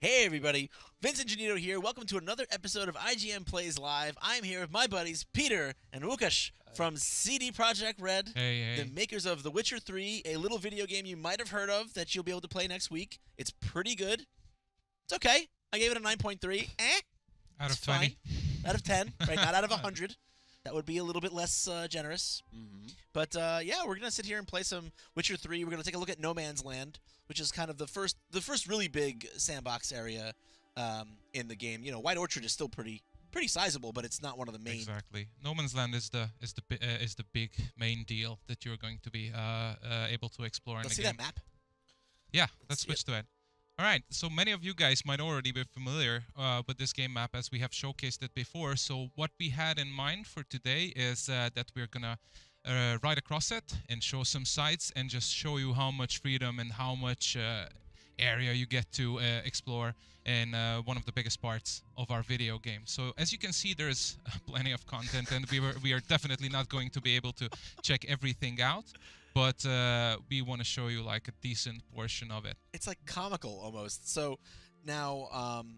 Hey everybody, Vince Ingenito here. Welcome to another episode of IGN Plays Live. I'm here with my buddies Peter and Łukasz from CD Projekt Red, Hey, hey. the makers of The Witcher 3, a little video game you might have heard of that you'll be able to play next week. It's pretty good. It's okay. I gave it a 9.3. Eh? Out of It's fine. 20. Out of 10, right? Not out of 100. That would be a little bit less uh, generous. But uh, yeah, we're gonna sit here and play some Witcher Three. We're gonna take a look at No Man's Land, which is kind of the first, the first really big sandbox area um, in the game. You know, White Orchard is still pretty, pretty sizable, but it's not one of the main. Exactly. No Man's Land is the is the uh, is the big main deal that you're going to be uh, uh, able to explore in Let's the see game. that map. Yeah, Let's let's switch to it. All right, so many of you guys might already be familiar uh, with this game map as we have showcased it before. So what we had in mind for today is uh, that we're gonna uh, ride across it and show some sights and just show you how much freedom and how much uh, area you get to uh, explore in uh, one of the biggest parts of our video game. So as you can see, there's plenty of content, and we were we are definitely not going to be able to check everything out, but uh, we want to show you like a decent portion of it. It's like comical almost. So now, um,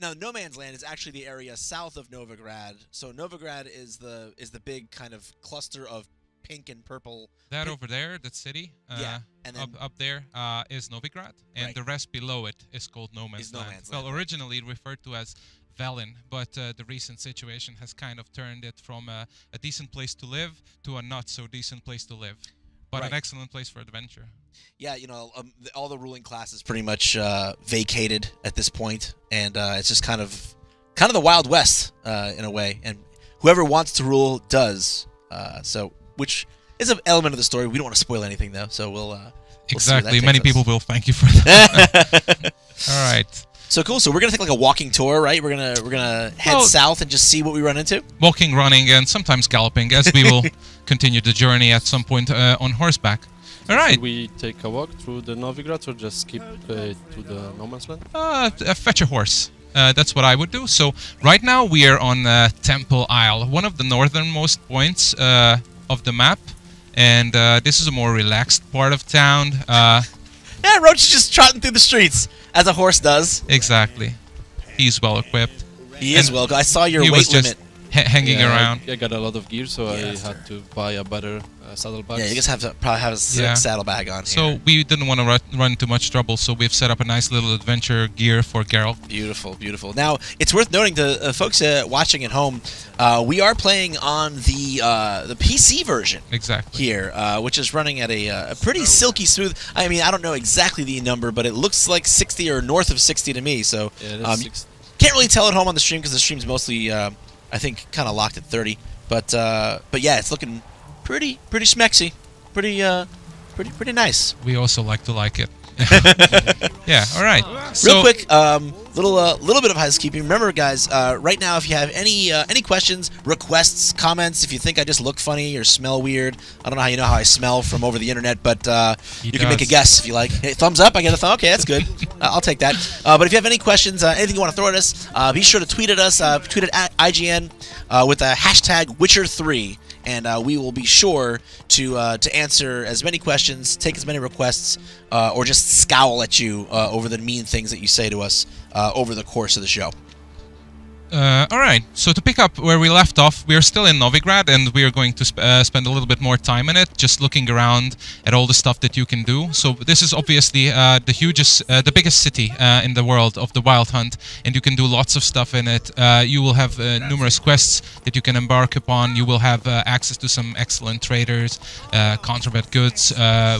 now No Man's Land is actually the area south of Novigrad. So Novigrad is the is the big kind of cluster of pink and purple. That Pit- over there, that city, uh, yeah, and then up up there, uh, is Novigrad, and Right. the rest below it is called No Man's No Land. Man's well, Land, right. originally referred to as Velen, but uh, the recent situation has kind of turned it from a, a decent place to live to a not so decent place to live, but an excellent place for adventure. yeah, you know, um, the, all the ruling class is pretty much uh, vacated at this point, and uh, it's just kind of, kind of the Wild West uh, in a way. And whoever wants to rule does. Uh, so, which is an element of the story. We don't want to spoil anything though, so we'll. Uh, We'll exactly. Many us. people will thank you for that. All right. So cool. So we're gonna take like a walking tour, right? We're gonna we're gonna head Well- south and just see what we run into. Walking, running, and sometimes galloping, as we will continue the journey at some point uh, on horseback. All right. Should we take a walk through the Novigrad or just skip uh, to the No Man's Land? Uh, uh, fetch a horse. Uh, that's what I would do. So right now we are on uh, Temple Isle, one of the northernmost points uh, of the map, and uh, this is a more relaxed part of town. Uh, Yeah, Roach is just trotting through the streets as a horse does. exactly. He's well equipped. He is And well. I saw your weight limit. Ha- hanging Yeah, I- around. I, got a lot of gear, so Yeah. I had to buy a better uh, saddlebag. Yeah, you just have to probably have a sick Yeah. saddlebag on So here. we didn't want to ru- run into much trouble, so we've set up a nice little adventure gear for Geralt. Beautiful, beautiful. Now, it's worth noting to uh, folks uh, watching at home, uh, we are playing on the uh, the PC version Exactly. here, uh, which is running at a, uh, a pretty silky smooth. I mean, I don't know exactly the number, but it looks like 60 or north of 60 to me. So Yeah, um, can't really tell at home on the stream because the stream's mostly, uh, I think, kind of locked at 30. But uh, but yeah, it's looking pretty pretty smexy, pretty uh, pretty pretty nice. We also like to like it. yeah. All right. Real So- quick, um, little uh, little bit of housekeeping. Remember, guys, uh, right now, if you have any uh, any questions, requests, comments, if you think I just look funny or smell weird, I don't know how you know how I smell from over the internet, but uh, you can make a guess if you like. Hey, thumbs up, I get a thumb. Okay, that's good. uh, I'll take that. Uh, but if you have any questions, uh, anything you want to throw at us, uh, be sure to tweet at us. Uh, tweet at IGN uh, with the hashtag Witcher3 and uh, we will be sure to uh, to answer as many questions, take as many requests, uh, or just scowl at you uh, over the mean things that you say to us uh, over the course of the show. Uh, all right. So to pick up where we left off, we are still in Novigrad, and we are going to sp- uh, spend a little bit more time in it, just looking around at all the stuff that you can do. So this is obviously uh, the hugest, uh, the biggest city uh, in the world of the Wild Hunt, and you can do lots of stuff in it. Uh, you will have numerous quests that you can embark upon. You will have access to some excellent traders, contraband goods,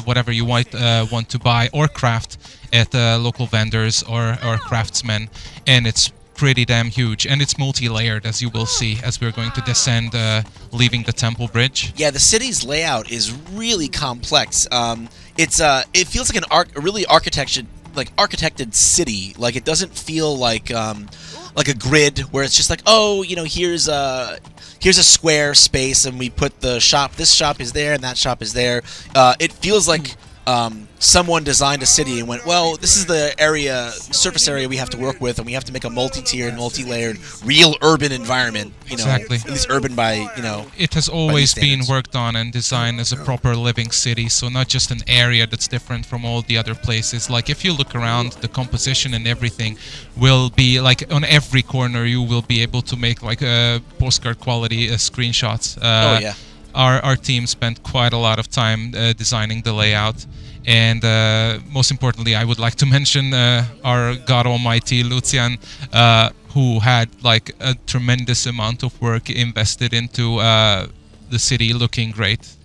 whatever you might want to buy or craft at uh, local vendors or, or craftsmen, and it's pretty damn huge and it's multi-layered as you will see as we're going to descend uh, leaving the temple bridge Yeah, the city's layout is really complex. Um, it's uh, it feels like an arc, a really architected, like architected city. Like it doesn't feel like um, like a grid where it's just like, oh, you know, here's a here's a square space and we put the shop. This shop is there and that shop is there. Uh, it feels like um, someone designed a city and went, well, this is the area, surface area we have to work with, and we have to make a multi-tiered, multi-layered, real urban environment. You know, Exactly. at least urban by you know. it has always been worked on and designed as a proper living city so not just an area that's different from all the other places like if you look around the composition and everything will be like on every corner you will be able to make like a postcard quality uh, screenshots uh, Oh, yeah. Our, our team spent quite a lot of time uh, designing the layout and uh, most importantly i would like to mention uh, our god almighty lucian uh, who had like a tremendous amount of work invested into uh, the city looking great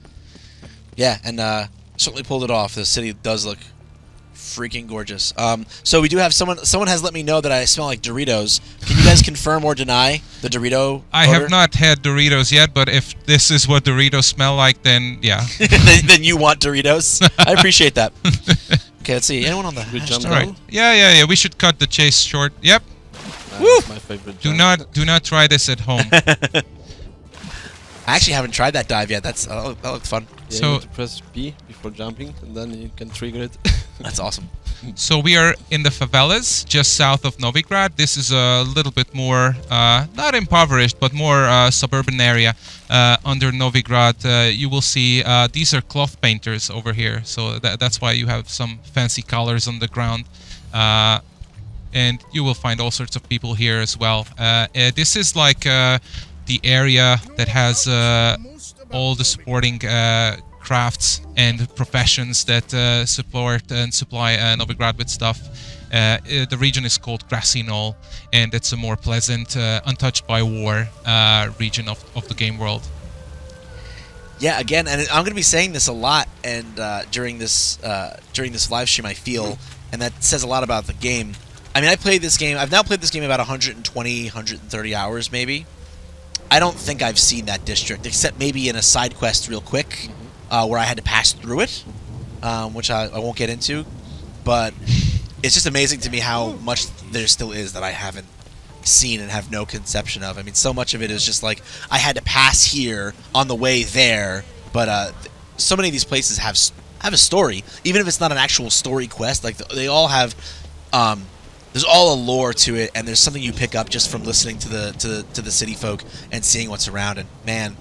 Yeah, and uh, certainly pulled it off. The city does look freaking gorgeous. Um, so we do have someone. Someone has let me know that I smell like Doritos. Can you guys confirm or deny the Dorito? i odor? have not had doritos yet but if this is what doritos smell like then yeah then, then you want Doritos. I appreciate that. Okay, let's see. Anyone on the We jump hashtag? all right yeah yeah yeah we should cut the chase short yep That's my favorite. do jump. not do not try this at home I actually haven't tried that dive yet. That's uh, that looked- fun. Yeah, So- you need to press B before jumping, and then you can trigger it. That's awesome. So we are in the favelas, just south of Novigrad. This is a little bit more, uh, not impoverished, but more uh, suburban area uh, under Novigrad. Uh, you will see uh, these are cloth painters over here, so that, that's why you have some fancy colors on the ground. Uh, and you will find all sorts of people here as well. Uh, uh, this is like uh, the area that has uh, all the supporting uh, crafts and professions that uh, support and supply uh, Novigrad with stuff. Uh, uh, the region is called Grassy Knoll, and it's a more pleasant, uh, untouched by war region of, of the game world. Yeah, again, and I'm going to be saying this a lot, and during this during this live stream, I feel, and that says a lot about the game. I mean, I played this game. I've now played this game about 120, 130 hours, maybe. I don't think I've seen that district, except maybe in a side quest, real quick, uh, where I had to pass through it, um, which I, I won't get into. But it's just amazing to me how much there still is that I haven't seen and have no conception of. I mean, so much of it is just like I had to pass here on the way there, but uh, th- so many of these places have have a story, even if it's not an actual story quest. Like th- they all have, um, there's all a lore to it, and there's something you pick up just from listening to the to the to the city folk and seeing what's around. And man,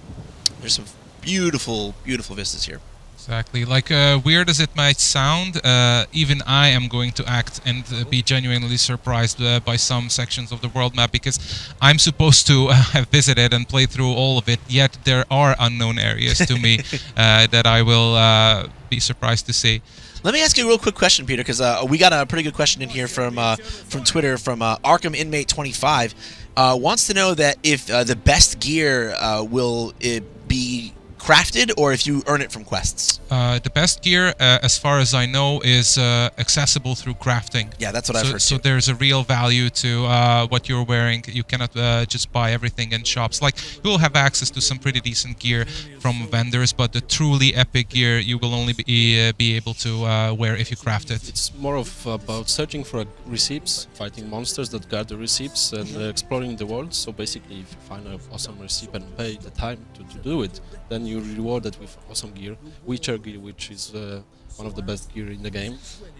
there's some beautiful, beautiful vistas here. Exactly. Like uh, weird as it might sound, uh, even I am going to act and uh, be genuinely surprised uh, by some sections of the world map because I'm supposed to uh, have visited and played through all of it. Yet there are unknown areas to me uh, that I will uh, be surprised to see. Let me ask you a real quick question, Peter, because uh, we got a pretty good question in here from uh, from Twitter from uh, Arkham Inmate twenty five. Uh, wants to know that if uh, the best gear uh, will it be crafted or if you earn it from quests. Uh, the best gear, uh, as far as I know, is uh, accessible through crafting. Yeah, that's what so, I've heard. so too. there's a real value to uh, what you're wearing. You cannot uh, just buy everything in shops. Like you will have access to some pretty decent gear from vendors, but the truly epic gear you will only be uh, be able to uh, wear if you craft it. It's more of about searching for receipts, fighting monsters that guard the receipts, and uh, exploring the world. So basically, if you find an awesome receipt and pay the time to, to do it, then you reward it with awesome gear, Witcher gear, which is uh, one of the best gear in the game.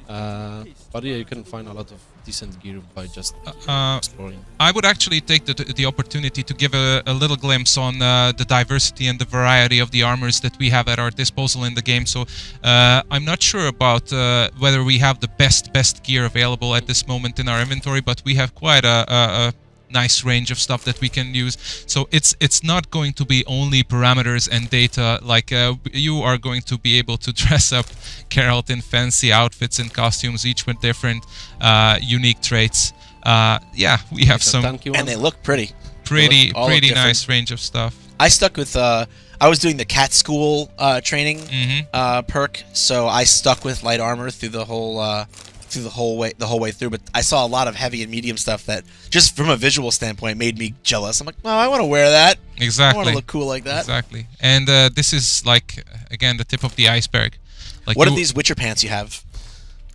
Uh, but yeah, you can find a lot of decent gear by just Uh, exploring. I would actually take the, the opportunity to give a, a little glimpse on uh, the diversity and the variety of the armors that we have at our disposal in the game. So uh, I'm not sure about uh, whether we have the best best gear available at this moment in our inventory, but we have quite a, a, a nice range of stuff that we can use. So it's it's not going to be only parameters and data. Like uh, you are going to be able to dress up Geralt in fancy outfits and costumes, each with different uh, unique traits. Uh, yeah, we have some and they look pretty. pretty look pretty different. nice range of stuff. I stuck with. Uh, I was doing the cat school uh, training hmm uh, perk, so I stuck with light armor through the whole uh, through the whole way the whole way through. But I saw a lot of heavy and medium stuff that, just from a visual standpoint, made me jealous. I'm like, oh, I want to wear that. Exactly. I want to look cool like that. Exactly. And uh, this is like again the tip of the iceberg. Like What you- are these Witcher pants you have?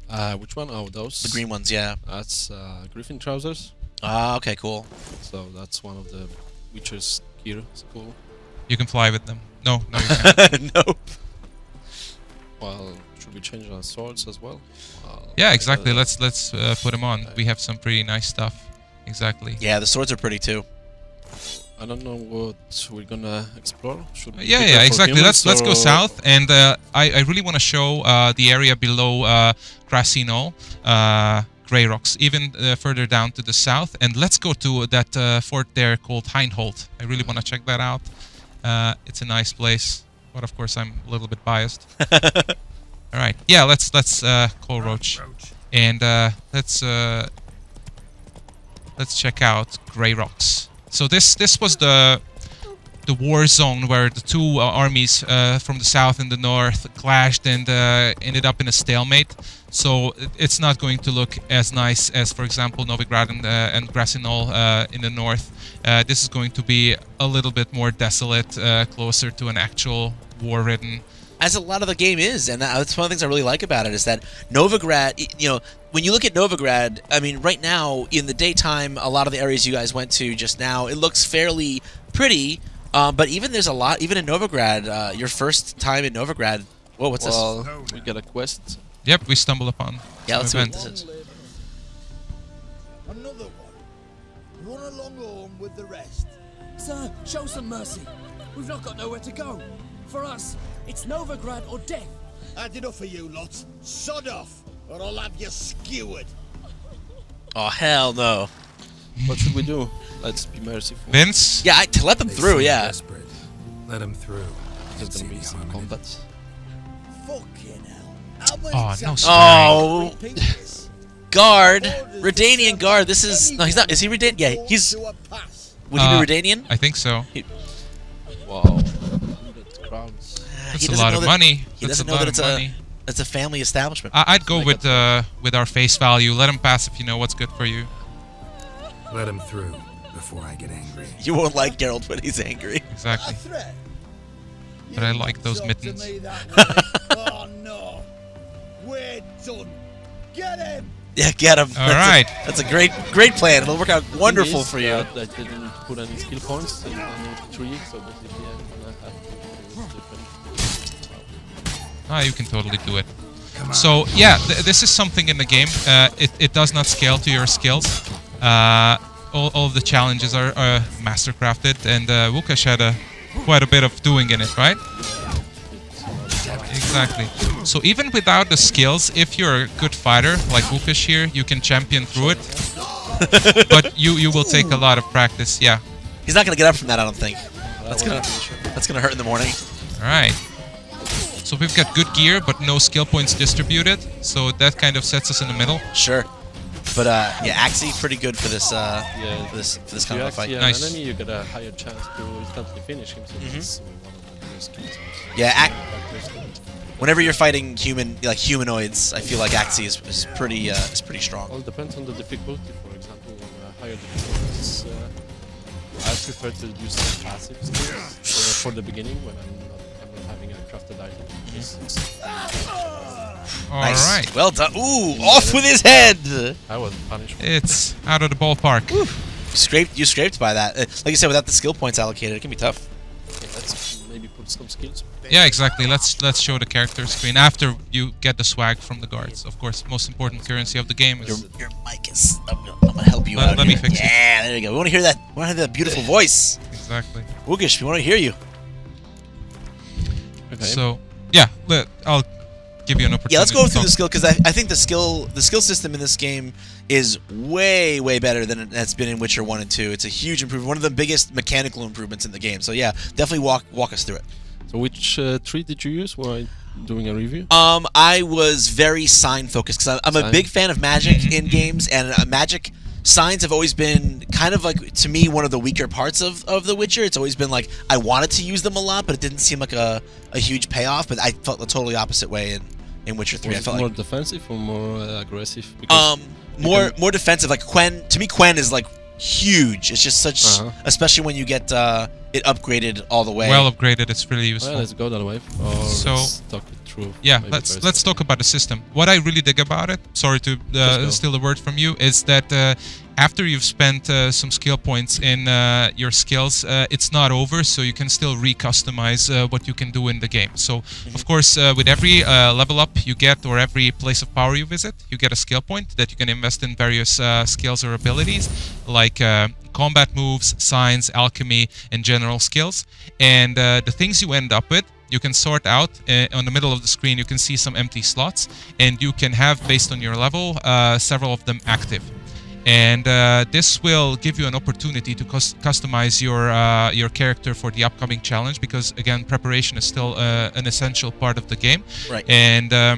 Uh, which one? Oh, those. The green ones, yeah. That's uh, Griffin trousers. Ah, okay, cool. So that's one of the Witcher's gear. It's cool. You can fly with them. No, no. You can't. nope. Well, should we change our swords as well? Well, Yeah, exactly. uh, Let's let's uh, put them on. We have some pretty nice stuff. Exactly. Yeah, the swords are pretty too. I don't know what we're gonna explore. Should we Yeah, yeah, exactly. Let's let's go south, and uh, I I really want to show uh, the area below uh, Grassy Knoll, uh, Grey Rocks, even uh, further down to the south, and let's go to that uh, fort there called Heinhold. I really want to check that out. Uh, it's a nice place, but of course I'm a little bit biased. All right, yeah, let's let's uh, call Roach, and uh, let's uh, let's check out Grey Rocks. So this this was the the war zone where the two uh, armies uh, from the south and the north clashed and uh, ended up in a stalemate. So it's not going to look as nice as, for example, Novigrad and, uh, and Grassy Knoll uh, in the north. Uh, this is going to be a little bit more desolate, uh, closer to an actual war-ridden. As a lot of the game is, and that's one of the things I really like about it is that Novigrad. You know, when you look at Novigrad, I mean, right now in the daytime, a lot of the areas you guys went to just now, it looks fairly pretty. Um, but even there's a lot, even in Novigrad, uh, your first time in Novigrad. Whoa, what's Well, we get a quest. Yep, we stumbled upon. this? Yeah, let's see some what this is. Another one. Run along home with the rest. Sir, show some mercy. We've not got nowhere to go. For us, it's Novigrad or death. Had enough of you lot. Sod off, or I'll have you skewered. Oh hell no! What should we do? Let's be merciful. Vince? Yeah, I, to let them through. Yeah, Desperate. Let them through. There's See gonna be the some harm combat. Fucking hell. Oh, no times. Oh. guard, Redanian guard. This is no, he's not. Is he Redanian? Yeah, he's. to a pass. Would he Uh, be Redanian? I think so. Wow. 100 crowns. That's He a lot of that- money. He That's doesn't a know lot that it's money. a it's a family establishment. I- I'd go Like with uh, with our face value. Let him pass if you know what's good for you. Let him through before I get angry. You won't like Geralt when he's angry. Exactly. But I like those mittens. To me that way. oh no. We're done. Get him. Yeah, get him. All that's right. A, that's a great, great plan. It'll work out wonderful is for you. that I didn't put any skill points in any tree, so basically I'm gonna have to do different. Ah, you can totally do it. So yeah, th- this is something in the game. Uh, it, it does not scale to your skills. Uh, all, all of the challenges are, are master crafted, and uh, Łukasz had a, quite a bit of doing in it, right? Exactly. So even without the skills, if you're a good fighter like Łukasz here, you can champion through it. but you you will take a lot of practice. Yeah. He's not gonna get up from that. I don't think. That's gonna- That's gonna hurt in the morning. All right. So we've got good gear, but no skill points distributed. So that kind of sets us in the middle. Sure. But uh, yeah, Axii pretty good for this. Uh, Yeah, for this for this kind of fight. actually Nice. enemy, you get a higher chance to instantly finish him. So that's one of the. Yeah, ac- whenever you're fighting human like humanoids, I feel like Axii is, is pretty uh, is pretty strong. All depends on the difficulty. For example, on uh, higher difficulties, uh, I prefer to use some passive skills for, for the beginning when I'm not, I'm not having a crafted item. All nice. right. Well done. Ooh, off with his head. I was punished. It's out of the ballpark. You scraped. You scraped by that. Uh, Like you said, without the skill points allocated, it can be tough. Okay, let's maybe put some skills. Yeah, exactly. Let's let's show the character screen after you get the swag from the guards. Of course, most important currency of the game Your, is. your mic is. I'm gonna, I'm gonna help you Let- out. let me here. fix it. Yeah, there you go. We want to hear that. We want to hear that beautiful voice. Exactly. Łukasz, we want to hear you. Okay. So yeah, let, I'll give you an opportunity. Yeah, let's go through the skill because I, I think the skill the skill system in this game is way way better than that's been in Witcher One and Two. It's a huge improvement, one of the biggest mechanical improvements in the game. So yeah, definitely walk walk us through it. So which uh, tree did you use while doing a review? Um, I was very sign focused because I'm a Sign. big fan of magic in games, and uh, magic signs have always been kind of like to me one of the weaker parts of, of The Witcher. It's always been like I wanted to use them a lot, but it didn't seem like a, a huge payoff. But I felt the totally opposite way in, in Witcher Three. Was I it felt more like defensive or more uh, aggressive? Because um more more defensive. Like Quen to me, Quen is like huge. It's just such, Uh-huh. especially when you get uh, it upgraded all the way. Well upgraded. It's really useful. well, let's go that way. Or So- let's talk it through. Yeah, let's first. let's talk about the system. What I really dig about it, sorry to uh, steal the word from you, is that uh, after you've spent uh, some skill points in uh, your skills, uh, it's not over, so you can still re-customize uh, what you can do in the game. So, of course, uh, with every uh, level up you get or every place of power you visit, you get a skill point that you can invest in various uh, skills or abilities, like uh, combat moves, signs, alchemy, and general skills. And uh, the things you end up with you can sort out uh, on the middle of the screen you can see some empty slots and you can have based on your level uh, several of them active and uh, this will give you an opportunity to cus- customize your uh, your character for the upcoming challenge because again preparation is still uh, an essential part of the game Right. and uh,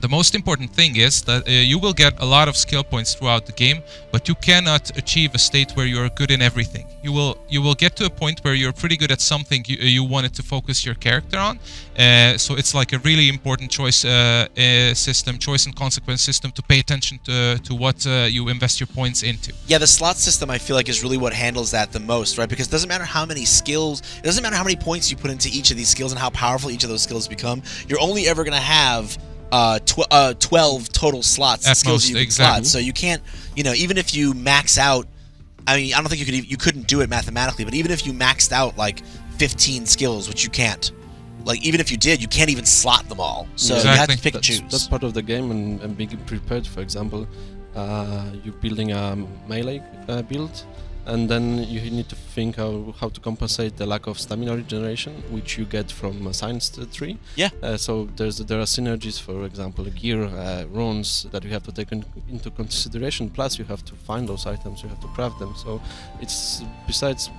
the most important thing is that uh, you will get a lot of skill points throughout the game, but you cannot achieve a state where you're good in everything. You will you will get to a point where you're pretty good at something you, you wanted to focus your character on. Uh, so it's like a really important choice uh, uh, system, choice and consequence system to pay attention to to what uh, you invest your points into. Yeah, the slot system I feel like is really what handles that the most, right? Because it doesn't matter how many skills, it doesn't matter how many points you put into each of these skills and how powerful each of those skills become. You're only ever going to have uh, tw- uh, 12 total slots, At skills most, you can exactly. slot. So you can't, you know, even if you max out, I mean, I don't think you could, you couldn't do it mathematically, but even if you maxed out like 15 skills, which you can't, like even if you did, you can't even slot them all. So you have to Exactly. pick and that's, choose. that's part of the game and, and being prepared. For example, uh, you're building a melee uh, build, and then you need to think how, how to compensate the lack of stamina regeneration, which you get from a signs tree. Yeah. Uh, so there's there are synergies, for example, gear, uh, runes that you have to take in, into consideration. Plus, you have to find those items, you have to craft them. So it's besides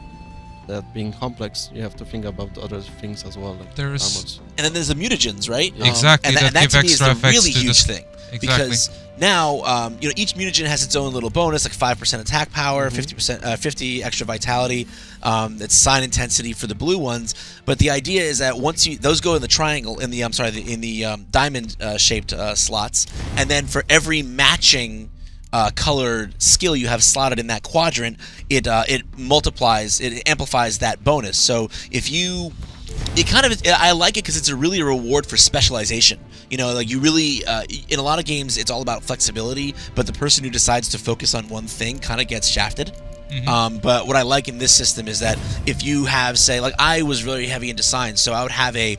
that being complex, you have to think about other things as well, like There's- armors. and then there's the mutagens, right? Um, Exactly, and that, that and that give to me is extra the really to the huge thing Exactly. because now um, you know each mutagen has its own little bonus, like five percent attack power, 50 percent, uh, fifty extra vitality. Um, that's sign intensity for the blue ones. But the idea is that once you those go in the triangle in the I'm sorry the, in the um, diamond uh, shaped uh, slots, and then for every matching uh, colored skill you have slotted in that quadrant, it uh, it multiplies, it amplifies that bonus. So if you, it kind of, I like it because it's a really a reward for specialization. You know, like you really, uh, in a lot of games, it's all about flexibility, but the person who decides to focus on one thing kind of gets shafted. Um, but what I like in this system is that if you have, say, like I was really heavy into signs, so I would have a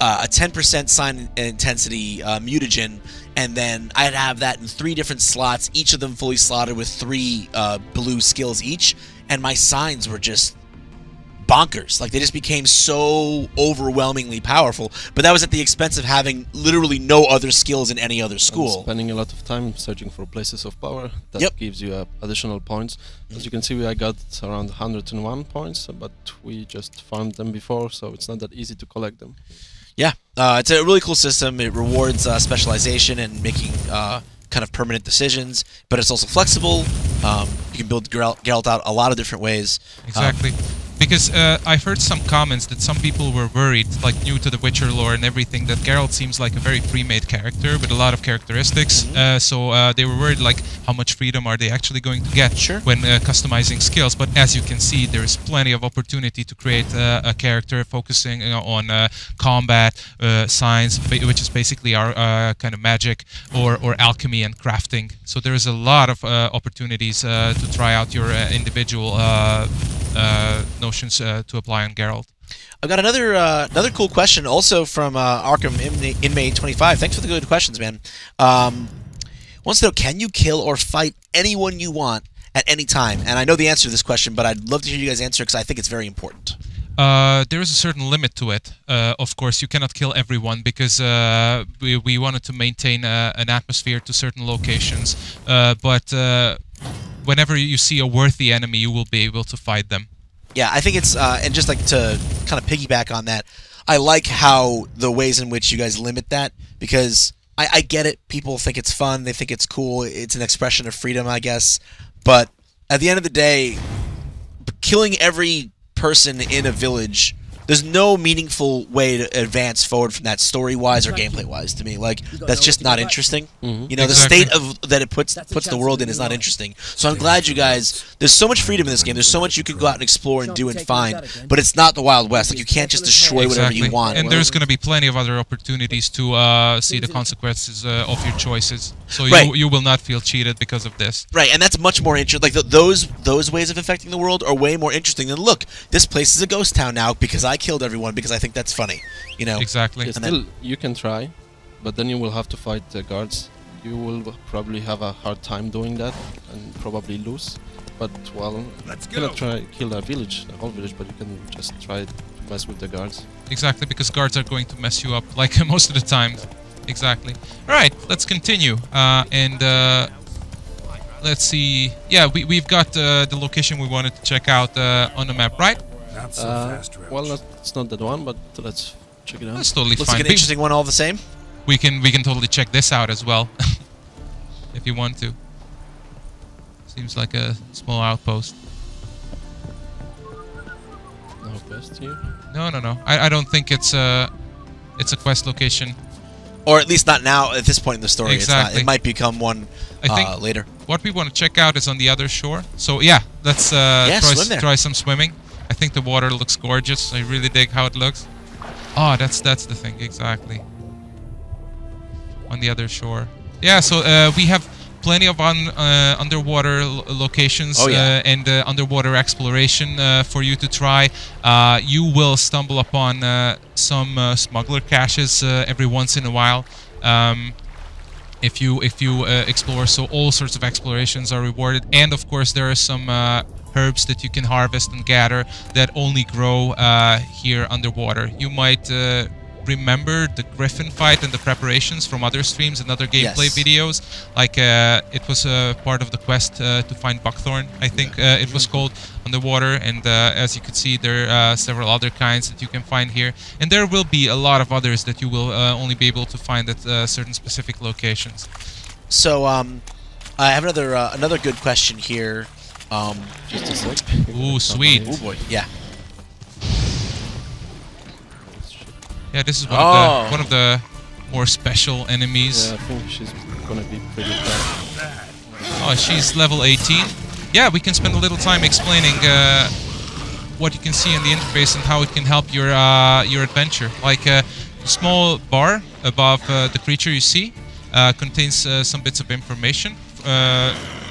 uh, a 10% sign intensity uh, mutagen, and then I'd have that in three different slots, each of them fully slotted with three uh, blue skills each, and my signs were just bonkers. Like they just became so overwhelmingly powerful. But that was at the expense of having literally no other skills in any other and school. spending a lot of time searching for places of power that Yep. gives you uh, additional points. As you can see, we I got around 101 points, but we just farmed them before, so it's not that easy to collect them. Yeah, uh, it's a really cool system. It rewards uh, specialization and making uh, kind of permanent decisions, but it's also flexible. Um, you can build Geralt, Geralt out a lot of different ways. Um, Exactly. Because uh, I've heard some comments that some people were worried, like new to the Witcher lore and everything, that Geralt seems like a very pre-made character with a lot of characteristics. Mm-hmm. Uh, so uh, they were worried, like, how much freedom are they actually going to get Sure. when uh, customizing skills? But as you can see, there is plenty of opportunity to create uh, a character focusing you know, on uh, combat, uh, signs, which is basically our uh, kind of magic, or, or alchemy and crafting. So there is a lot of uh, opportunities uh, to try out your uh, individual notions uh, to apply on Geralt. I've got another uh, another cool question, also from uh, Arkham Inmate, Inmate 25. Thanks for the good questions, man. Um, wants to know, can you kill or fight anyone you want at any time? And I know the answer to this question, but I'd love to hear you guys answer because I think it's very important. Uh, there is a certain limit to it. Uh, of course, you cannot kill everyone because uh, we, we wanted to maintain uh, an atmosphere to certain locations. Uh, but uh, whenever you see a worthy enemy, you will be able to fight them. Yeah, I think it's uh, and just like to kind of piggyback on that, I like how the ways in which you guys limit that because I, I get it. People think it's fun, they think it's cool. It's an expression of freedom, I guess. But at the end of the day, killing every person in a village there's no meaningful way to advance forward from that story wise or gameplay wise to me. Like that's just not interesting. You know, the state of that it puts puts the world in is not interesting. So I'm glad you guys. There's so much freedom in this game. There's so much you can go out and explore and do and find. But it's not the Wild West. Like you can't just destroy whatever you want. And there's going to be plenty of other opportunities to uh, see the consequences uh, of your choices. So you, Right. you will not feel cheated because of this. Right, and that's much more interesting. Like th those those ways of affecting the world are way more interesting than look. This place is a ghost town now because I killed everyone because I think that's funny. You know. Exactly. Yeah, And then- still, you can try, but then you will have to fight the guards. You will probably have a hard time doing that and probably lose. But well, Let's you cannot try kill the village, the whole village, but you can just try to mess with the guards. Exactly, because guards are going to mess you up, like most of the time. Exactly. All right, let's continue. Uh, and uh, let's see. Yeah, we, we've got uh, the location we wanted to check out uh, on the map, right? Not so Uh, fast, Roach. well, not, it's not that one, but let's check it out. That's totally Looks fine. like an We- interesting one all the same. we can we can totally check this out as well, if you want to. Seems like a small outpost. No quest here. No, no, no. I, I don't think it's a it's a quest location. Or at least not now at this point in the story. It's not, Exactly. it might become one I think uh, later. what we want to check out is on the other shore. So yeah, let's uh, Yeah, try, swim there. try some swimming. I think the water looks gorgeous. I really dig how it looks. Oh, that's that's the thing exactly. On the other shore. Yeah, so uh, we have plenty of un, uh, underwater lo- locations Oh, yeah. uh, and uh, underwater exploration uh, for you to try. Uh, you will stumble upon uh, some uh, smuggler caches uh, every once in a while. Um, if you if you uh, explore so all sorts of explorations are rewarded and of course there are some uh, herbs that you can harvest and gather that only grow uh, here underwater. You might uh, remember the griffin fight and the preparations from other streams and other gameplay Yes. videos. Like uh, it was uh, part of the quest uh, to find buckthorn i think uh, it was called underwater. And uh, as you can see there are uh, several other kinds that you can find here. And there will be a lot of others that you will uh, only be able to find at uh, certain specific locations. So um, I have another uh, another good question here. Um, Just a sec. Ooh, sweet. oh boy, yeah. Yeah, this is one, Oh. of the one of the more special enemies. Yeah, I think she's gonna be pretty bad. Oh, she's level 18. Yeah, we can spend a little time explaining uh, what you can see in the interface and how it can help your uh, your adventure. Like a small bar above uh, the creature you see uh, contains uh, some bits of information.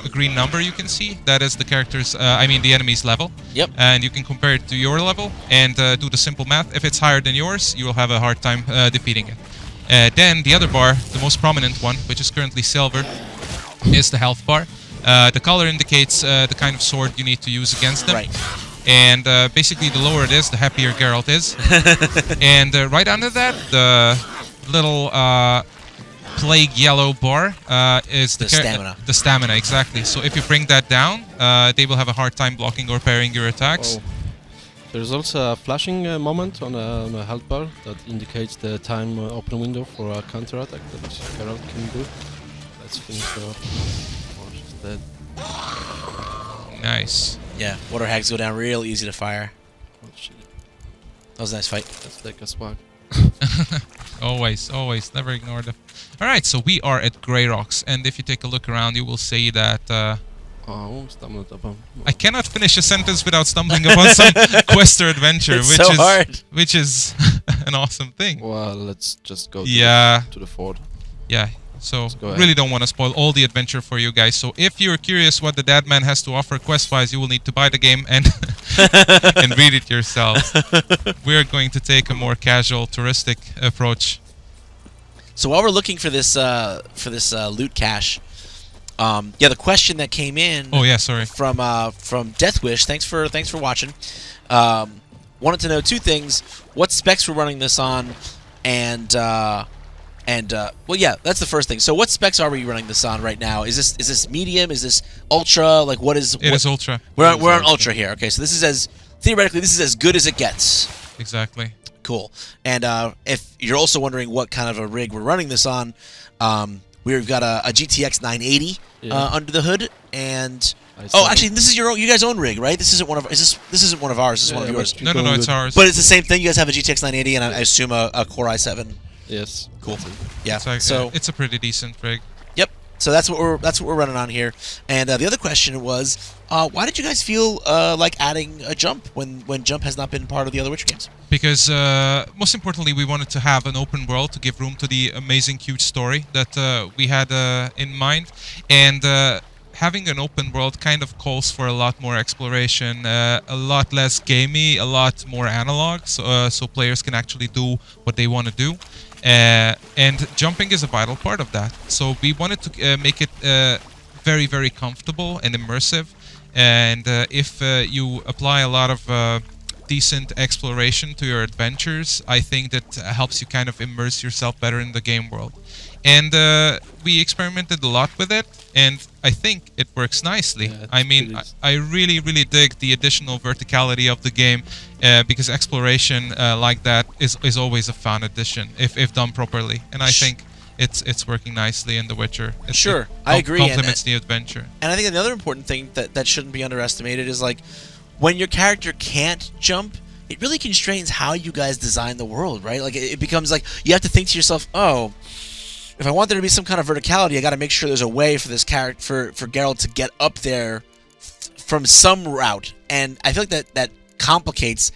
A green number you can see that is the character's, uh, I mean the enemy's level. Yep. And you can compare it to your level and uh, do the simple math. If it's higher than yours, you will have a hard time uh, defeating it. Uh, then the other bar, the most prominent one, which is currently silver, is the health bar. Uh, the color indicates uh, the kind of sword you need to use against them. Right. And uh, basically, the lower it is, the happier Geralt is. and uh, right under that, the little uh, plague yellow bar uh, is the, The stamina. the stamina, exactly. So if you bring that down, uh, they will have a hard time blocking or parrying your attacks. Oh. There's also a flashing uh, moment on a, on a health bar that indicates the time uh, open window for a counter attack that Geralt can do. Let's finish her off. Oh, she's dead. Nice. Yeah, water hags go down real easy to fire. Oh, shit. That was a nice fight. Let's take a swag. Always, always, never ignore them. All right, so we are at Grey Rocks, and if you take a look around, you will see that uh, Oh. I cannot finish a sentence without stumbling upon some quest or adventure, It's which so is hard. which is an awesome thing. Well, let's just go to, Yeah. the, to the ford. Yeah. So really don't want to spoil all the adventure for you guys. So if you're curious what the Dead Man has to offer quest-wise, you will need to buy the game and and read it yourselves. we are going to take a more casual, touristic approach. So while we're looking for this uh, for this uh, loot cache, um, yeah, the question that came in Oh yeah, sorry. from uh, from Deathwish. Thanks for thanks for watching. Um, wanted to know two things: what specs we're running this on, and uh, and uh, well, yeah, that's the first thing. So, what specs are we running this on right now? Is this is this medium? Is this ultra? Like, what is? It what, is ultra. We're on, we're on ultra. ultra here. Okay, so this is as theoretically this is as good as it gets. Exactly. Cool. And uh, if you're also wondering what kind of a rig we're running this on, um, we've got a, a GTX 980 Yeah. uh, under the hood, and Oh, actually, this is your own, you guys own rig, right? This isn't one of is this this isn't one of ours. This is Yeah, one of yours. No, no, no, it's ours. But it's the same thing. You guys have a GTX 980 and I, I assume a, a Core i7. Yes, Cool. Yeah. It's like, so uh, it's a pretty decent rig. Yep. So that's what we're that's what we're running on here. And uh, the other question was, uh, why did you guys feel uh, like adding a jump when when jump has not been part of the other Witcher games? because uh, most importantly we wanted to have an open world to give room to the amazing huge story that uh, we had uh, in mind and uh, having an open world kind of calls for a lot more exploration uh, a lot less gamey a lot more analog so, uh, so players can actually do what they want to do uh, and jumping is a vital part of that so we wanted to uh, make it uh, very very comfortable and immersive and uh, if uh, you apply a lot of uh, decent exploration to your adventures, I think that helps you kind of immerse yourself better in the game world. And uh, we experimented a lot with it, and I think it works nicely. Yeah, I mean, I, I really, really dig the additional verticality of the game uh, because exploration uh, like that is, is always a fun addition if, if done properly. And I think it's it's working nicely in The Witcher. It, Sure, it I agree, and- Complements the adventure. And I think another important thing that that shouldn't be underestimated is like when your character can't jump, it really constrains how you guys design the world, right? Like it, it becomes like you have to think to yourself, oh. If I want there to be some kind of verticality, I got to make sure there's a way for this character, for for Geralt to get up there from some route, and I feel like that that complicates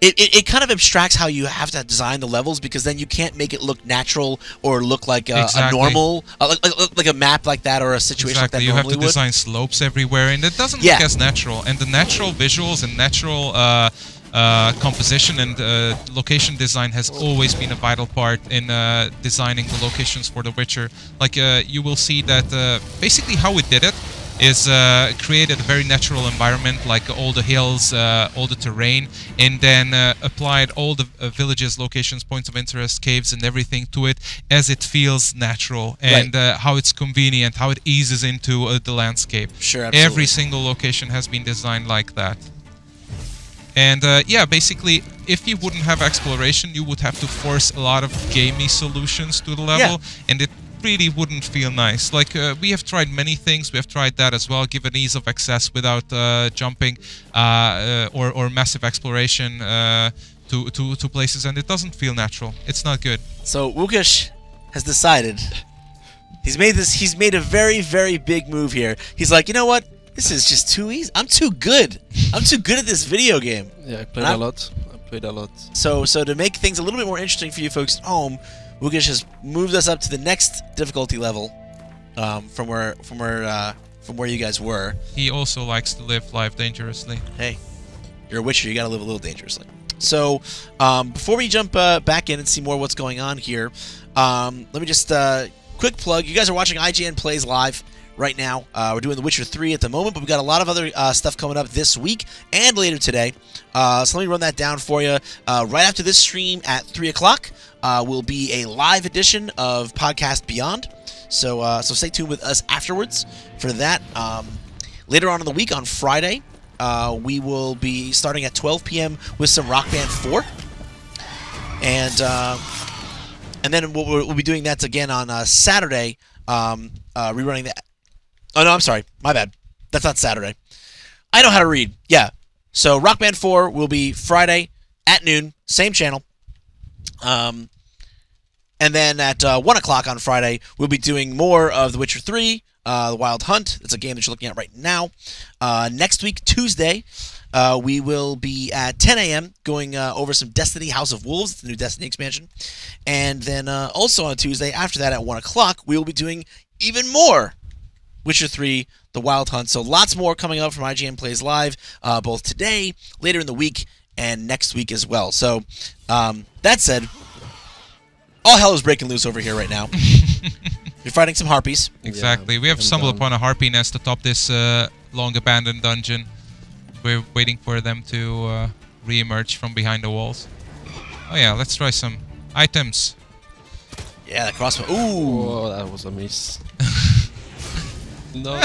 it, it, it kind of abstracts how you have to design the levels because then you can't make it look natural or look like a, Exactly. a normal uh, like, like, like a map like that or a situation Exactly, like that you have to would. design slopes everywhere, and it doesn't Yeah. look as natural. And the natural visuals and natural uh, uh, composition and uh, location design has always been a vital part in uh, designing the locations for The Witcher. Like uh, you will see that uh, basically how we did it is uh, created a very natural environment, like all the hills, uh, all the terrain, and then uh, applied all the uh, villages, locations, points of interest, caves, and everything to it as it feels natural and uh, how it's convenient, how it eases into uh, the landscape. Sure, absolutely. Every single location has been designed like that. And uh, yeah, basically, if you wouldn't have exploration, you would have to force a lot of gamey solutions to the level, and it really wouldn't feel nice. Like uh, we have tried many things, we have tried that as well, given ease of access without uh, jumping uh, uh, or or massive exploration uh, to to to places, and it doesn't feel natural. It's not good. So Łukasz has decided. He's made this. He's made a very, very big move here. He's like, you know what? This is just too easy. I'm too good. I'm too good at this video game. Yeah, I played a lot. I played a lot. So, so to make things a little bit more interesting for you folks at home, Łukasz has moved us up to the next difficulty level, um, from where, from where, uh, from where you guys were. He also likes to live life dangerously. Hey, you're a Witcher. You got to live a little dangerously. So, um, before we jump uh, back in and see more what's going on here, um, let me just uh, quick plug. You guys are watching IGN Plays live right now. Uh, we're doing The Witcher 3 at the moment, but we've got a lot of other uh, stuff coming up this week and later today. Uh, so let me run that down for you. Uh, right after this stream at 3 o'clock uh, will be a live edition of Podcast Beyond. So, uh, so stay tuned with us afterwards for that. Um, later on in the week on Friday, uh, we will be starting at 12 p.m. with some Rock Band 4, and uh, and then we'll, we'll be doing that again on uh, Saturday, um, uh, rerunning that. Oh no, I'm sorry, my bad. That's not Saturday. I know how to read. Yeah. So Rock Band 4 will be Friday at noon, same channel. Um, and then at uh, 1 o'clock on Friday, we'll be doing more of The Witcher 3, uh, The Wild Hunt. It's a game that you're looking at right now. Uh, next week, Tuesday, uh, we will be at 10 a.m. going uh, over some Destiny House of Wolves, the new Destiny expansion. And then uh, also on Tuesday, after that at 1 o'clock, we will be doing even more Witcher 3, The Wild Hunt. So lots more coming up from IGN Plays Live, both today, later in the week, and next week as well. So um, that said, all hell is breaking loose over here right now. You're fighting some harpies. Exactly. Yeah, we have I'm stumbled down. upon a harpy nest atop this uh, long abandoned dungeon. We're waiting for them to uh, re-emerge from behind the walls. Oh yeah, let's try some items. Yeah, that crossbow. Ooh. Oh, that was a miss. no,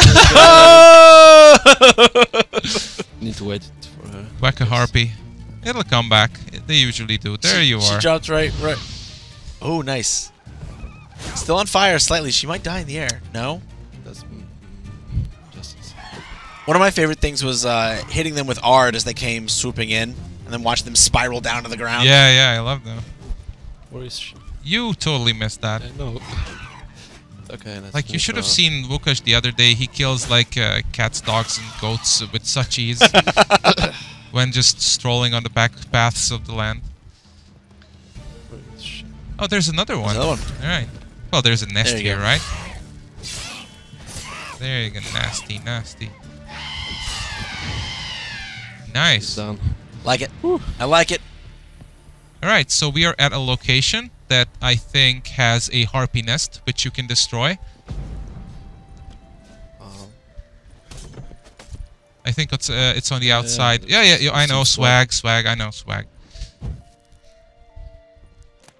need to wait for her. Whack a harpy. It'll come back. They usually do. There She- you are. She are. dropped right, right. Oh, nice. Still on fire slightly. She might die in the air. No. That's. One of my favorite things was uh, hitting them with Aard as they came swooping in, and then watching them spiral down to the ground. Yeah, yeah, I love them. Where is she? You totally missed that. I know. okay, let's Like you should have seen Lukas the other day. He kills like uh, cats, dogs, and goats with such ease when just strolling on the back paths of the land. Where is she? Oh, there's another one. another one. All right. Well, there's a nest here, go. right? There you go. Nasty, nasty. Nice. Done. Like it. I like it. All right, so we are at a location that I think has a harpy nest, which you can destroy. I think it's uh, it's on the outside. Yeah, yeah, yeah I know swag. swag, swag. I know swag.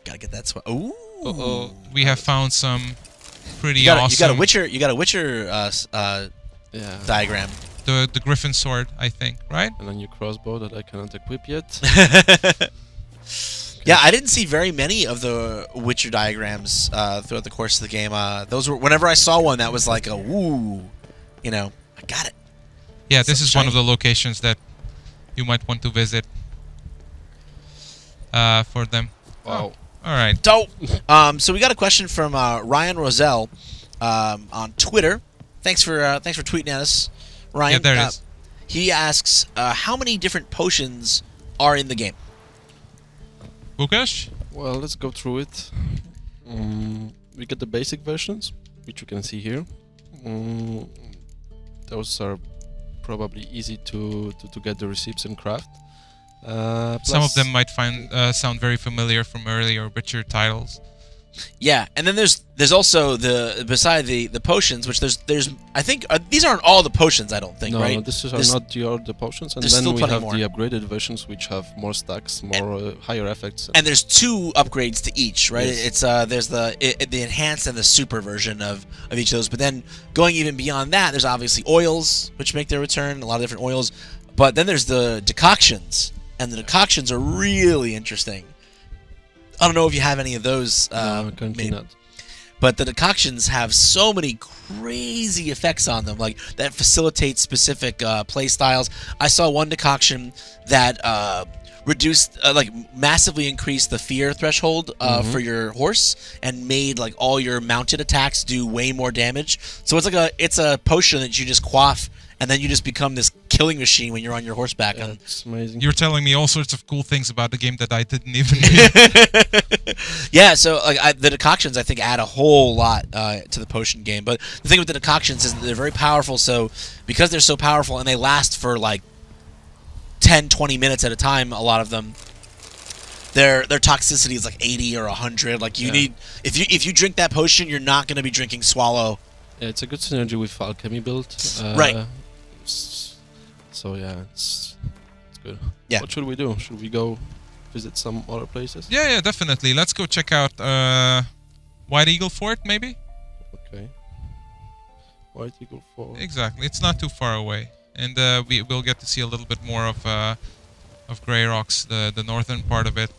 Gotta get that. swag. Ooh. Uh-oh. We have found some pretty You got, a, awesome. you got a Witcher. You got a Witcher uh, uh, yeah. diagram. the the griffin sword, I think, right? And a new crossbow that I cannot equip yet. Yeah, I didn't see very many of the Witcher diagrams uh, throughout the course of the game. Uh, those were whenever I saw one that was like a woo, you know, I got it. Yeah, this So is one of the locations that you might want to visit. Uh, for them. wow. All right. Dope. Um, so we got a question from uh, Ryan Roselle um, on Twitter. Thanks for uh, thanks for tweeting at us, Ryan. Yeah, there it uh, is. He asks, uh, how many different potions are in the game? Lukas? Well, let's go through it. Um, we get the basic versions, which you can see here. Mm, those are probably easy to, to, to get the receipts and craft. Uh, Some of them might find uh, sound very familiar from earlier Witcher titles. Yeah, and then there's there's also the beside the the potions, which there's there's I think uh, these aren't all the potions. I don't think, No, right? no, this is are not the all the potions, and then we have more. the upgraded versions, which have more stacks, more uh, higher effects. and there's two upgrades to each, right? Yes. It's uh, there's the it, the enhanced and the super version of of each of those. But then going even beyond that, there's obviously oils which make their return, a lot of different oils. But then there's the decoctions, and the decoctions are really interesting. I don't know if you have any of those. Uh, no, currently made, not. but the decoctions have so many crazy effects on them, like that facilitate specific uh, play styles. I saw one decoction that uh, reduced, uh, like, massively increased the fear threshold uh, for your horse and made like all your mounted attacks do way more damage. So it's like a it's a potion that you just quaff. And then you just become this killing machine when you're on your horseback. Yeah, And it's amazing. You're telling me all sorts of cool things about the game that I didn't even read. Yeah, so like I, the decoctions, I think add a whole lot uh, to the potion game. But the thing with the decoctions is that they're very powerful. So because they're so powerful and they last for like 10, 20 minutes at a time, a lot of them, their their toxicity is like 80 or 100. Like you Yeah. need if you if you drink that potion, you're not going to be drinking Swallow. Yeah, it's a good synergy with alchemy build. Uh, Right. S- So yeah, it's it's good. Yeah. What should we do? Should we go visit some other places? yeah, yeah, definitely. Let's go check out uh, White Eagle Fort, maybe? Okay. White Eagle Fall. Exactly. It's not too far away. And uh, we will get to see a little bit more of uh, of Grey Rocks, the, the northern part of it.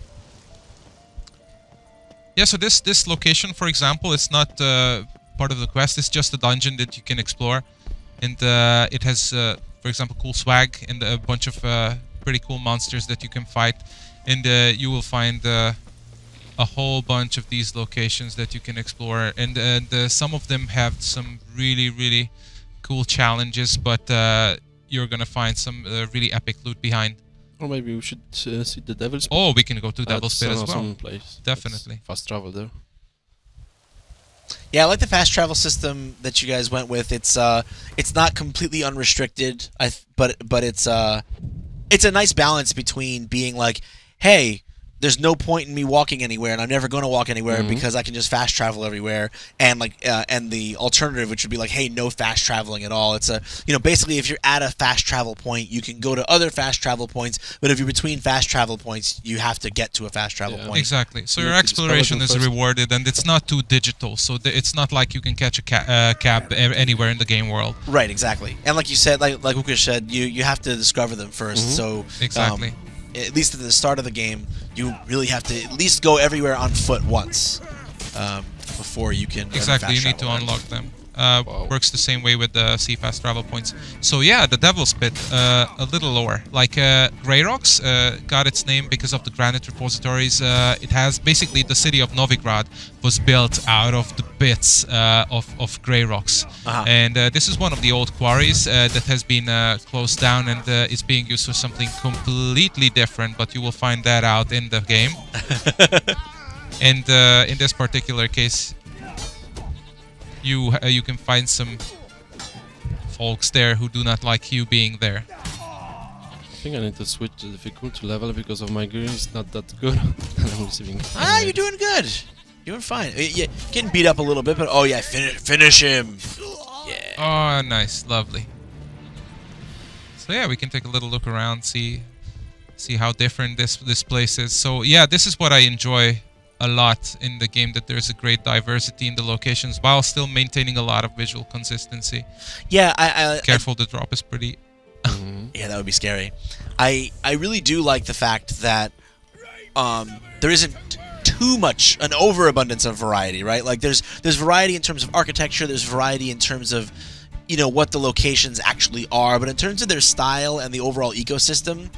Yeah, so this, this location, for example, it's not uh, part of the quest. It's just a dungeon that you can explore. And uh, it has, uh, for example, cool swag and a bunch of uh, pretty cool monsters that you can fight. And uh, you will find uh, a whole bunch of these locations that you can explore. And, and uh, some of them have some really, really cool challenges, but uh, you're gonna find some uh, really epic loot behind. Or maybe we should uh, see the Devil's Oh, we can go to Devil's Pit as well. place. Definitely. It's fast travel there. Yeah, I like the fast travel system that you guys went with. It's uh, it's not completely unrestricted. I but but it's uh, it's a nice balance between being like, hey, there's no point in me walking anywhere, and I'm never going to walk anywhere Mhm. because I can just fast travel everywhere, and like uh, and the alternative, which would be like, hey, no fast traveling at all. It's a you know basically if you're at a fast travel point, you can go to other fast travel points, but if you're between fast travel points, you have to get to a fast travel Yeah. point. Exactly. So You your need to discover exploration is first. rewarded, and it's not too digital. So th- it's not like you can catch a ca- uh, cab anywhere in the game world. Right, exactly. And like you said, like like Lucas said, you you have to discover them 1st So um, Exactly. At least at the start of the game, you really have to at least go everywhere on foot once um, before you can. Exactly. You need to unlock them. Uh, Works the same way with the sea fast travel points. So yeah, the Devil's Pit, uh, a little lower. Like uh, Grey Rocks uh, got its name because of the granite repositories. Uh, it has basically the city of Novigrad was built out of the bits uh, of of Grey Rocks, Uh-huh. and uh, this is one of the old quarries uh, that has been uh, closed down and uh, is being used for something completely different. But you will find that out in the game. and uh, in this particular case, you uh, you can find some folks there who do not like you being there. I think I need to switch the difficulty level because of my gear is not that good. and I'm receiving. Ah, you're doing good. You're doing fine. Uh, Yeah, getting beat up a little bit, but oh yeah, finish finish him. Yeah. Oh, nice, lovely. So yeah, we can take a little look around, see see how different this this place is. So yeah, this is what I enjoy a lot in the game that there's a great diversity in the locations while still maintaining a lot of visual consistency. Yeah, I, I, I Careful, the drop is pretty Yeah, that would be scary. I I really do like the fact that um, there isn't too much an overabundance of variety, right? Like there's there's variety in terms of architecture, there's variety in terms of you know what the locations actually are, but in terms of their style and the overall ecosystem,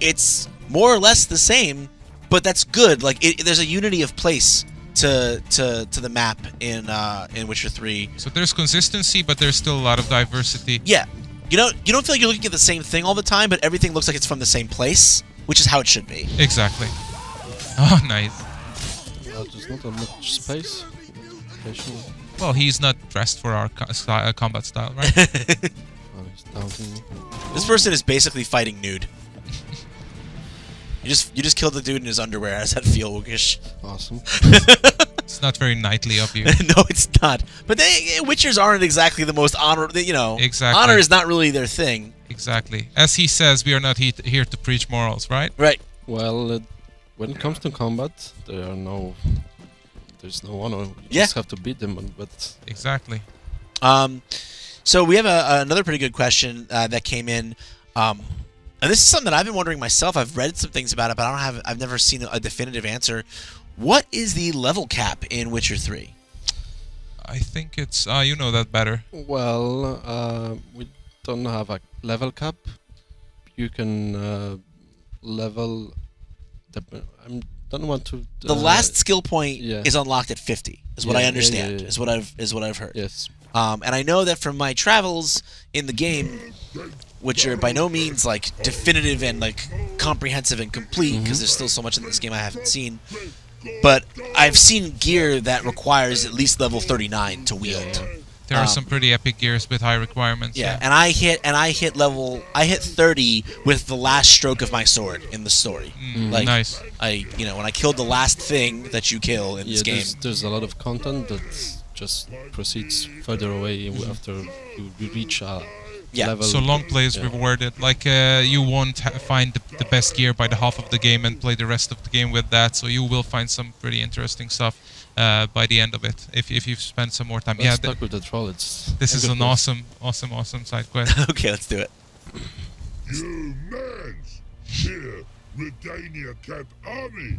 it's more or less the same, but that's good. Like it, there's a unity of place to to to the map in uh, in Witcher 3 So there's consistency, but there's still a lot of diversity. yeah. You know, you don't feel like you're looking at the same thing all the time, but everything looks like it's from the same place, which is how it should be. Exactly. Oh, nice. Uh, there's not that much space. Well, he's not dressed for our co- sty- uh, combat style, right? Oh, he's doubting me. This person is basically fighting nude. You just you just killed the dude in his underwear. How does that feel, Wookish? Awesome. it's not very knightly of you. no, it's not. But they Witchers aren't exactly the most honor. You know, Exactly. honor is not really their thing, Exactly. As he says, we are not he- here to preach morals, right? right? Well, uh, when it comes to combat, there are no. There's no honor. You Yeah. just have to beat them, but Exactly. Um, so we have a, another pretty good question uh, that came in, um, and this is something that I've been wondering myself. I've read some things about it, but I don't have. I've never seen a definitive answer. What is the level cap in Witcher Three? I think it's. Uh, you know that better. well, uh, we don't have a level cap. You can uh, level. The, I don't want to. The uh, last skill point yeah. is unlocked at 50. Is what Yeah, I yeah, understand. yeah, yeah. Is what I've is what I've heard. Yes. Um, and I know that from my travels in the game, which are by no means like definitive and like comprehensive and complete, because there's still so much in this game I haven't seen. But I've seen gear that requires at least level 39 to wield. There are Um, some pretty epic gears with high requirements. Yeah, and I hit and I hit level I hit 30 with the last stroke of my sword in the story. Mm, Like nice. I, you know, when I killed the last thing that you kill in Yeah, this game. there's, there's a lot of content that just proceeds further away after you, you reach a Yeah. level. So long play is yeah. rewarded. Like uh, you won't ha- find the, the best gear by the half of the game and play the rest of the game with that. So you will find some pretty interesting stuff uh, by the end of it if if you've spent some more time. Let's yeah, start th- with the troll. It's this is an place. awesome, awesome, awesome side quest. okay, let's do it. You mans! Here, Redania Camp Army!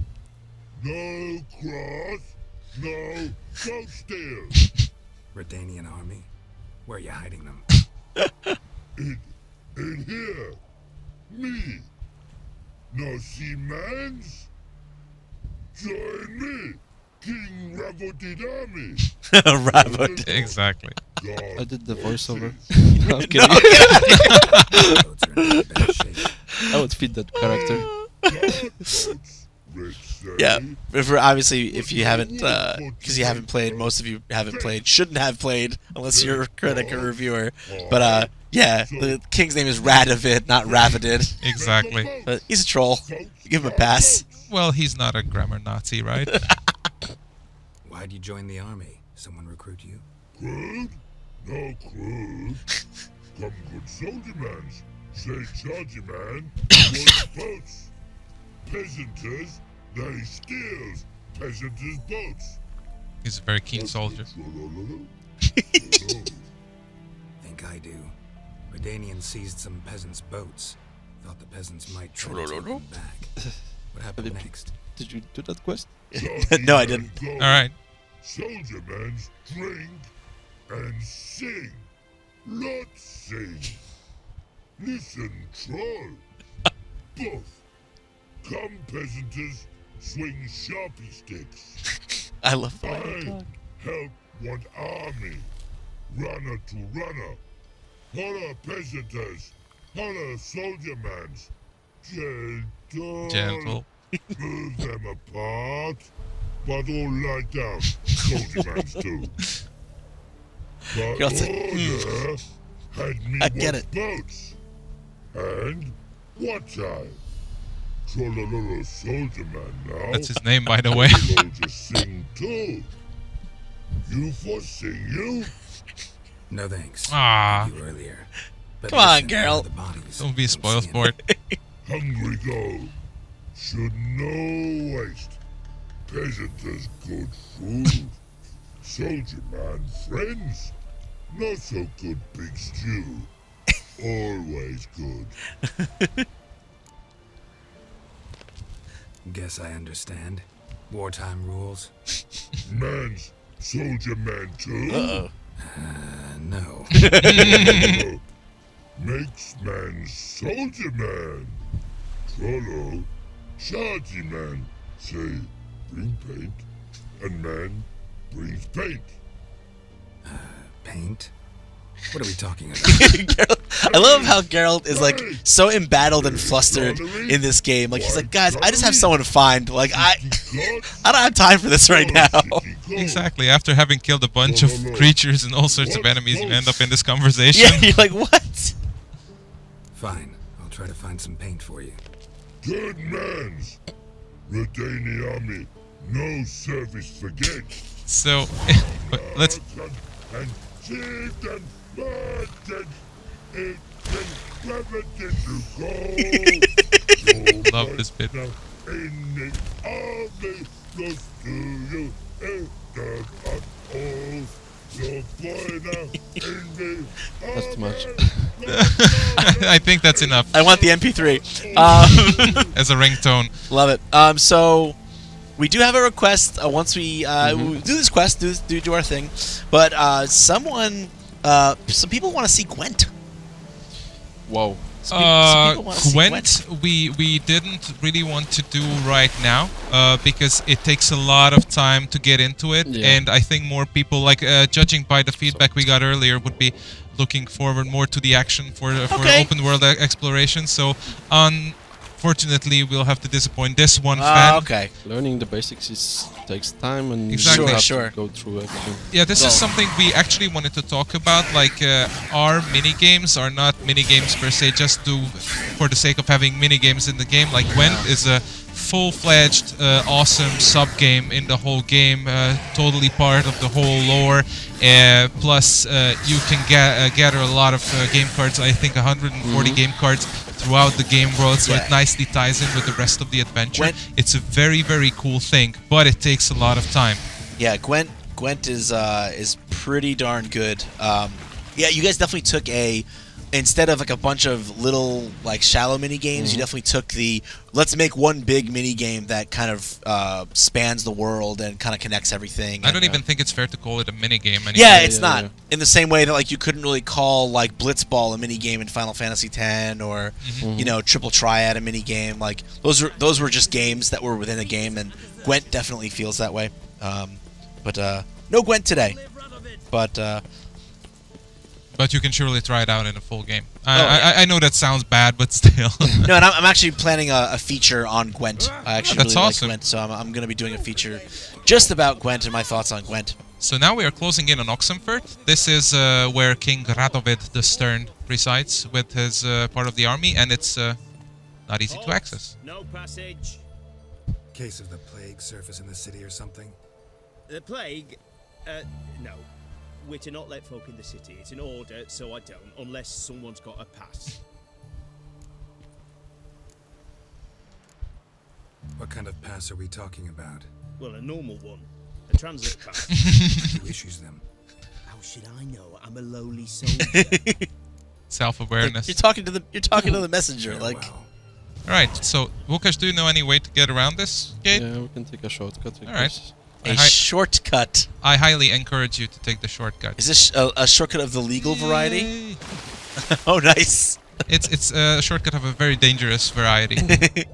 No cross, no ghost steal! Redanian army? Where are you hiding them? In, in here, me! No see mans? Join me, King Ravodid Army! Rabbit. exactly. I did the voiceover. No, I'm kidding. Boats are in bad shape. I would fit that character. Yeah, if obviously, if you haven't, because you haven't played, most of you haven't played, shouldn't have played, unless you're a critic or reviewer. But uh, yeah, the king's name is Radovid, not Ravidid. Exactly. But he's a troll. Give him a pass. Well, he's not a grammar Nazi, right? Why'd you join the army? Someone recruit you? Crude? No crude. Come good soldier man, Say charger man. Wants boats. Peasanters, they steals. Peasanters boats. he's a very keen soldier. Think I do. Redanian seized some peasants' boats. Thought the peasants might try to take them back. What happened next? Did you do that quest? no, I didn't. All right. Soldier man's drink. and sing. Let's sing. Listen, troll. Both. Come, peasanters, swing sharpie sticks. I love that. I help one army. Runner to runner. Holla, peasanters. Holla, soldier mans. Gentle. Gentle. Move them apart. But all lie down. Soldier mans too. But You'll order had me I get it. boats. And what I? Trollololo soldier man now. That's his name, by the way. You'll sing too. You for sing you? No thanks. Ah. You earlier. But Come on, girl. The bodies Don't be don't spoiled see. Hungry go. Should no waste. Peasanters good food. Soldier man friends. Not so good big stew. Always good. Guess I understand. Wartime rules? Man's soldier man too. Uh-oh. Uh, no. Makes man soldier man. Trollo, chargy man. Say, bring paint. And man brings paint. Paint? What are we talking about? Geralt, I love how Geralt is like so embattled and flustered in this game. Like he's like, guys, I just have someone to find. Like I, I don't have time for this right now. Exactly. After having killed a bunch of creatures and all sorts of enemies, you end up in this conversation. Yeah, you're like, what? Fine. I'll try to find some paint for you. Good mans. Redani army. No service forget. So, let's. And achieved and murdered. It can never get to go. Love this bit. Now, in the army, close to you. In the all. Your boy now in That's too much. I think that's enough I want the MP3. Um, as a ringtone. love it. Um, so we do have a request. Uh, once we, uh, we do this quest, do do do our thing, but uh, someone, uh, some people want to see Gwent. Wow. Some Uh, Gwent, we we didn't really want to do right now uh, because it takes a lot of time to get into it, Yeah. and I think more people, like uh, judging by the feedback we got earlier, would be looking forward more to the action for for Okay. open world exploration. So, unfortunately, we'll have to disappoint this one Ah, fan. okay. Learning the basics is takes time and Exactly. you have Sure, to go through everything. Yeah, this Well- is something we actually wanted to talk about. Like, uh, our mini games are not mini games per se, just to for the sake of having mini games in the game. Like, Gwent is a full-fledged, uh, awesome sub game in the whole game, uh, totally part of the whole lore. Uh, plus, uh, you can ga- uh, gather a lot of uh, game cards. I think 140 game cards throughout the game world, so it nicely ties in with the rest of the adventure. Gwent- It's a very, very cool thing, but it takes a lot of time. Yeah, Gwent Gwent is uh, is pretty darn good. Um, yeah, you guys definitely took a instead of like a bunch of little like shallow mini games, you definitely took the let's make one big mini game that kind of uh, spans the world and kind of connects everything. I don't and, uh, even think it's fair to call it a mini game anymore. Yeah, Yeah, it's yeah, not yeah. in the same way that like you couldn't really call like Blitzball a mini game in Final Fantasy X or you know Triple Triad a mini game. Like those were those were just games that were within a game, and Gwent definitely feels that way. Um, but uh, no Gwent today. But uh, But you can surely try it out in a full game. I, Oh, yeah. I, I know that sounds bad, but still. no, and I'm, I'm actually planning a, a feature on Gwent. I actually That's really awesome. like Gwent, so I'm, I'm going to be doing a feature just about Gwent and my thoughts on Gwent. so now we are closing in on Oxenfurt. This is uh, where King Radovid the Stern resides with his uh, part of the army, and it's uh, not easy to access. No passage. Case of the plague surface in the city or something? The plague? Uh, no. We're to not let folk in the city. It's an order, so I don't, unless someone's got a pass. What kind of pass are we talking about? Well, a normal one. A transit pass. Who issues them? How should I know? I'm a lowly soldier. Self-awareness. You're talking to the you're talking to the messenger. Like, Farewell. All right. So, Łukasz, do you know any way to get around this gate? Yeah, we can take a shortcut. I Alright. A I, shortcut. I highly encourage you to take the shortcut. Is this a, a shortcut of the legal variety? Oh, nice. It's it's a shortcut of a very dangerous variety.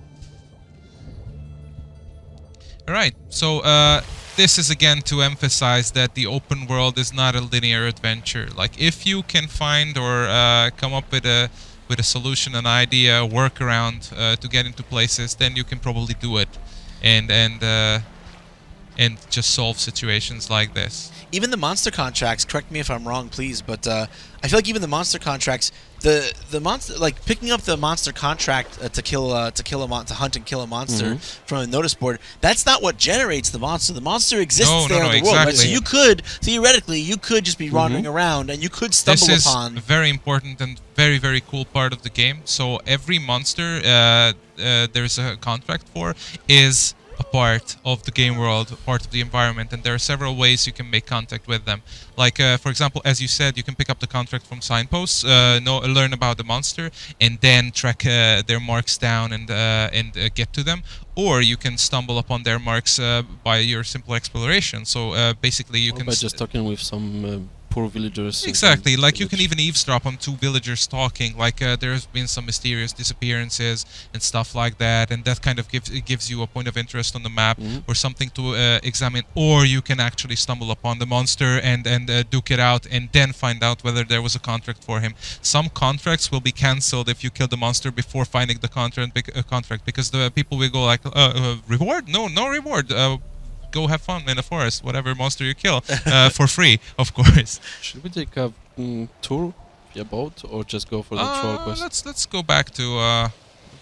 All right. So uh, this is again to emphasize that the open world is not a linear adventure. Like if you can find or uh, come up with a with a solution, an idea, a workaround uh, to get into places, then you can probably do it, and and uh, and just solve situations like this. even the monster contracts correct me if i'm wrong please but uh, i feel like even the monster contracts the the monster like picking up the monster contract uh, to kill uh, to kill a mon- to hunt and kill a monster from a notice board that's not what generates the monster the monster exists No, no, there no, in the world right? so you could theoretically you could just be wandering around and you could stumble this is upon a very important and very very cool part of the game. So every monster uh, uh, there's a contract for is a part of the game world, part of the environment, and there are several ways you can make contact with them. Like uh, for example, as you said, you can pick up the contract from signposts, uh, know, learn about the monster, and then track uh, their marks down and uh, and uh, get to them. Or you can stumble upon their marks uh, by your simple exploration. So uh, basically, you Or can by just talking with some poor villagers. Exactly. Like you can even eavesdrop on two villagers talking. Like uh, there's been some mysterious disappearances and stuff like that, and that kind of gives it gives you a point of interest on the map Mhm. or something to uh, examine. Or you can actually stumble upon the monster and and uh, duke it out, and then find out whether there was a contract for him. Some contracts will be cancelled if you kill the monster before finding the contract uh, contract because the people will go like, uh, uh, reward? No, no reward. Go have fun in the forest, whatever monster you kill, uh, for free, of course. Should we take a mm, tour via boat or just go for the troll Uh, quest? let's let's go back to uh,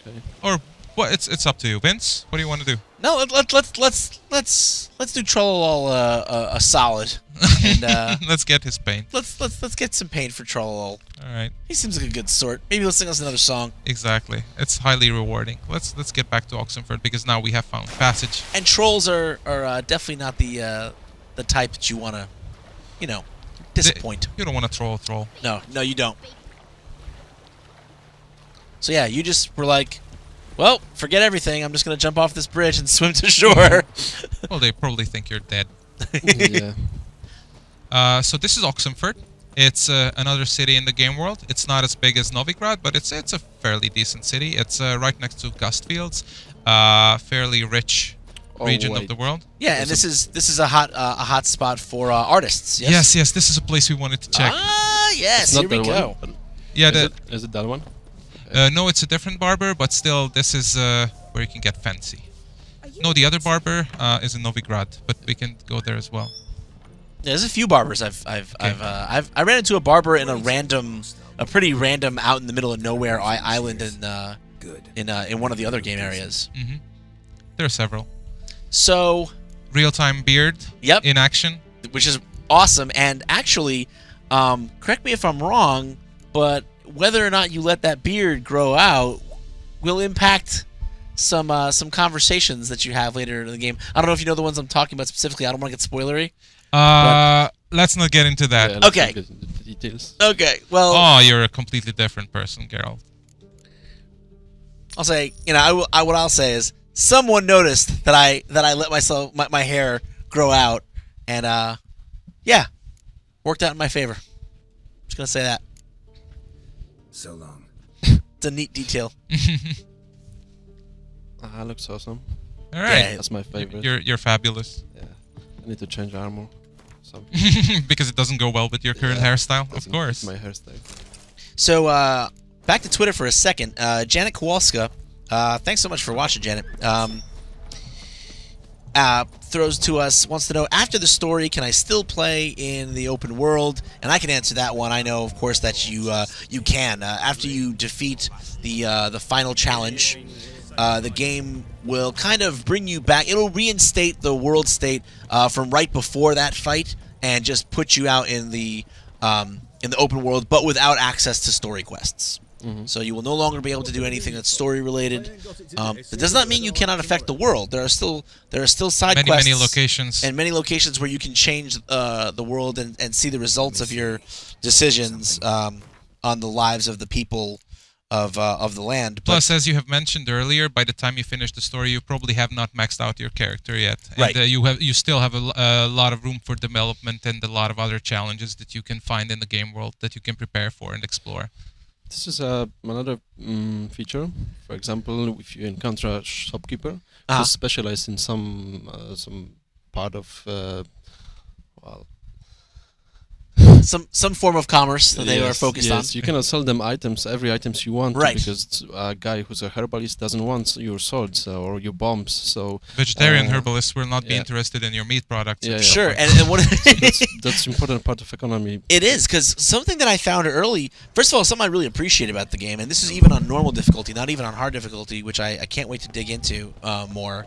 Okay. or what? It's it's up to you, Vince. What do you want to do? no let, let, let's let's let's let's do Trollol uh, a, a solid and uh, let's get his paint. let's let's let's get some paint for Trollol All right, he seems like a good sort maybe he'll sing us another song exactly. It's highly rewarding. Let's let's get back to Oxenfurt because now we have found passage. and trolls are are uh, definitely not the uh, the type that you want to, you know, disappoint. You don't want to troll a troll. No, no, you don't. So yeah, you just were like, well, forget everything. I'm just gonna jump off this bridge and swim to shore. Well, they probably think you're dead. yeah. Uh, so this is Oxenfurt. It's uh, another city in the game world. It's not as big as Novigrad, but it's it's a fairly decent city. It's uh, right next to Gustfields, uh, fairly rich Oh, region of the world. yeah, and this is this is a hot uh, a hot spot for uh, artists. Yes. Yes, yes, this is a place we wanted to check. Ah, yes. Here we go. one. yeah, is, the, it, is it that one? Uh, no, it's a different barber, but still, this is uh, where you can get fancy. No, the other barber uh, is in Novigrad, but we can go there as well. There's a few barbers I've I've I've, uh, I've I ran into a barber in a random, a pretty random out in the middle of nowhere island in uh, Good. in uh, in one of the other game areas. hmm There are several. So Real-time beard Yep. in action. which is awesome. And actually, um, correct me if I'm wrong, but whether or not you let that beard grow out will impact some uh, some conversations that you have later in the game. I don't know if you know the ones I'm talking about specifically. I don't want to get spoilery. Uh, let's not get into that. Yeah, Okay. into details. Okay, well, Oh, you're a completely different person, Geralt. I'll say, you know, I will, I, what I'll say is someone noticed that I that I let myself my, my hair grow out, and uh, yeah, worked out in my favor. Just gonna say that So long. it's a neat detail. Ah, looks awesome. All right, Yeah. That's my favorite. you're you're fabulous yeah. I need to change armor. Some because it doesn't go well with your current Yeah, hairstyle, of course. My hairstyle. So uh, back to Twitter for a second. Uh, Janet Kowalska, uh, thanks so much for watching, Janet. Um, uh, throws to us wants to know after the story, can I still play in the open world? And I can answer that one. I know, of course, that you uh, you can. Uh, after you defeat the uh, the final challenge, uh, the game will kind of bring you back. It'll reinstate the world state uh, from right before that fight and just put you out in the um, in the open world, but without access to story quests. So you will no longer be able to do anything that's story related. Um, it does not mean you cannot affect the world. There are still there are still side Many quests many locations. and many locations where you can change uh, the world and, and see the results of your decisions um, on the lives of the people of uh, of the land. But Plus, as you have mentioned earlier, by the time you finish the story, you probably have not maxed out your character yet, and Right. uh, you have you still have a lot of room for development and a lot of other challenges that you can find in the game world that you can prepare for and explore. This is uh, another mm feature. For example, if you encounter a shopkeeper Uh-huh. who's specialized in some uh, some part of uh, well, some some form of commerce that they are yes, focused yes, on. you cannot sell them items, every items you want, Right. Because a guy who's a herbalist doesn't want your swords uh, or your bombs. So Vegetarian Uh, herbalists will not be interested in your meat products. Yeah, yeah. Sure, and, and what that's that's important part of economy. It is because something that I found early. First of all, something I really appreciate about the game, and this is even on normal difficulty, not even on hard difficulty, which I, I can't wait to dig into uh, more.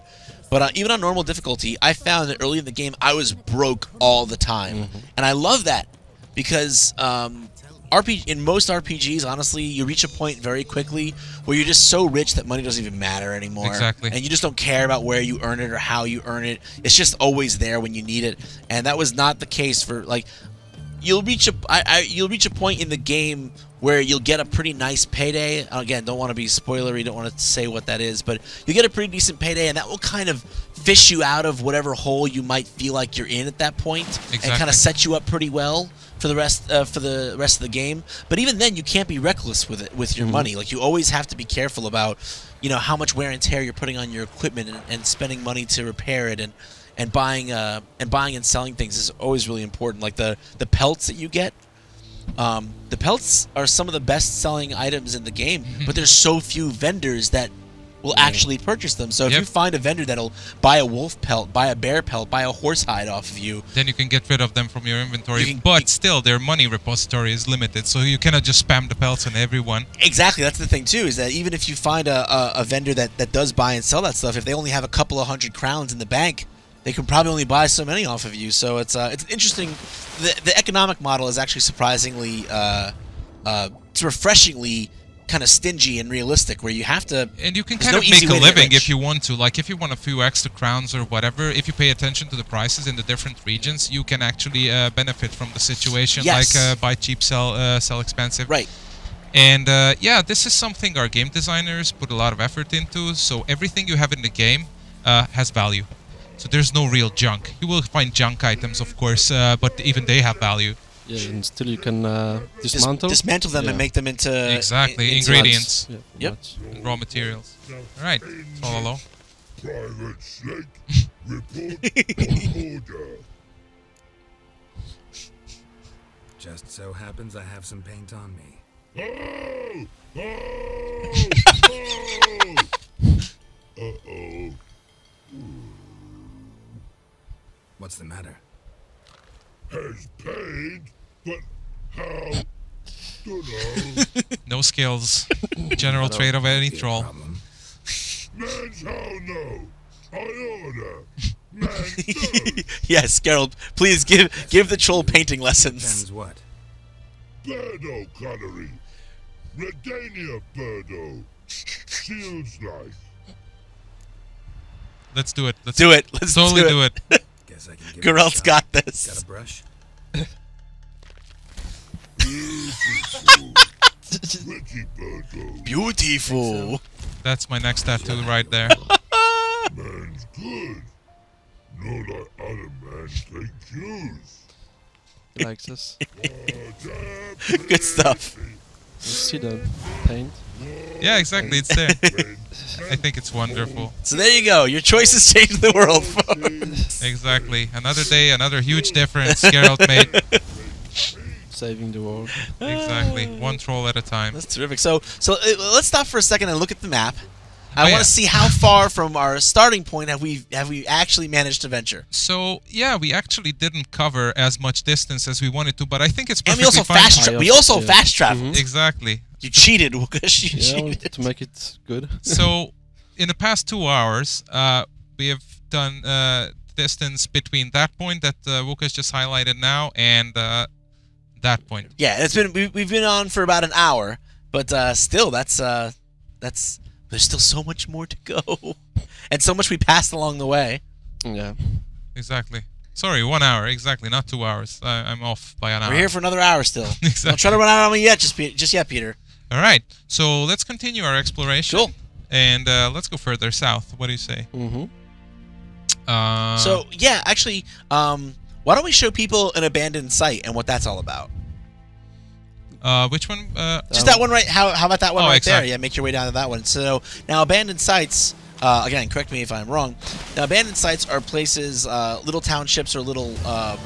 But uh, even on normal difficulty, I found that early in the game I was broke all the time, and I love that because um, RPG in most RPGs, honestly, you reach a point very quickly where you're just so rich that money doesn't even matter anymore. Exactly. And you just don't care about where you earn it or how you earn it. It's just always there when you need it, and that was not the case for like you'll reach a I, I, you'll reach a point in the game where you'll get a pretty nice payday. Again, don't want to be spoilery, don't want to say what that is, but you get a pretty decent payday, and that will kind of fish you out of whatever hole you might feel like you're in at that point. point, and kind of set you up pretty well for the rest uh, for the rest of the game. But even then, you can't be reckless with it with your money. Like you always have to be careful about you know how much wear and tear you're putting on your equipment and, and spending money to repair it and and buying uh, and buying and selling things is always really important. Like the the pelts that you get, um, the pelts are some of the best selling items in the game, but there's so few vendors that will actually purchase them. So if Yep. you find a vendor that'll buy a wolf pelt, buy a bear pelt, buy a horse hide off of you, Then you can get rid of them from your inventory, You can- but still their money repository is limited, so you cannot just spam the pelts on everyone. Exactly, that's the thing too. Is that even if you find a, a, a vendor that, that does buy and sell that stuff, if they only have a couple of hundred crowns in the bank, they can probably only buy so many off of you. So it's uh, it's interesting. The the economic model is actually surprisingly, uh, uh, it's refreshingly kind of stingy and realistic, where you have to. And you can kind no of make a living if you want to. Like if you want a few extra crowns or whatever, if you pay attention to the prices in the different regions, you can actually uh, benefit from the situation. Yes. Like uh, buy cheap, sell uh, sell expensive. Right. And uh, yeah, this is something our game designers put a lot of effort into. So everything you have in the game uh, has value. So there's no real junk. You will find junk items, of course, uh, but even they have value. Yeah, and still you can uh, Dis- dismantle. dismantle them and make them into Exactly, in- ingredients. Yeah, Yep. nuts. and raw materials. All right, follow. Private Snake, report on order. Just so happens I have some paint on me. Oh! Oh! oh! Uh-oh. What's the matter? Has paid, but how? Dunno. No skills. General trait of any troll. Man's how no. I order. Man no. yes, Geralt. please give give the troll painting lessons. Depends what? Birdo Connery. Redania Birdo. Shields life. Let's do it. Let's Do it. Let's totally do do it. it. Guess I can give it a Geralt's shot. got Got a brush? Pretty Birdo. Beautiful. That's my next tattoo right there. Man's good. Not like other men take use. He likes this. Good stuff. You see the paint? Yeah, exactly. It's there. I think it's wonderful. So there you go. Your choices change the world, folks. Exactly. Another day, another huge difference Geralt made. Saving the world. Exactly. One troll at a time. That's terrific. So, so uh, let's stop for a second and look at the map. I Oh, want yeah. to see how far from our starting point have we have we actually managed to venture. So yeah, we actually didn't cover as much distance as we wanted to, but I think it's And we also fine. fast tra- we also- also yeah. fast traveled. Exactly. You cheated, Lucas. You Yeah, cheated. to make it good. So in the past two hours, uh, we have done uh, distance between that point that uh, Łukasz just highlighted now and uh, that point. Yeah, it's been we, we've been on for about an hour, but uh, still, that's uh, that's there's still so much more to go, and so much we passed along the way. Yeah. Exactly. Sorry, one hour. Exactly, not two hours. I, I'm off by an hour. We're here for another hour still. Don't try to run out on me yet, just Pe- just yet, Peter. All right, so let's continue our exploration. Cool. And uh, let's go further south. What do you say? Mm-hmm. Uh, So yeah, actually, um, why don't we show people an abandoned site and what that's all about? Uh, which one? Uh, Just that one right. How, how about that one Oh, right exactly. there? Yeah, make your way down to that one. So now abandoned sites. Uh, again, correct me if I'm wrong. Now, abandoned sites are places, uh, little townships or little uh,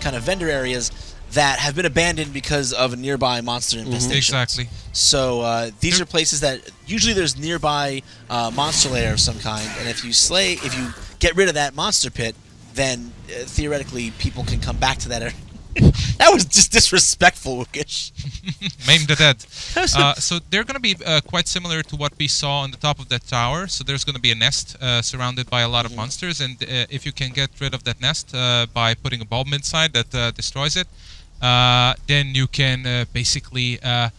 kind of vendor areas that have been abandoned because of a nearby monster infestation. exactly. So uh, these are places that usually there's nearby uh, monster lair of some kind, and if you slay, if you get rid of that monster pit, then uh, theoretically people can come back to that area. that was just disrespectful, Łukasz. Maim the dead. Uh, so they're going to be uh, quite similar to what we saw on the top of that tower. So there's going to be a nest uh, surrounded by a lot of monsters, and uh, if you can get rid of that nest uh, by putting a bomb inside that uh, destroys it, uh, then you can uh, basically uh,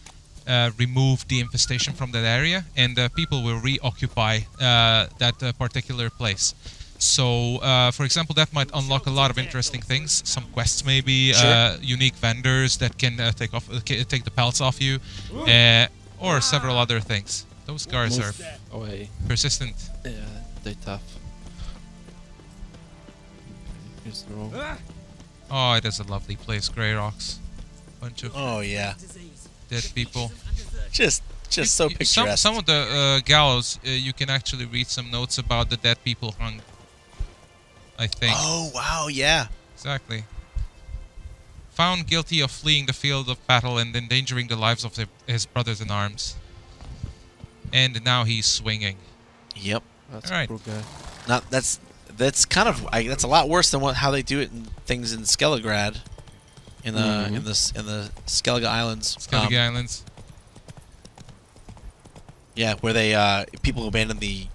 uh, remove the infestation from that area, and uh, people will reoccupy uh, that uh, particular place. So, uh, for example, that might unlock a lot of interesting things. Some quests, maybe Sure. uh, unique vendors that can uh, take off, uh, take the pelts off you, uh, or several other things. Those guards are Away. persistent. Yeah, they're tough. Here's the roll. Oh, it is a lovely place, Grey Rocks. Bunch of Oh yeah, dead people. just just so You- some, some of the uh, gallows, uh, you can actually read some notes about the dead people hung. I think. oh wow, yeah. Exactly. Found guilty of fleeing the field of battle and endangering the lives of his brothers in arms. And now he's swinging. Yep. That's Alright. a poor guy. Not that's that's kind of I, that's a lot worse than what how they do it in things in Skelligrad, in the Mhm. in the in the Skellige Islands. Skellige Um, Islands. Yeah, where they uh, people who abandon the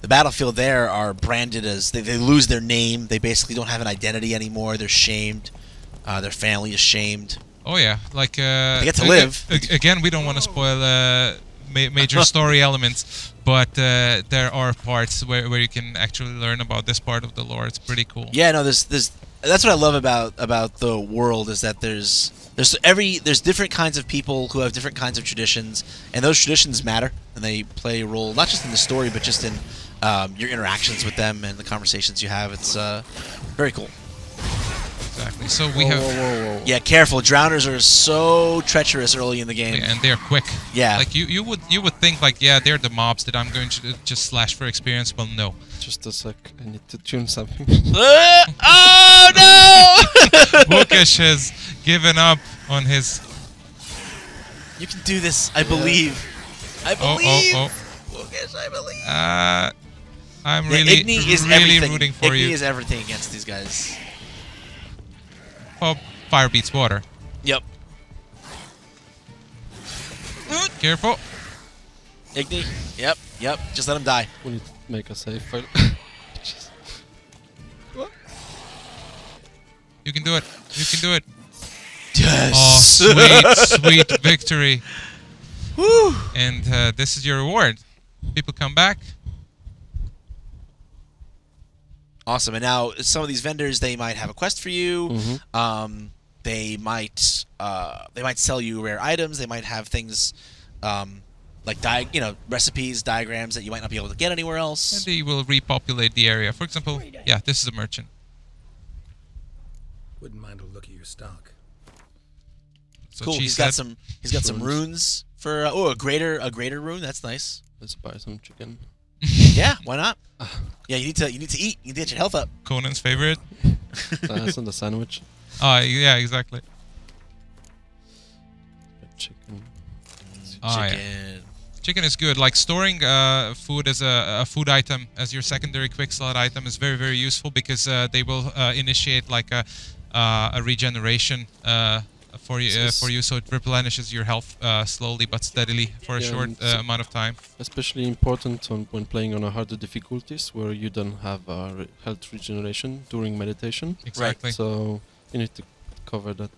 the battlefield there are branded as they, they lose their name. They basically don't have an identity anymore. They're shamed. Uh, their family is shamed. Oh yeah, like uh, They get to live. again, we don't want to spoil uh, ma- major story elements, but uh, there are parts where, where you can actually learn about this part of the lore. It's pretty cool. Yeah, no, there's there's that's what I love about about the world is that there's there's every there's different kinds of people who have different kinds of traditions, and those traditions matter and they play a role not just in the story but just in um, your interactions with them and the conversations you have. It's uh, very cool. Exactly. So we whoa, have, whoa, whoa, whoa. Yeah, careful. Drowners are so treacherous early in the game. and they're quick. Yeah. Like you, you would you would think like yeah they're the mobs that I'm going to just slash for experience. Well, no. Just a sec. I need to tune something. Uh, oh no! Łukasz has given up on his. you can do this. I believe. I Oh believe. oh Lucas, I believe. oh. Uh, I'm Yeah, really Igni is really everything. rooting for Igni you. is everything against these guys. Oh, fire beats water. Yep. Careful. Igni. Yep. Yep. Just let him die. we need to make a save file. You can do it. You can do it. Yes. Oh, sweet, sweet victory. Woo. And uh, this is your reward. People come back. Awesome. And now some of these vendors, they might have a quest for you. Mhm. Um, they might uh, they might sell you rare items. They might have things um, like di- you know recipes, diagrams that you might not be able to get anywhere else. And else. they will repopulate the area. For example, yeah, this is a merchant. Wouldn't mind a look at your stock. So cool. she He's said, got some. He's got some Runes. runes for. Uh, oh, a greater a greater rune. That's nice. Let's buy some chicken. Yeah. Why not? Yeah. You need to. You need to eat. You need to get your health up. Conan's favorite. That's on the sandwich. Oh, yeah, exactly. Chicken. Oh, yeah. Chicken. Chicken is good. Like storing uh, food as a, a food item as your secondary quick slot item is very very useful because uh, they will uh, initiate like a uh, a regeneration uh, for you uh, for you, so it replenishes your health uh, slowly but steadily for a Yeah, short uh, amount of time. Especially important on, when playing on a harder difficulties where you don't have uh, re- health regeneration during meditation. Exactly. So you need to cover that.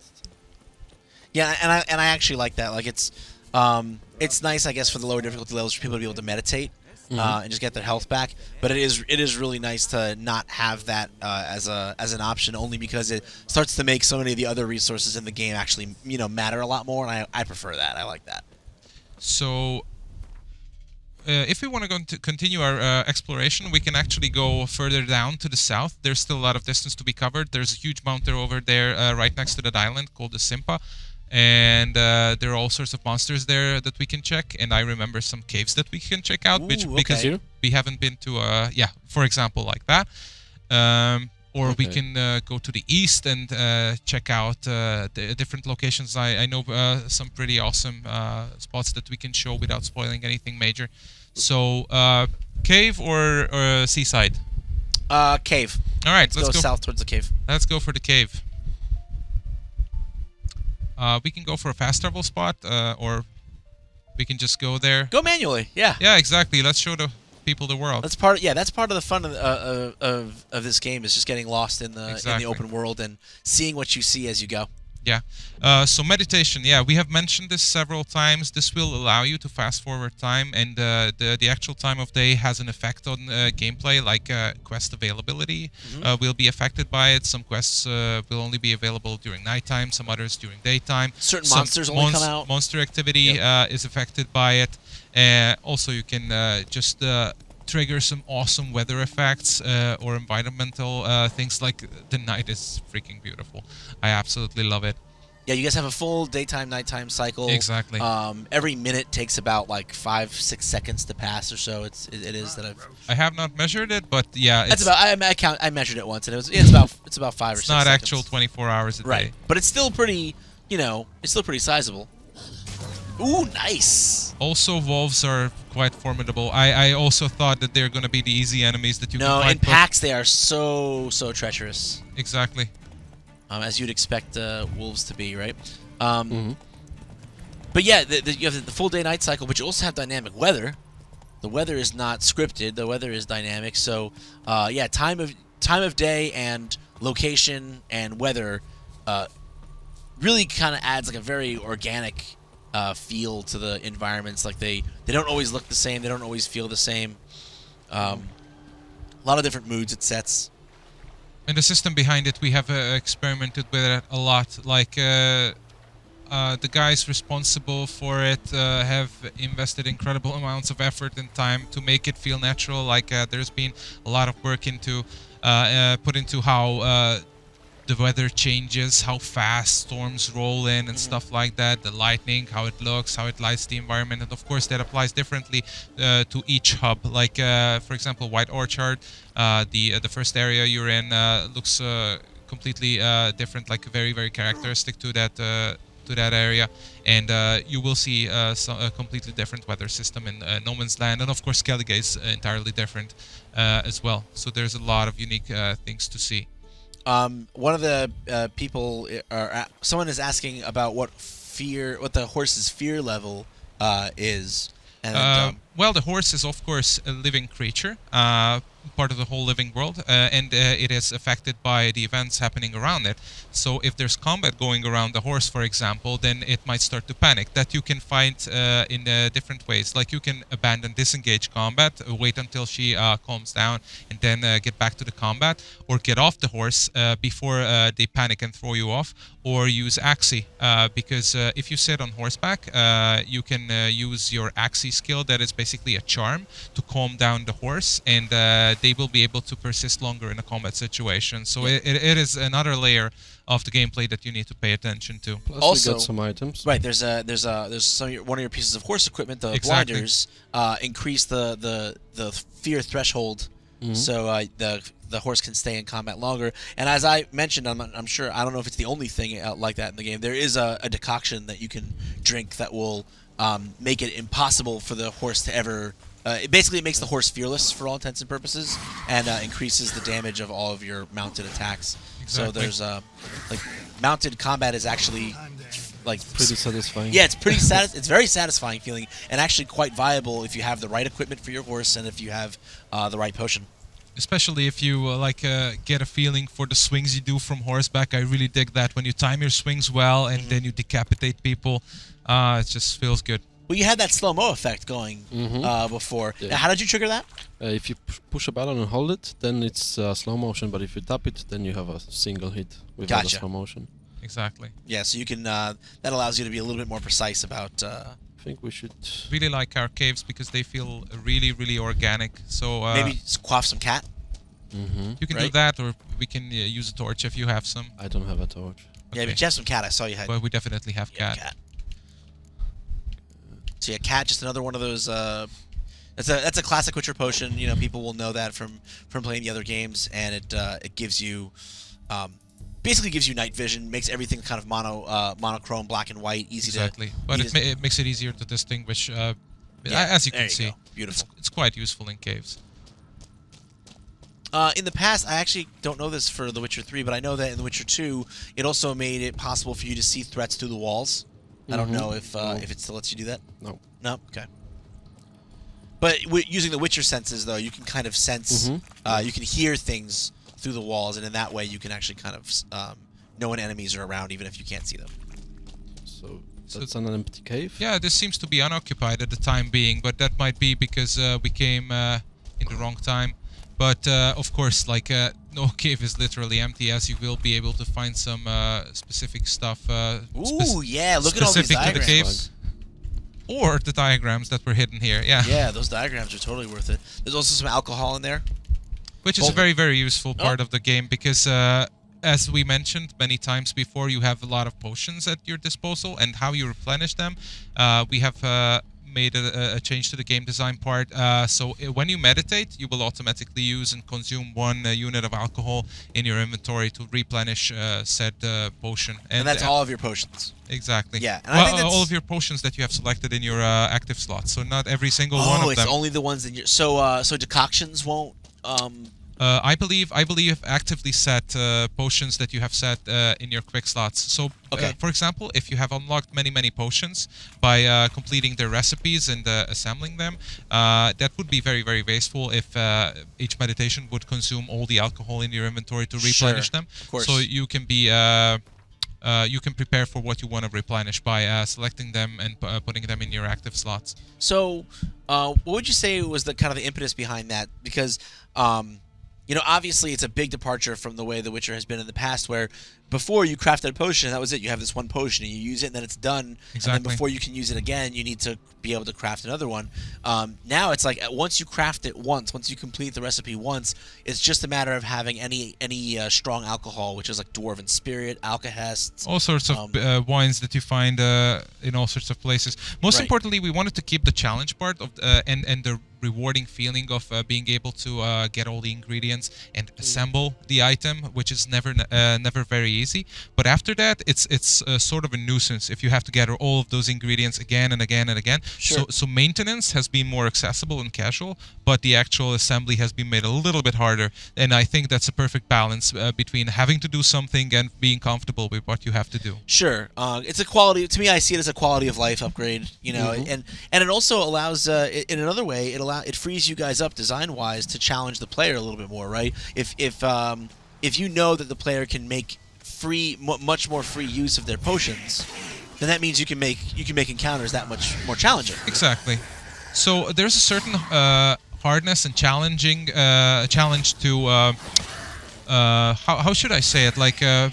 Yeah, and I and I actually like that. Like it's um, it's nice, I guess, for the lower difficulty levels for people to be able to meditate uh, and just get their health back. But it is it is really nice to not have that uh, as a as an option, only because it starts to make so many of the other resources in the game actually you know matter a lot more, and I, I prefer that. I like that. so uh, if we want to go to continue our uh, exploration, we can actually go further down to the south. There's still a lot of distance to be covered. There's a huge mountain over there uh, right next to that island called the Simpa. And uh, there are all sorts of monsters there that we can check. And I remember some caves that we can check out, which Ooh, because okay. we haven't been to, uh, yeah, for example, like that. Um, or we can uh, go to the east and uh, check out uh, the different locations. I, I know uh, some pretty awesome uh, spots that we can show without spoiling anything major. So, uh, cave or, or seaside? Uh, cave. All right, Let's, let's go, go. south towards the cave. Let's go for the cave. Uh, we can go for a fast travel spot, uh, or we can just go there. Go manually. Yeah. Yeah, exactly. Let's show the people the world. That's part. Of, yeah, that's part of the fun of, uh, of of this game is just getting lost in the in the open world and seeing what you see as you go. Yeah. Uh, so meditation, yeah, we have mentioned this several times. This will allow you to fast forward time, and uh, the the actual time of day has an effect on uh, gameplay, like uh, quest availability uh, will be affected by it. Some quests uh, will only be available during nighttime, some others during daytime. Certain Some monsters only come out. Monster activity uh, is affected by it. Uh, also, you can uh, just uh, trigger some awesome weather effects uh, or environmental uh, things like the night is freaking beautiful. I absolutely love it. Yeah, you guys have a full daytime nighttime cycle. Exactly. Um, every minute takes about like five six seconds to pass or so. It's it, it is that I've. I have not measured it, but yeah, That's it's, about. I, I count. I measured it once, and it was. It's about. It's about five or it's six. not seconds. actual 24 hours a Right, day. but it's still pretty. You know, it's still pretty sizable. Ooh, nice. Also, wolves are quite formidable. I, I also thought that they're going to be the easy enemies that you No, can in find. but- packs they are so so treacherous, Exactly. um, as you'd expect uh, wolves to be, right? Um, Mhm. But yeah, the, the, you have the full day night cycle, but you also have dynamic weather. The weather is not scripted. The weather is dynamic. So uh, yeah, time of time of day and location and weather uh, really kind of adds like a very organic uh, feel to the environments. Like they they don't always look the same. They don't always feel the same. Um, a lot of different moods it sets. And the system behind it, we have uh, experimented with it a lot. Like uh, uh, the guys responsible for it uh, have invested incredible amounts of effort and time to make it feel natural. Like uh, there's been a lot of work into uh, uh, put into how uh, the weather changes, how fast storms roll in, and stuff like that. The lightning, how it looks, how it lights the environment, and of course that applies differently uh, to each hub. Like uh, for example, White Orchard, uh, the uh, the first area you're in uh, looks uh, completely uh, different, like very very characteristic to that. Uh, to that area, and uh, you will see uh, a completely different weather system in uh, No Man's Land, and of course Skellige is entirely different uh, as well. So there's a lot of unique uh, things to see. Um, one of the uh, people, or uh, someone is asking about what fear, what the horse's fear level uh, is, and Uh, um, well, the horse is of course a living creature, uh, part of the whole living world, uh, and uh, it is affected by the events happening around it. So if there's combat going around the horse, for example, then it might start to panic. That you can find uh, in uh, different ways. Like you can abandon, disengage combat, uh, wait until she uh, calms down, and then get back to the combat, or get off the horse before they panic and throw you off, or use Axii. Uh, because uh, if you sit on horseback, uh, you can uh, use your Axii skill, that is basically a charm, to calm down the horse, and uh, they will be able to persist longer in a combat situation. So it, it, it is another layer of the gameplay that you need to pay attention to. Plus, Also- got some items. right there's a there's a there's some of your, one of your pieces of horse equipment, the Exactly. blinders, uh, increase the the the fear threshold, so uh, the the horse can stay in combat longer. And as I mentioned, I'm, I'm sure I don't know if it's the only thing out like that in the game. There is a, a decoction that you can drink that will um, make it impossible for the horse to ever. Uh, it basically makes the horse fearless for all intents and purposes, and uh, increases the damage of all of your mounted attacks. So Exactly. there's uh, like mounted combat is actually like Pretty satisfying. yeah, it's pretty satis- It's very satisfying feeling, and actually quite viable if you have the right equipment for your horse and if you have uh, the right potion. Especially if you uh, like uh, get a feeling for the swings you do from horseback. I really dig that when you time your swings well and then you decapitate people. Uh, it just feels good. Well, you had that slow mo effect going Mhm. uh, before. Yeah. Now, how did you trigger that? Uh, if you p- push a button and hold it, then it's uh, slow motion. But if you tap it, then you have a single hit without Gotcha. slow motion. Exactly. Yeah, so you can. Uh, that allows you to be a little bit more precise about uh, I think we should. Really like our caves because they feel really, really organic. So uh, Maybe s- quaff some cat. hmm you can do that, or we can uh, use a torch if you have some. I don't have a torch. Yeah, Okay. but you have some cat. I saw you had But we definitely have yeah, cat. So yeah, cat. Just another one of those. Uh, that's a that's a classic Witcher potion. You know, people will know that from from playing the other games, and it uh, it gives you, um, basically gives you night vision, makes everything kind of mono uh, monochrome, black and white, easy Exactly. to. But you it, ma- it makes it easier to distinguish. Uh, Yeah, as you can you see, go. Beautiful. It's, it's quite useful in caves. Uh, in the past, I actually don't know this for The Witcher 3, but I know that in The Witcher 2, it also made it possible for you to see threats through the walls. I don't Mhm. know if uh, No. if it still lets you do that. No. No, okay. But w- using the Witcher senses, though, you can kind of sense, Mhm. uh, you can hear things through the walls, and in that way, you can actually kind of um, know when enemies are around, even if you can't see them. So So- that's an empty cave. Yeah, this seems to be unoccupied at the time being, but that might be because uh, we came uh, in the wrong time. But uh, of course, like uh, no cave is literally empty, as you will be able to find some uh, specific stuff. Uh, spec- Ooh, yeah! Look at all these specific to the caves. or the diagrams that were hidden here. Yeah, Yeah, those diagrams are totally worth it. There's also some alcohol in there. Which is a very very useful part Oh. of the game because. Uh, as we mentioned many times before, you have a lot of potions at your disposal, and how you replenish them. Uh, we have uh, made a, a change to the game design part. Uh, so uh, when you meditate, you will automatically use and consume one uh, unit of alcohol in your inventory to replenish uh, said uh, potion. And, that's uh, all of your potions. Exactly. Yeah, and I well, think all of your potions that you have selected in your uh, active slots. So not every single one Oh, of it's them. only the ones in your. So, uh, so decoctions won't. Um, Uh, I believe I believe actively set uh, potions that you have set uh, in your quick slots. So, Okay. uh, for example, if you have unlocked many many potions by uh, completing their recipes and uh, assembling them, uh, that would be very very wasteful if uh, each meditation would consume all the alcohol in your inventory to replenish Sure, them. of course. So you can be. Uh, uh, you can prepare for what you want to replenish by uh, selecting them and uh, putting them in your active slots. So, uh, what would you say was the kind of the impetus behind that? Because, um, you know, obviously it's a big departure from the way The Witcher has been in the past, where before you crafted a potion, that was it. You have this one potion, and you use it, and then it's done. Exactly. And then before you can use it again, you need to be able to craft another one. Um, now it's like uh, once you craft it once, once you complete the recipe once, it's just a matter of having any any uh, strong alcohol, which is like Dwarven Spirit, Alkahest. all sorts of Um, uh, wines that you find uh, in all sorts of places. Most Right. importantly, we wanted to keep the challenge part of uh, and and the rewarding feeling of uh, being able to uh, get all the ingredients and Mm. assemble the item, which is never uh, never very easy. But after that, it's it's uh, sort of a nuisance if you have to gather all of those ingredients again and again and again. Sure. So so maintenance has been more accessible and casual, but the actual assembly has been made a little bit harder. And I think that's a perfect balance uh, between having to do something and being comfortable with what you have to do. Sure, uh, it's a quality. To me, I see it as a quality of life upgrade. You know, Mm-hmm. and and it also allows, uh, in another way, it allow it frees you guys up design wise to challenge the player a little bit more, right? If if um, if you know that the player can make free, mu much more free use of their potions, then that means you can make you can make encounters that much more challenging. Exactly. So there's a certain uh, hardness and challenging uh, challenge to uh, uh, how, how should I say it like uh,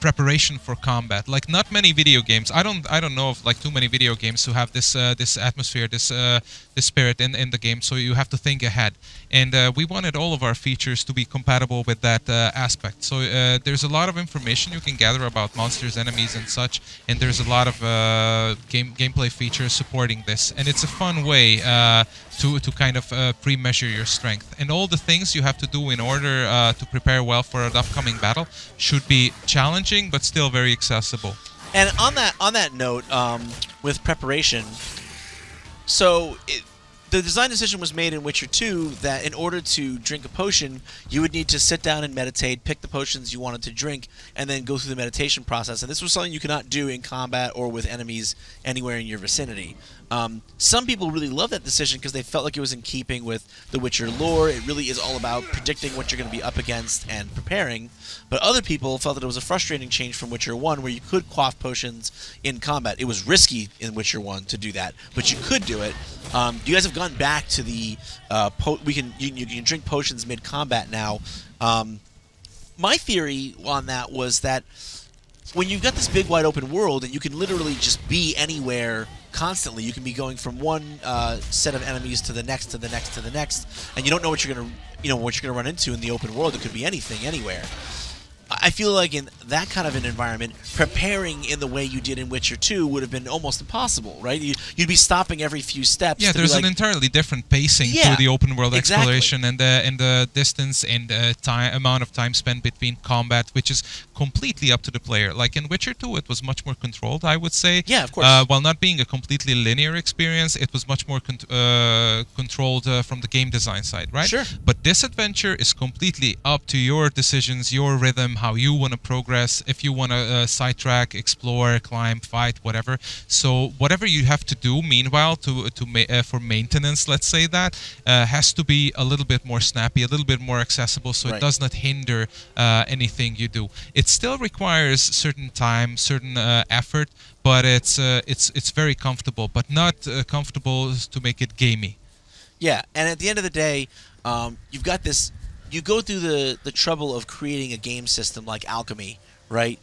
preparation for combat. Like not many video games. I don't I don't know of like too many video games who have this uh, this atmosphere, this uh, this spirit in, in the game. So you have to think ahead. And uh, we wanted all of our features to be compatible with that uh, aspect. So uh, there's a lot of information you can gather about monsters, enemies, and such. And there's a lot of uh, game gameplay features supporting this. And it's a fun way uh, to to kind of uh, pre-measure your strength. And all the things you have to do in order uh, to prepare well for an upcoming battle should be challenging but still very accessible. And on that on that note, um, with preparation, so it, the design decision was made in Witcher 2 that in order to drink a potion, you would need to sit down and meditate, pick the potions you wanted to drink, and then go through the meditation process. And this was something you could not do in combat or with enemies anywhere in your vicinity. Um, some people really love that decision because they felt like it was in keeping with the Witcher lore. It really is all about predicting what you're going to be up against and preparing. But other people felt that it was a frustrating change from Witcher 1 where you could quaff potions in combat. It was risky in Witcher 1 to do that, but you could do it. Um, you guys have gone back to the uh, we can you, you can drink potions mid combat now. Um, my theory on that was that when you've got this big wide open world and you can literally just be anywhere constantly, you can be going from one uh, set of enemies to the next, to the next, to the next, and you don't know what you're gonna, you know, what you're gonna run into in the open world. It could be anything, anywhere. I feel like in that kind of an environment, preparing in the way you did in Witcher 2 would have been almost impossible, right? You, would be stopping every few steps. Yeah, there's be an entirely different pacing Yeah, to the open world exactly. exploration and the and the distance and the time amount of time spent between combat, which is completely up to the player. Like in Witcher 2, it was much more controlled, I would say. Yeah, of course. Uh, while not being a completely linear experience, it was much more con- uh, controlled uh, from the game design side, right? Sure. But this adventure is completely up to your decisions, your rhythm, how you want to progress. If you want to uh, sidetrack, explore, climb, fight, whatever. So whatever you have to do, meanwhile, to to ma- uh, for maintenance, let's say that, uh, has to be a little bit more snappy, a little bit more accessible, so Right. it does not hinder uh, anything you do. It still requires certain time, certain uh, effort, but it's uh, it's it's very comfortable, but not uh, comfortable to make it gamey. Yeah, and at the end of the day, um, you've got this. You go through the the trouble of creating a game system like Alchemy, right?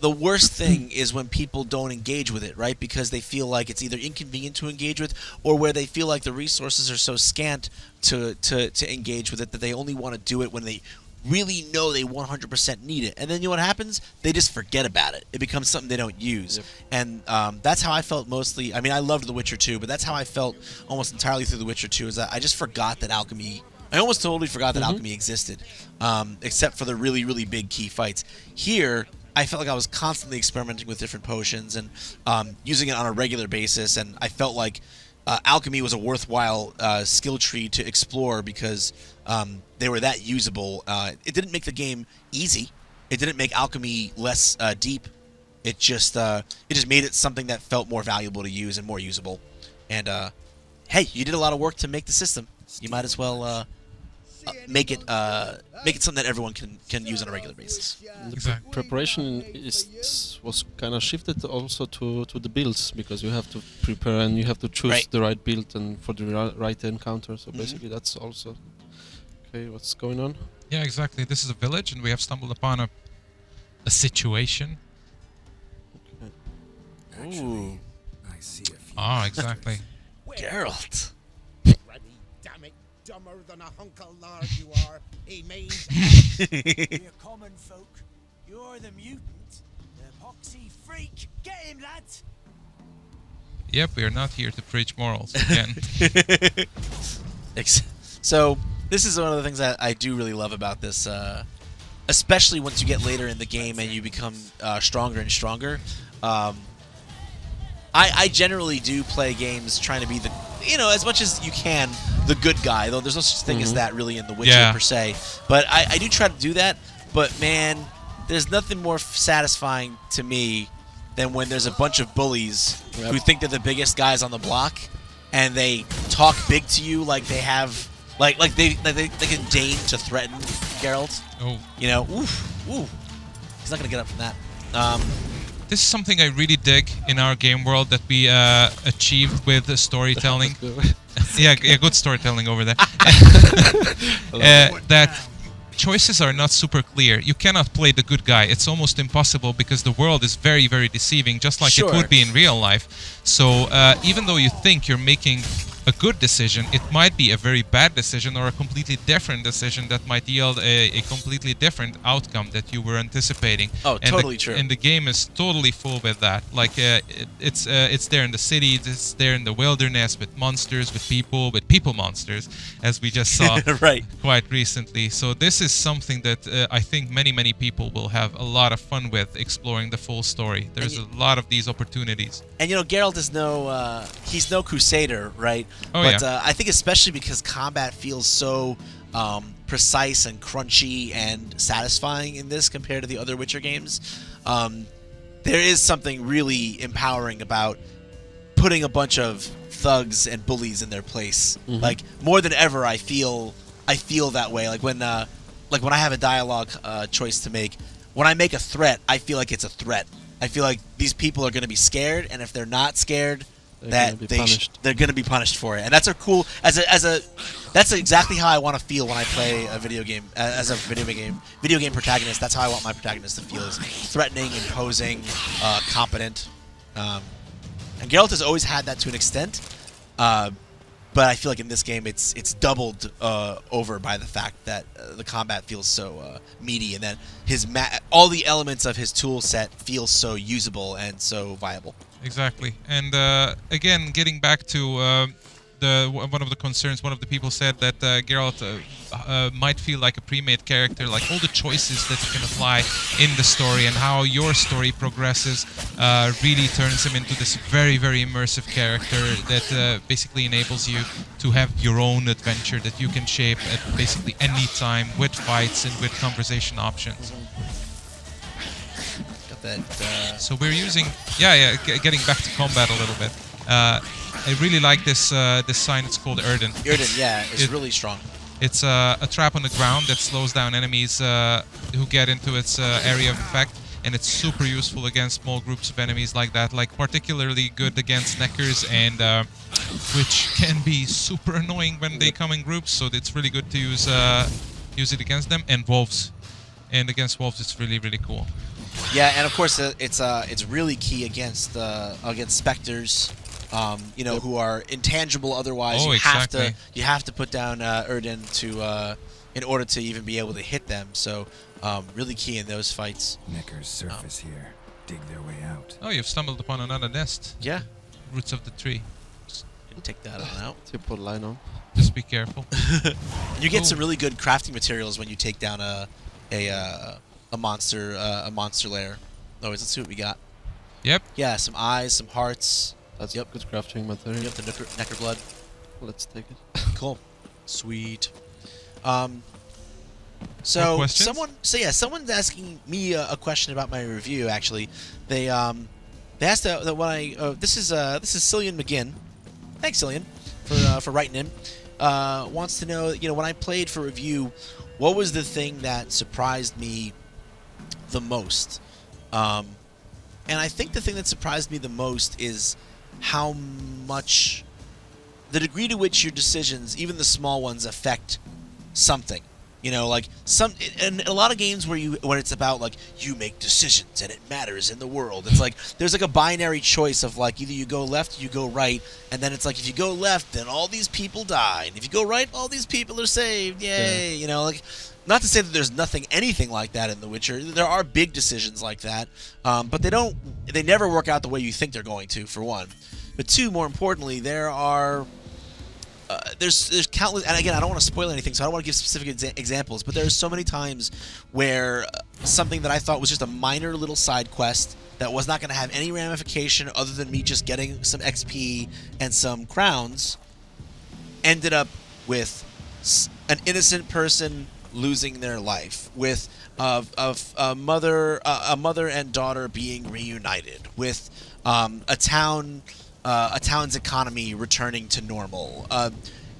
The worst thing is when people don't engage with it, right? Because they feel like it's either inconvenient to engage with, or where they feel like the resources are so scant to to, to engage with it that they only want to do it when they really know they 100% need it. And then you know what happens? They just forget about it. It becomes something they don't use. And um, that's how I felt mostly. I mean, I loved The Witcher 2, but that's how I felt almost entirely through The Witcher 2. Is that I just forgot that alchemy. I almost totally forgot that alchemy existed, um, except for the really, really big key fights. Here, I felt like I was constantly experimenting with different potions and um, using it on a regular basis, and I felt like uh, alchemy was a worthwhile uh, skill tree to explore because um, they were that usable. Uh, it didn't make the game easy. It didn't make alchemy less uh, deep. It just uh, it just made it something that felt more valuable to use and more usable. And uh, hey, you did a lot of work to make the system. You might as well make it uh, make it something that everyone can can use on a regular basis. The Exactly. preparation is was kind of shifted also to, to the builds because you have to prepare and you have to choose Right. the right build and for the right encounter. So Mhm. basically, that's also okay. What's going on? Yeah, exactly. This is a village, and we have stumbled upon a a situation. Ooh, I see a few. Ah, exactly. Geralt. Than a hunk of lard you are. He means We're common folk. You're the mutant, the poxy freak. Get him, lads! Yep, we are not here to preach morals again. So this is one of the things that I do really love about this, uh, especially once you get later in the game and you become uh, stronger and stronger. Um, I, I generally do play games trying to be the, you know, as much as you can, the good guy. Though there's no such thing as that really in The Witcher Yeah. per se. But I, I do try to do that. But man, there's nothing more satisfying to me than when there's a bunch of bullies who think they're the biggest guys on the block, and they talk big to you like they have, like like they like they, they can deign to threaten Geralt. oh, You know, oof, ooh, he's not gonna get up from that. Um, this is something I really dig in our game world that we uh, achieved with the storytelling. yeah, yeah, good storytelling over there. uh, that choices are not super clear. You cannot play the good guy. It's almost impossible because the world is very, very deceiving, just like Sure. it would be in real life. So uh, even though you think you're making a good decision, it might be a very bad decision or a completely different decision that might yield a, a completely different outcome that you were anticipating. Oh, and totally the, true. And the game is totally full with that. Like uh, it, it's uh, it's there in the city, it's there in the wilderness with monsters, with people, with people monsters, as we just saw right. quite recently. So this is something that uh, I think many many people will have a lot of fun with exploring the full story. There's you- a lot of these opportunities. And you know, Geralt is no uh, he's no crusader, right? Oh, but yeah. uh, I think especially because combat feels so um, precise and crunchy and satisfying in this compared to the other Witcher games. Um, there is something really empowering about putting a bunch of thugs and bullies in their place. Like more than ever, I feel I feel that way. Like when uh, like when I have a dialogue uh, choice to make, when I make a threat, I feel like it's a threat. I feel like these people are going to be scared, and if they're not scared, They're that gonna they they're going to be punished for it, and that's a cool as a as a that's exactly how I want to feel when I play a video game as a video game video game protagonist. That's how I want my protagonist to feel: is threatening, imposing, uh, competent. Um, and Geralt has always had that to an extent, uh, but I feel like in this game it's it's doubled uh, over by the fact that uh, the combat feels so uh, meaty, and that his all the elements of his tool set feel so usable and so viable. Exactly. And uh, again, getting back to uh, the w- one of the concerns, one of the people said that uh, Geralt uh, uh, might feel like a pre-made character, like all the choices that you can apply in the story and how your story progresses uh, really turns him into this very, very immersive character that uh, basically enables you to have your own adventure that you can shape at basically any time with fights and with conversation options. That. Uh, So we're using, yeah, yeah. G- getting back to combat a little bit. Uh, I really like this uh, this sign. It's called Yrden. Yrden, yeah, it's it- really strong. It's uh, a trap on the ground that slows down enemies uh, who get into its uh, area of effect, and it's super useful against small groups of enemies like that. Like particularly good against neckers, and uh, which can be super annoying when they come in groups. So it's really good to use uh, use it against them and wolves. And against wolves, it's really really cool. Yeah, and of course it's uh, it's really key against uh, against specters, um, you know, who are intangible otherwise. Oh, you have to you have to put down uh, Yrden to uh, in order to even be able to hit them. So um, really key in those fights. Necker's surface here. Dig their way out. Oh, you've stumbled upon another nest. Yeah, Roots of the tree. you can take that on out. You put line on. Just be careful. You get Cool. some really good crafting materials when you take down a a uh, a monster uh, a monster lair. Anyways, let's see what we got. Yep. Yeah, some eyes, some hearts. That's Yep. good crafting material. Yep, the necker, necker blood. Let's take it. Cool. Sweet. Um. So someone, so yeah, someone's asking me a, a question about my review. Actually, they um, they asked that, that when I uh, this is uh this is Cillian McGinn. Thanks, Cillian, for uh, for writing in. Uh, wants to know, you know, when I played for review, what was the thing that surprised me the most? Um, and I think the thing that surprised me the most is how much the degree to which your decisions, even the small ones, affect something. You know, like some in a lot of games where you when it's about like you make decisions and it matters in the world. It's like there's like a binary choice of like either you go left, you go right, and then it's like if you go left, then all these people die, and if you go right, all these people are saved. Yay! You know, like not to say that there's nothing anything like that in The Witcher. There are big decisions like that, um, but they don't. They never work out the way you think they're going to. For one, but two, more importantly, there are uh, there's there's countless and again I don't want to spoil anything so I don't want to give specific exa- examples but there's so many times where uh, something that I thought was just a minor little side quest that was not going to have any ramification other than me just getting some XP and some crowns ended up with an innocent person losing their life with of a mother a mother and daughter being reunited with um, a town uh, a town's economy returning to normal. Uh,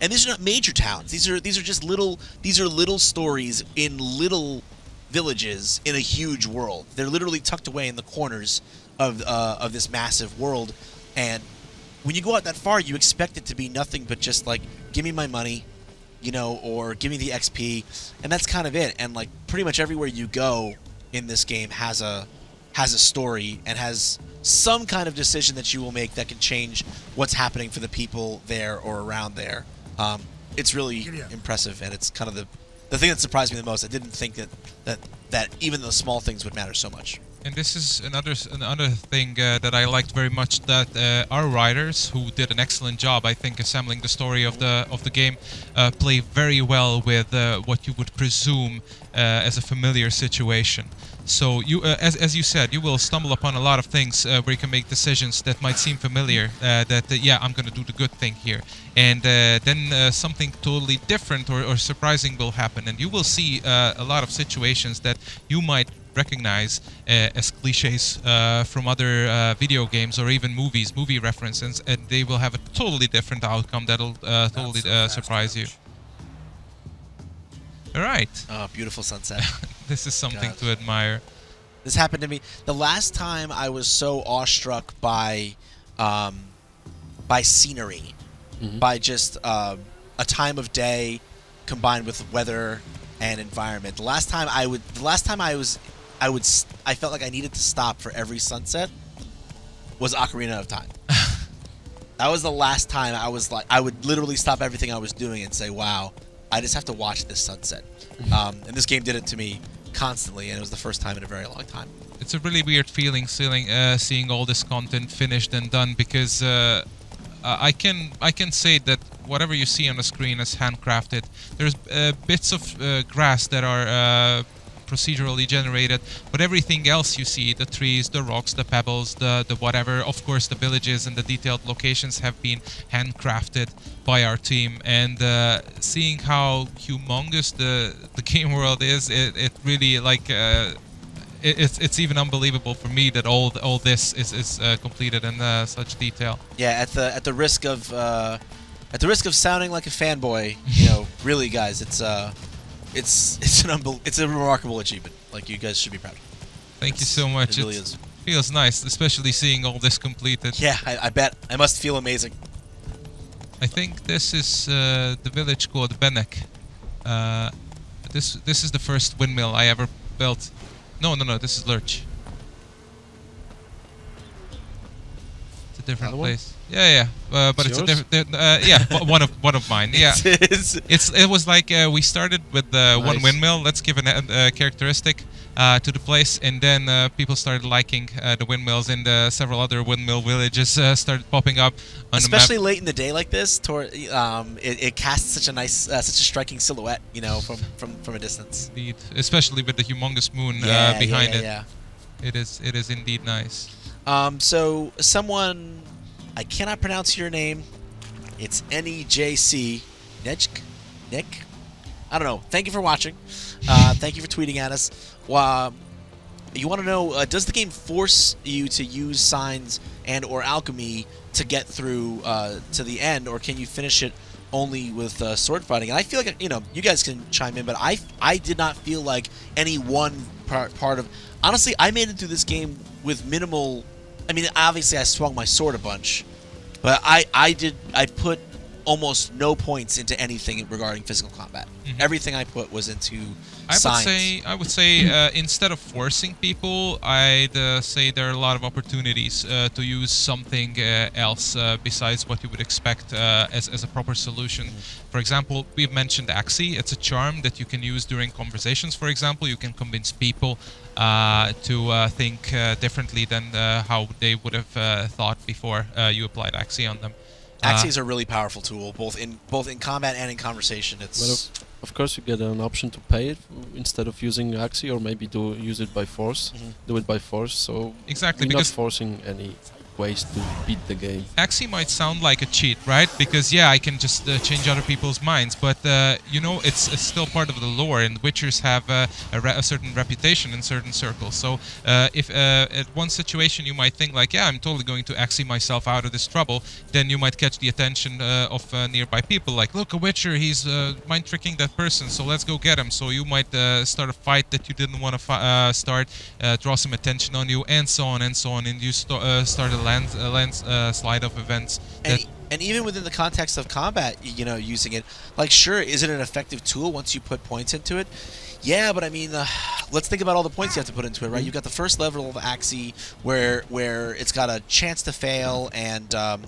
and these are not major towns. These are these are just little these are little stories in little villages in a huge world. They're literally tucked away in the corners of uh, of this massive world. And when you go out that far, you expect it to be nothing but just like, give me my money, you know, or give me the XP, and that's kind of it. And like, pretty much everywhere you go in this game has a has a story and has some kind of decision that you will make that can change what's happening for the people there or around there. Um, it's really impressive, and it's kind of the the thing that surprised me the most. I didn't think that that that even the small things would matter so much. And this is another another thing uh, that I liked very much that uh, our writers, who did an excellent job, I think, assembling the story of the of the game, uh, play very well with uh, what you would presume uh, as a familiar situation. So you, uh, as, as you said, you will stumble upon a lot of things uh, where you can make decisions that might seem familiar. Uh, that uh, yeah, I'm gonna do the good thing here, and uh, then uh, something totally different or, or surprising will happen, and you will see uh, a lot of situations that you might recognize uh, as cliches uh, from other uh, video games or even movies, movie references, and they will have a totally different outcome that'll uh, totally uh, surprise you. All right, Oh, beautiful sunset. this is something God. to admire. This happened to me the last time I was so awestruck by um, by scenery, by just uh, a time of day combined with weather and environment. The last time I would, the last time I was, I would, I felt like I needed to stop for every sunset was Ocarina of Time. that was the last time I was like, I would literally stop everything I was doing and say, "Wow, I just have to watch this sunset." Um, and this game did it to me constantly, and it was the first time in a very long time. it's a really weird feeling seeing uh, seeing all this content finished and done because uh, I can I can say that whatever you see on the screen is handcrafted. There's uh, bits of uh, grass that are uh, procedurally generated, but everything else you see, the trees, the rocks, the pebbles, the the whatever, of course the villages and the detailed locations have been handcrafted by our team and uh, seeing how humongous the the game world is, it, it really like uh, it's it's even unbelievable for me that all all this is is uh, completed in uh, such detail. Yeah, at the at the risk of uh, at the risk of sounding like a fanboy, you know, really, guys, it's uh, it's it's an unbel- it's a remarkable achievement. Like you guys should be proud. Thank you so much. It really It's- is. Feels nice, especially seeing all this completed. Yeah, I, I bet I must feel amazing. I think this is uh, the village called Benek. Uh, this this is the first windmill I ever built. No, no, no. This is Lurtch. It's a different place. one? Yeah, yeah. Uh, but It's it's, a different. Uh, yeah, one of one of mine. Yeah. It's- It's it was like uh, we started with uh, one windmill. Let's give a uh, characteristic uh, to the place, and then uh, people started liking uh, the windmills, and uh, several other windmill villages uh, started popping up on especially the map. late in the day like this, toward, um, it, it casts such a nice, uh, such a striking silhouette, you know, from from from a distance. Indeed, especially with the humongous moon Yeah, uh, behind yeah, it. yeah. It is it is indeed nice. Um, so someone, I cannot pronounce your name. It's N E J C, Nejk, Nick. I don't know. Thank you for watching. Uh, thank you for tweeting at us. Well, you want to know? Uh, does the game force you to use signs and or alchemy to get through uh, to the end, or can you finish it only with uh, sword fighting? And I feel like you know you guys can chime in, but I I did not feel like any one part part of. Honestly, I made it through this game with minimal. I mean, obviously I swung my sword a bunch, but I I did I put almost no points into anything regarding physical combat. Mm-hmm. Everything I put was into. I signs. would say I would say uh, instead of forcing people, I'd uh, say there are a lot of opportunities uh, to use something uh, else uh, besides what you would expect uh, as, as a proper solution. For example, we've mentioned Axii. It's a charm that you can use during conversations. For example, you can convince people uh, to uh, think uh, differently than uh, how they would have uh, thought before uh, you applied Axii on them. Uh, Axii is a really powerful tool, both in both in combat and in conversation. It's But of, course, you get an option to pay it instead of using Axii, or maybe do use it by force. Mhm. Do it by force. So Exactly, you're not because- forcing any ways to beat the game. Axii might sound like a cheat, right? Because yeah, I can just uh, change other people's minds, but uh, you know, it's, it's still part of the lore, and Witchers have uh, a, a certain reputation in certain circles. So uh, if uh, at one situation you might think like, yeah, I'm totally going to Axii myself out of this trouble, then you might catch the attention uh, of nearby people, like, look, a Witcher, he's mind tricking that person, so let's go get him. So you might start a fight that you didn't want to start, draw some attention on you, and so on and so on, and you st- uh, a land, uh, landslide of events. and, and even within the context of combat, you know, using it, like, sure, is it an effective tool once you put points into it? Yeah, but I mean, uh, let's think about all the points you have to put into it, right? You've got the first level of Axii, where where it's got a chance to fail, and um,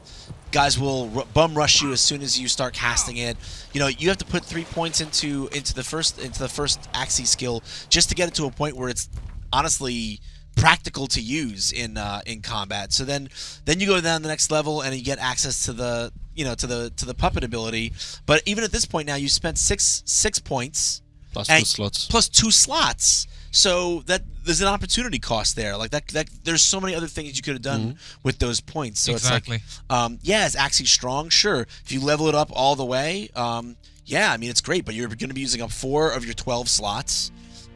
guys will bum rush you as soon as you start casting it. You know, you have to put three points into into the first into the first Axii skill just to get it to a point where it's honestly practical to use in uh, in combat. So then then you go down the next level and you get access to the you know to the to the puppet ability. But even at this point now, you spent six six points Plus two slots. plus two slots. So that there's an opportunity cost there. Like that, that there's so many other things you could have done with those points. So Exactly. it's like, um, yeah, is Axii strong? Sure. If you level it up all the way, um, yeah, I mean it's great. But you're going to be using up four of your 12 slots,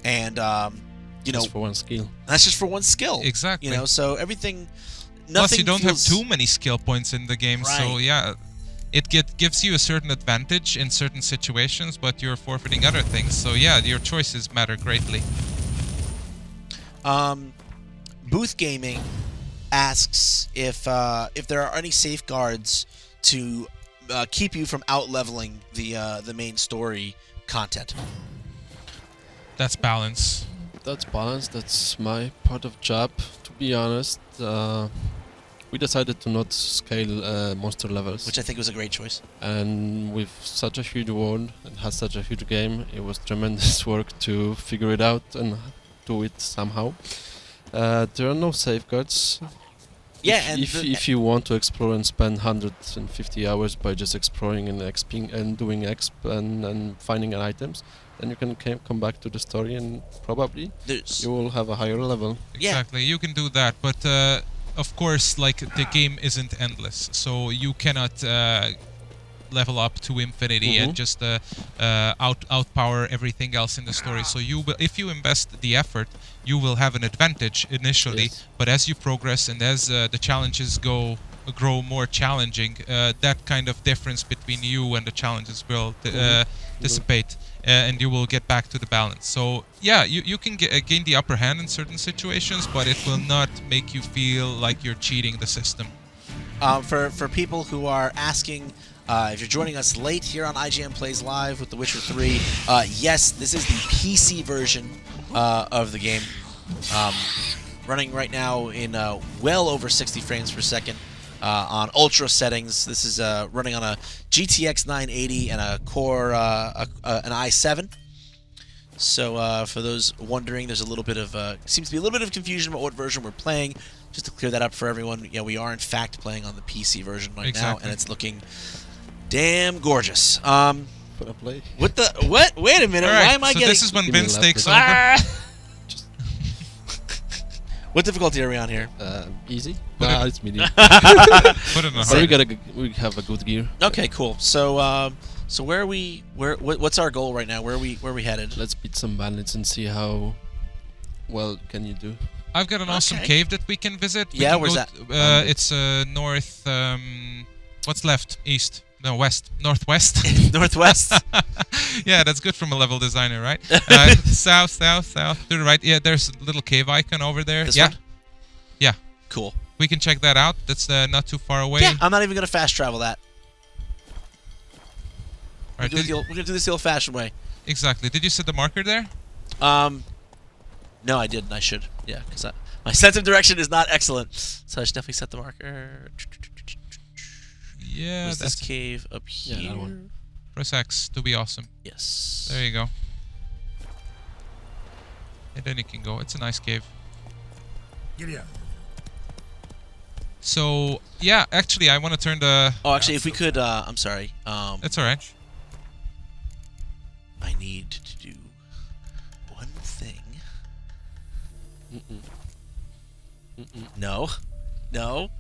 and um, you know Just for one skill. that's just for one skill. Exactly. You know, so everything. Plus, you don't feels- have too many skill points in the game, so yeah, it get, gives you a certain advantage in certain situations, but you're forfeiting other things. So yeah, your choices matter greatly. Um, booth gaming asks if uh, if there are any safeguards to uh, keep you from out leveling the uh, the main story content. That's balance. That's balance. That's my part of job. To be honest, uh, we decided to not scale uh, monster levels. which I think was a great choice. and with such a huge world and has such a huge game, it was tremendous work to figure it out and do it somehow. Uh, there are no safeguards. Yeah, if, and if, if you want to explore and spend 150 hours by just exploring and exping and doing exp and, and finding items, then you can come back to the story and probably There's you will have a higher level. Yeah. Exactly. You can do that, but uh, of course, like the game isn't endless, so you cannot uh, level up to infinity and Mhm. just uh, uh, out outpower everything else in the story. So you will, if you invest the effort, you will have an advantage initially. Yes. But as you progress and as uh, the challenges go grow more challenging, uh, that kind of difference between you and the challenges will uh, Mhm. dissipate, and you will get back to the balance. So yeah, you you can get, uh, gain the upper hand in certain situations, but it will not make you feel like you're cheating the system. Um, for for people who are asking, uh, if you're joining us late here on IGN Plays Live with The Witcher 3, uh, yes, this is the PC version uh, of the game, um, running right now in uh, well over 60 frames per second uh, on ultra settings. This is uh, running on a GTX 980 and a Core uh, a, uh, an i7. So uh, for those wondering, there's a little bit of uh, seems to be a little bit of confusion about what version we're playing. Just to clear that up for everyone, yeah, we are in fact playing on the PC version right now, and it's looking damn gorgeous. Um, Put a play. what the what? Wait a minute, All why am I so getting? this is when Give me a Vince takes over. What difficulty are we on here? Uh, easy. Put Nah, it- it's medium. Put it on so we hard. got a g- we have a good gear. Okay, cool. So, um, so where are we? Where? What, what's our goal right now? Where are we? Where are we headed? Let's beat some bandits and see how well can you do. I've got an awesome cave that we can visit. We Yeah, can where's go that? t- uh, it's uh, north. Um, what's left? East. No, west. Northwest. Northwest. yeah, that's good from a level designer, right? Uh, south, south, south. To the right. Yeah, there's a little cave icon over there. This yeah, one? Yeah. Cool. we can check that out. That's uh, not too far away. Yeah, I'm not even gonna fast travel that. We're, gonna do old, we're gonna do this the old-fashioned way. exactly. Did you set the marker there? Um, no, I didn't. I should. Yeah, because my sense of direction is not excellent. So I should definitely set the marker. Yeah, Where's this cave up Yeah, here? that one. press X to be awesome. Yes. There you go. And then you can go. It's a nice cave. Giddy up. So yeah, actually, I want to turn the. Oh, actually, if we could, uh, I'm sorry. Um, That's all right. I need to do one thing. Mm-mm. Mm-mm. No, no,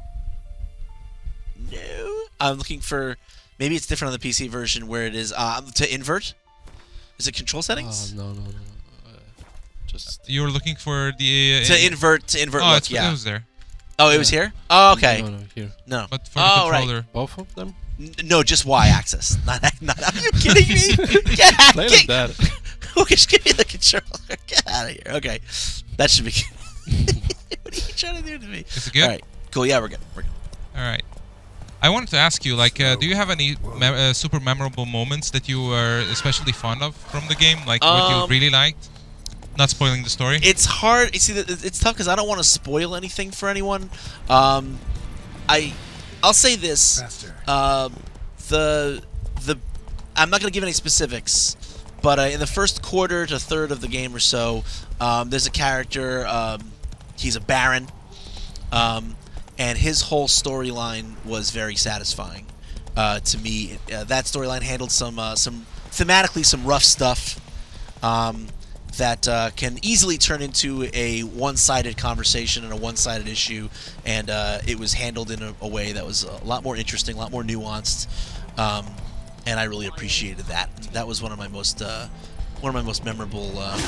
no. I'm looking for. Maybe it's different on the PC version where it is um, to invert. Is it control settings? Oh, no, no, no. Uh, just You were looking for the. Uh, to invert, to invert. Oh, look, it's, yeah. it was there. oh, it was here. Oh, okay. No, no, here. No. But for the oh, right. controller. Both of them. N- No, just y-axis. Not, not. Are you kidding me? Get out! Play Get, like that. okay, just give me the controller. Get out of here. Okay, that should be. what are you trying to do to me? Is it good? All right, cool. Yeah, we're good. We're good. All right. I wanted to ask you, like, uh, do you have any me- uh, super memorable moments that you are especially fond of from the game? Like, what you Um, really liked? Not spoiling the story. It's hard. You see, it's tough because I don't want to spoil anything for anyone. Um, I, I'll say this. Faster. Um, the the I'm not going to give any specifics, but uh, in the first quarter to third of the game or so, um, there's a character. Um, he's a baron, um, and his whole storyline was very satisfying uh, to me. Uh, that storyline handled some uh, some thematically some rough stuff. Um, that uh, can easily turn into a one-sided conversation and a one-sided issue, and uh, it was handled in a, a way that was a lot more interesting, a lot more nuanced, um, and I really appreciated that. That was one of my most uh, one of my most memorable. Uh...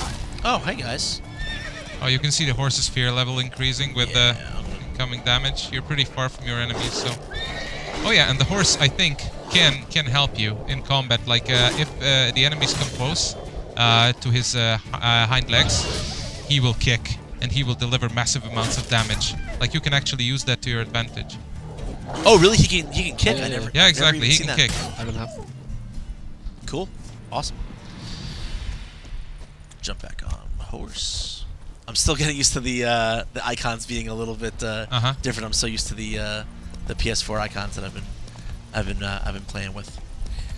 Oh, hey guys. oh, you can see the horse's fear level increasing with the Yeah, gonna- incoming damage. You're pretty far from your enemies, so. Oh yeah, and the horse I think can can help you in combat. Like uh, if uh, the enemies come close uh, to his uh, uh, hind legs, he will kick and he will deliver massive amounts of damage. Like you can actually use that to your advantage. Oh, really? He can he can kick. Yeah, I yeah, never. yeah. Yeah, never exactly. He can that. kick. I don't have. Cool. Awesome. Jump back on horse. I'm still getting used to the uh, the icons being a little bit uh, Uh-huh. different. I'm so used to the uh, the PS4 icons that I've been I've been uh, I've been playing with.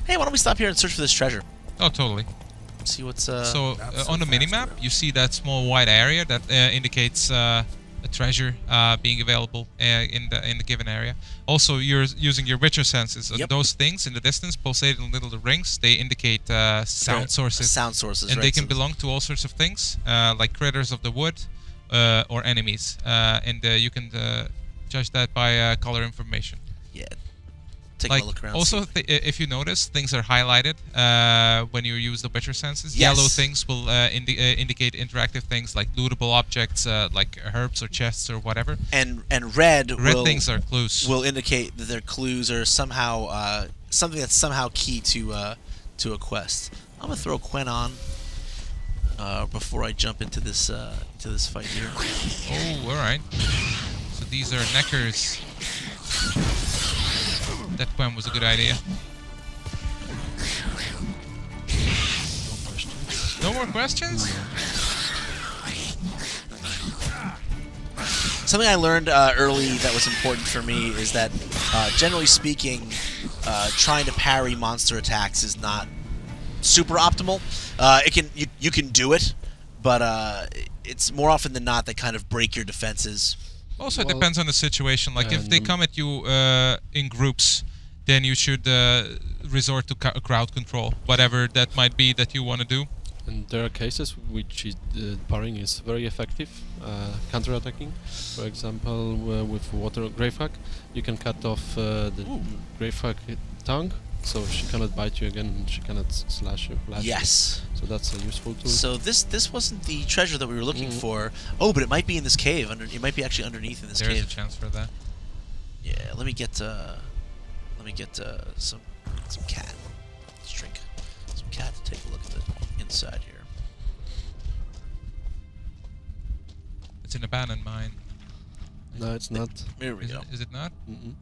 Hey, why don't we stop here and search for this treasure? Oh, totally. See what's uh. so uh, so on the mini map, you see that small white area that uh, indicates uh, a treasure uh, being available uh, in the in the given area. Also, you're using your Witcher senses. and Yep. Those things in the distance, pulsating little rings, they indicate uh, sound sources, Sound sources. and right, they can so- belong to all sorts of things, uh, like critters of the wood uh, or enemies. Uh, and uh, you can uh, judge that by uh, color information. Yeah. Like a look around. also th- if you notice things are highlighted uh, when you use the Witcher senses yellow things will uh, indi- uh, indicate interactive things like lootable objects uh, like herbs or chests or whatever and and red red will, things are clues will indicate that their clues are somehow uh, something that's somehow key to uh, to a quest. I'm gonna throw Quen on uh, before I jump into this uh, into this fight here. oh all right so these are neckers that Quen was a good idea no more questions Something I learned uh, early that was important for me is that, uh, generally speaking, uh, trying to parry monster attacks is not super optimal. Uh, it can you, you can do it, but uh, it's more often than not they kind of break your defenses. Also, it depends on the situation. Like, if they um, come at you uh, in groups, then you should uh, resort to crowd control, whatever that might be that you want to do. And there are cases which is, uh, parrying is very effective, uh, counter-attacking. For example, uh, with water Grave Hag, you can cut off uh, the Grave Hag tongue, so she cannot bite you again, and she cannot slash you. lash you. Yes. So that's a useful tool. So this this wasn't the treasure that we were looking Mhm. for. Oh, but it might be in this cave. Under it might be actually underneath in this cave. There's a chance for that. Yeah. Let me get uh, let me get uh, some some cat. Let's drink some cat to take a look at the inside here. It's an abandoned mine. no, it's not. Here we Is go. it, is it not? Mm-mm.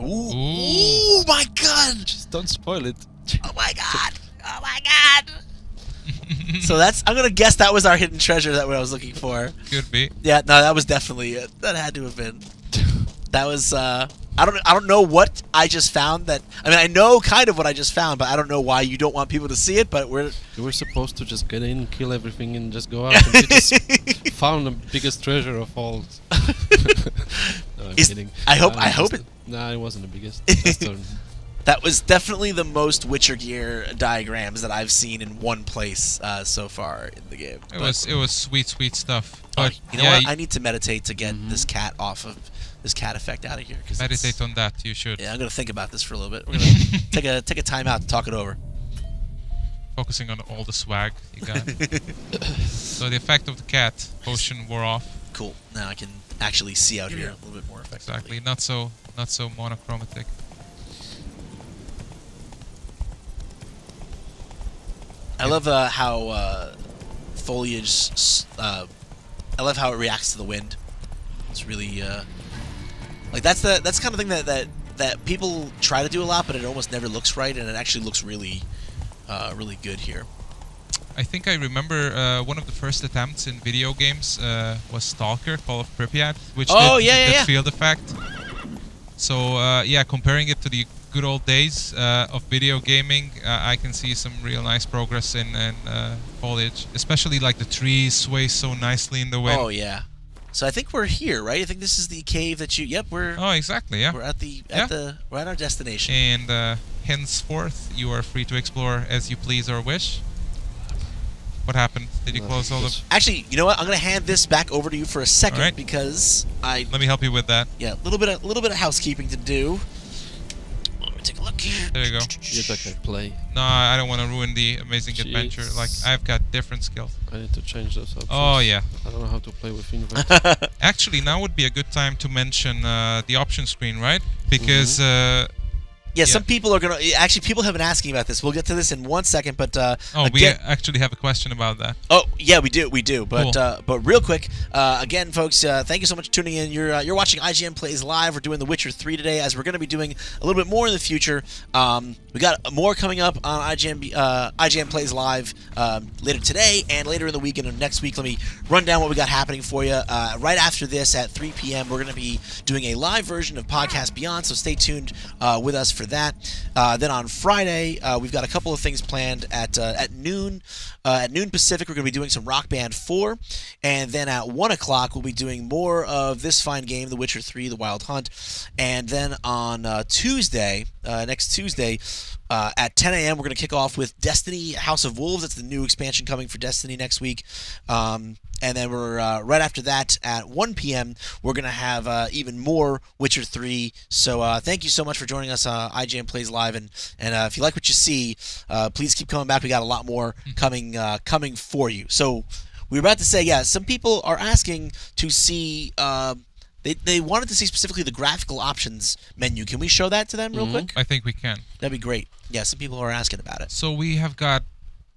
Ooh. Ooh. Ooh, my god! Just don't spoil it. Oh my god! Oh my god! so that's I'm gonna guess that was our hidden treasure that I was looking for. Could be. Yeah, no, that was definitely it. That had to have been. That was uh I don't I don't know what I just found that I mean I know kind of what I just found, but I don't know why you don't want people to see it, but we're You were supposed to just get in, kill everything, and just go out. and you just found the biggest treasure of all. no, I'm Is- kidding. I hope- Uh, I hope it- Nah, it wasn't the biggest. Just that was definitely the most Witcher gear diagrams that I've seen in one place uh, so far in the game. It But- was it was sweet, sweet stuff. Oh, But you know yeah, what? y- I need to meditate to get this cat off of this cat effect out of here. Cause it's- meditate on that. You should. Yeah, I'm gonna think about this for a little bit. We're gonna take a take a time out to talk it over. Focusing on all the swag you got. so the effect of the cat potion wore off. Cool. Now I can actually see out here a little bit more effectively. Exactly. Not so not so monochromatic. I love uh, how uh, foliage. Uh, I love how it reacts to the wind. It's really uh, like that's the that's the kind of thing that, that that people try to do a lot, but it almost never looks right, and it actually looks really uh, really good here. I think I remember uh, one of the first attempts in video games uh, was Stalker, Call of Pripyat, which Oh, did yeah, yeah, that yeah. field effect. So uh, yeah, comparing it to the good old days uh, of video gaming, uh, I can see some real nice progress in, in uh, foliage, especially like the trees sway so nicely in the wind. Oh yeah. So I think we're here, right? I think this is the cave that you. Yep, we're Oh, exactly, yeah. we're at the at Yeah. the we're at our destination. And uh, henceforth, you are free to explore as you please or wish. What happened? Did you close all the? Actually, you know what? I'm gonna hand this back over to you for a second Alright. because I Let me help you with that. yeah, a little bit of, little bit of housekeeping to do. Let me take a look here. There you go. you that can play. No, I don't want to ruin the amazing Jeez. adventure. Like I've got different skills. I need to change those options. Oh yeah. I don't know how to play with invert. Actually, now would be a good time to mention uh, the option screen, right? Because uh, Yeah, some people are gonna. Actually, people have been asking about this. We'll get to this in one second, but uh, Oh, we actually have a question about that. Oh yeah, we do, we do. But Cool. uh, but real quick, uh, again, folks, uh, thank you so much for tuning in. You're uh, you're watching IGN plays live. We're doing The Witcher 3 today, as we're going to be doing a little bit more in the future. Um, we got more coming up on IGN uh, IGN plays live um, later today and later in the week and next week. Let me run down what we got happening for you. Uh, right after this, at 3 p.m., we're going to be doing a live version of Podcast Beyond. So stay tuned uh, with us for that. Uh, then on Friday, uh, we've got a couple of things planned at uh, at noon. Uh, at noon Pacific, we're going to be doing some Rock Band 4. And then at 1 o'clock, we'll be doing more of this fine game, The Witcher 3, The Wild Hunt. And then on uh, Tuesday, next Tuesday, at 10 a.m., we're going to kick off with Destiny House of Wolves. That's the new expansion coming for Destiny next week. Um, and then we're uh, right after that at 1 p.m. We're gonna have uh, even more Witcher 3. So uh, thank you so much for joining us. Uh, IGN plays live, and and uh, if you like what you see, uh, please keep coming back. We got a lot more coming uh, coming for you. So we were about to say, yeah, some people are asking to see. Uh, they, they wanted to see specifically the graphical options menu. Can we show that to them real quick? I think we can. That'd be great. Yeah, some people are asking about it. So we have got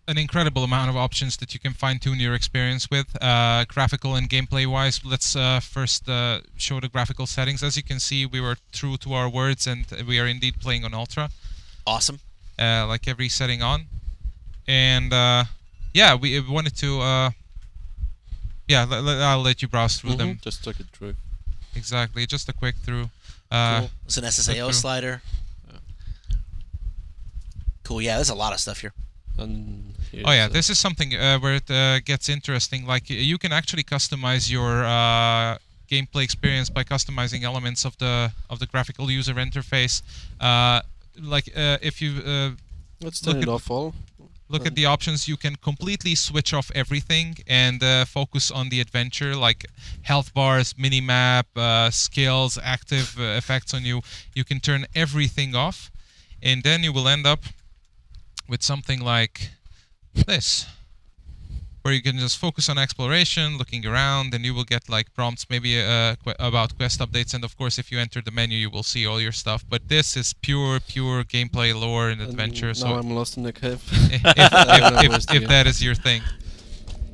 an incredible amount of options that you can fine tune your experience with, uh, graphical and gameplay wise. Let's uh, first uh, show the graphical settings. As you can see, we were true to our words and we are indeed playing on Ultra, Awesome. uh, like every setting on. And uh, yeah, we wanted to. Uh, yeah, l- l- I'll let you browse through them. Mhm, Just took it through. Exactly, just a quick through. Uh, Cool. It's an SSAO slider. Cool. Yeah, there's a lot of stuff here. And Oh yeah, this is something uh, where it uh, gets interesting. Like you can actually customize your uh, gameplay experience by customizing elements of the of the graphical user interface. Uh, like uh, if you uh, Let's look turn it at- off all. look at the options, you can completely switch off everything and uh, focus on the adventure, like health bars, minimap, uh, skills, active uh, effects on you. You can turn everything off, and then you will end up with something like this where you can just focus on exploration looking around and you will get like prompts maybe uh, que- about quest updates and of course if you enter the menu you will see all your stuff but this is pure pure gameplay lore and and adventure Now so I'm lost in the cave. if, I if, if, if that is your thing.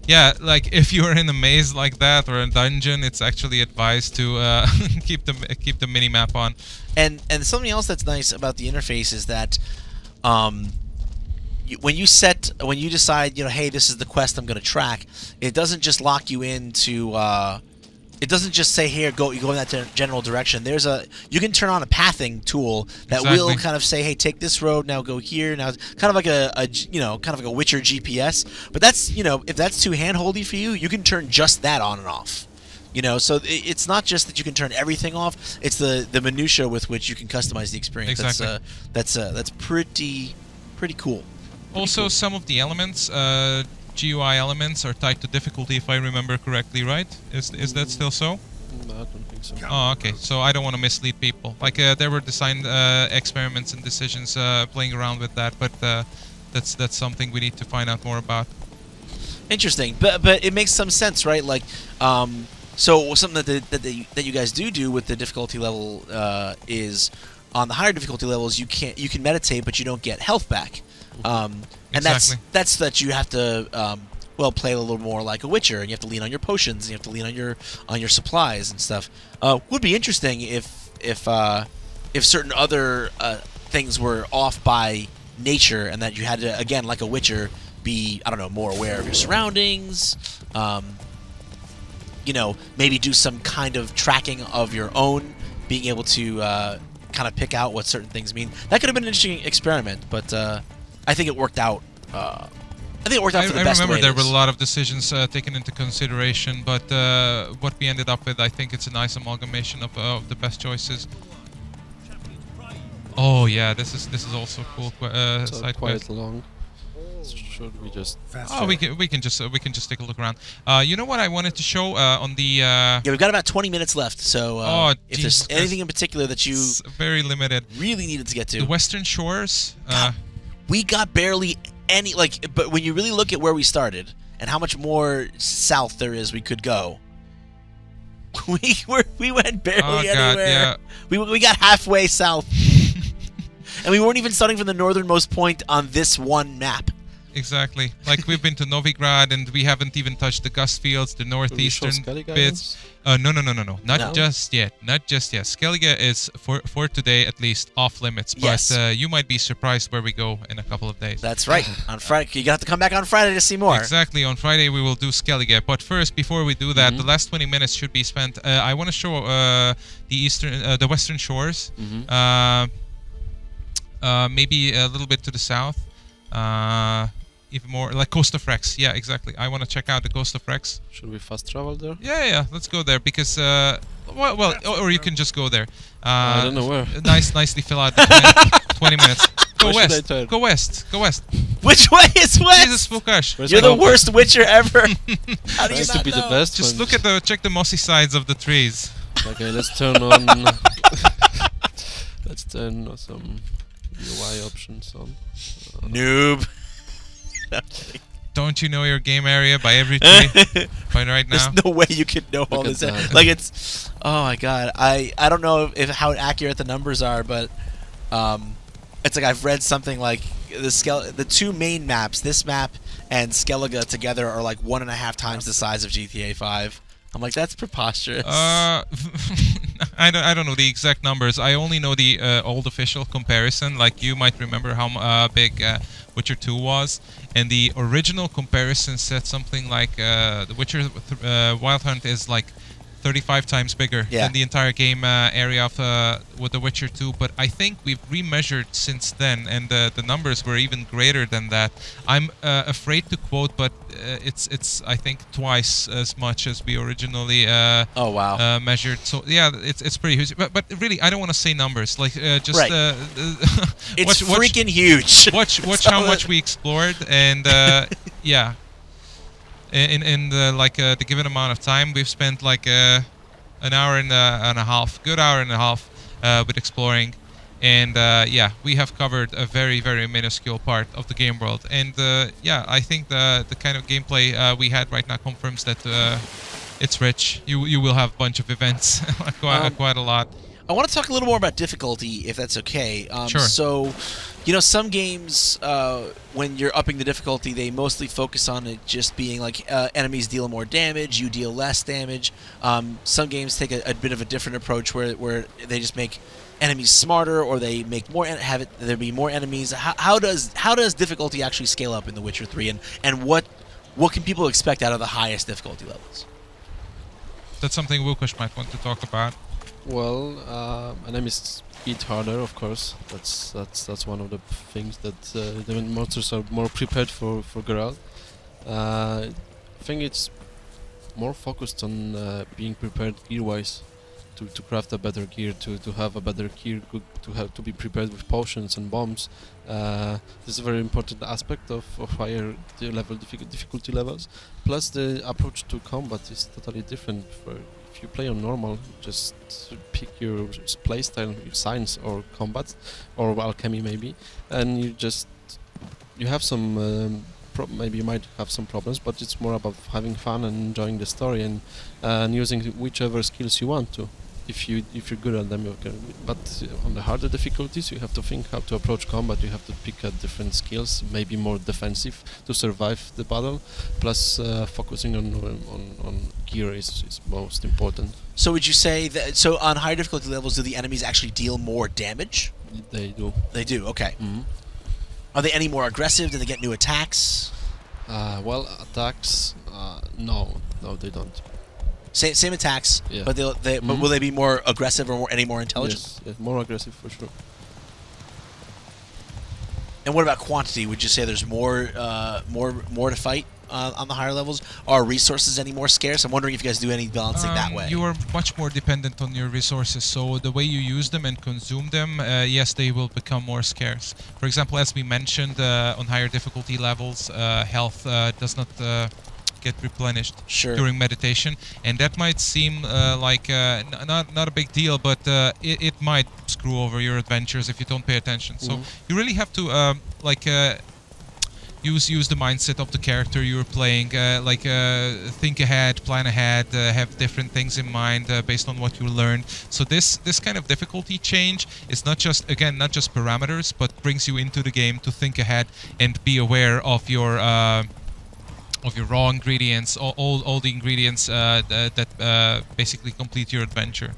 Yeah, like if you're in a maze like that or a dungeon, it's actually advised to uh, keep the keep the mini map on. and and something else that's nice about the interface is that um you, when you set when you decide you know hey this is the quest i'm going to track it doesn't just lock you into uh it doesn't just say here go you go in that gen- direction there's a you can turn on a pathing tool that will kind of say hey take this road now go here now kind of like a, a you know kind of like a witcher gps but that's you know if that's too handholdy for you you can turn just that on and off you know, so it's not just that you can turn everything off; it's the the minutia with which you can customize the experience. Exactly. That's uh, that's uh, that's pretty pretty cool. Also, some of the elements, uh, GUI elements, are tied to difficulty, if I remember correctly. Right? Is is that still so? No, I don't think so. Oh, okay. So I don't want to mislead people. Like uh, there were design uh, experiments and decisions uh, playing around with that, but uh, that's that's something we need to find out more about. Interesting, but but it makes some sense, right? Like, um, so something that the, that the, that you guys do do with the difficulty level uh, is on the higher difficulty levels you can't you can meditate, but you don't get health back, um, and that's that's that you have to um, well play a little more like a Witcher, and you have to lean on your potions, and you have to lean on your on your supplies and stuff. Uh, would be interesting if if uh, if certain other uh, things were off by nature, and that you had to again like a Witcher be I don't know more aware of your surroundings. Um, you know, maybe do some kind of tracking of your own, being able to uh, kind of pick out what certain things mean. That could have been an interesting experiment, but uh, I think it worked out. Uh, I think it worked out I, for the I best remember way it there were a lot of decisions uh, taken into consideration, but uh, what we ended up with, I think it's a nice amalgamation of, uh, of the best choices. Oh yeah, this is this is also cool. que- Uh, So side quite quest. long. Should we just? Oh, we can we can just uh, we can just take a look around. Uh, you know what I wanted to show uh, on the uh, Yeah, we've got about 20 minutes left, so uh, Oh, if Jesus there's anything in particular that you very limited. really needed to get to, The Western Shores. God, we got barely any like. But when you really look at where we started and how much more south there is we could go, we were we went barely oh anywhere. yeah. We we got halfway south. and we weren't even starting from the northernmost point on this one map. Exactly. Like we've been to Novigrad and we haven't even touched the Gust Fields, the northeastern Skellige bits. Uh, no, no, no, no, no. Not No? just yet. Not just yet. Skellige is for for today at least off limits. But Yes. uh, you might be surprised where we go in a couple of days. That's right. on Friday, you got to come back on Friday to see more. Exactly. On Friday we will do Skellige. But first, before we do that, the last 20 minutes should be spent. Uh, I want to show uh, the eastern, uh, the western shores. Uh, uh, maybe a little bit to the south. Uh, even more like Coast of Wrecks. Yeah, exactly. I want to check out the Coast of Wrecks. Should we fast travel there? Yeah, yeah. Let's go there because. Uh, well, well, or- or you can just go there. Uh, I don't know where. Nice, nicely fill out the 20, 20 minutes. Go Where should I west. turn? Go west. Go west. Which way is west? Jesus Łukasz. Where's You're my the compass? worst Witcher ever. How do you not to be the best. Just when- look at the check the mossy sides of the trees. Okay, let's turn on. let's turn on some UI options on. Noob. Don't you know your game area by every tree? by right now. There's no way you could know all this. that. Like it's, oh my god. I I don't know if how accurate the numbers are, but um, it's like I've read something like the Skel- the two main maps, this map and Skellige together are like one and a half times the size of GTA 5. I'm like that's preposterous. Uh, I don't, I don't know the exact numbers. I only know the uh, old official comparison. Like you might remember how uh, big uh, Witcher 2 was, and the original comparison said something like uh, the Witcher uh, Wild Hunt is like 35 times bigger Yeah. than the entire game uh, area of uh, with The Witcher 2. But I think we've remeasured since then, and uh, the numbers were even greater than that. I'm uh, afraid to quote, but uh, it's it's I think twice as much as we originally. Uh, oh wow. uh, measured. So yeah, it's it's pretty huge. But, but really, I don't want to say numbers. Like uh, just Right. uh, it's watch, watch, freaking huge. watch watch how much we explored, and uh, yeah, in in the like uh, the given amount of time, we've spent like uh, an hour and a, and a half, good hour and a half, uh, with exploring. And uh, yeah, we have covered a very, very minuscule part of the game world. And uh, yeah, I think the the kind of gameplay uh, we had right now confirms that uh, it's rich. You you will have a bunch of events, quite, Um, quite a lot. I want to talk a little more about difficulty, if that's okay. Um, Sure. So, you know, some games, uh, when you're upping the difficulty, they mostly focus on it just being like uh, enemies deal more damage, you deal less damage. Um, some games take a, a bit of a different approach where, where they just make enemies smarter, or they make more have it there be more enemies. How, how does how does difficulty actually scale up in The Witcher Three, and and what what can people expect out of the highest difficulty levels? That's something Łukasz might want to talk about. Well, uh, is eat harder, of course. That's that's that's one of the things that uh, the monsters are more prepared for for Geralt. Uh, I think it's more focused on uh, being prepared gear-wise to, to craft a better gear, to, to have a better gear, to have to be prepared with potions and bombs. Uh, this is a very important aspect of, of higher level difficulty levels. Plus, the approach to combat is totally different. For you play on normal, just pick your playstyle, your signs or combat, or alchemy maybe, and you just you have some. Um, maybe you might have some problems, but it's more about having fun and enjoying the story and and using whichever skills you want to. If you if you're good at them, you can. But on the harder difficulties, you have to think how to approach combat. You have to pick up different skills, maybe more defensive to survive the battle. Plus, uh, focusing on on, on gear is, is most important. So would you say that so on higher difficulty levels, do the enemies actually deal more damage? They do. They do. Okay. Mhm. Are they any more aggressive? Do they get new attacks? Uh, well, attacks. Uh, no, no, they don't. Same same attacks, Yeah. but they'll, they but Mhm. will they be more aggressive or more, any more intelligent? Yes, yes, more aggressive for sure. And what about quantity? Would you say there's more uh, more more to fight uh, on the higher levels? Are resources any more scarce? I'm wondering if you guys do any balancing that Um, way. You are much more dependent on your resources, so the way you use them and consume them, uh, yes, they will become more scarce. For example, as we mentioned, uh, on higher difficulty levels, uh, health uh, does not uh, get replenished Sure. during meditation, and that might seem uh, like uh, n- not not a big deal, but uh, it, it might screw over your adventures if you don't pay attention. So Mhm. you really have to um, like. Uh, use use the mindset of the character you're playing. Uh, like uh, think ahead, plan ahead, uh, have different things in mind uh, based on what you learned. So this this kind of difficulty change is not just again not just parameters, but brings you into the game to think ahead and be aware of your. Uh, of your raw ingredients, all, all, all the ingredients uh, that, that uh, basically complete your adventure.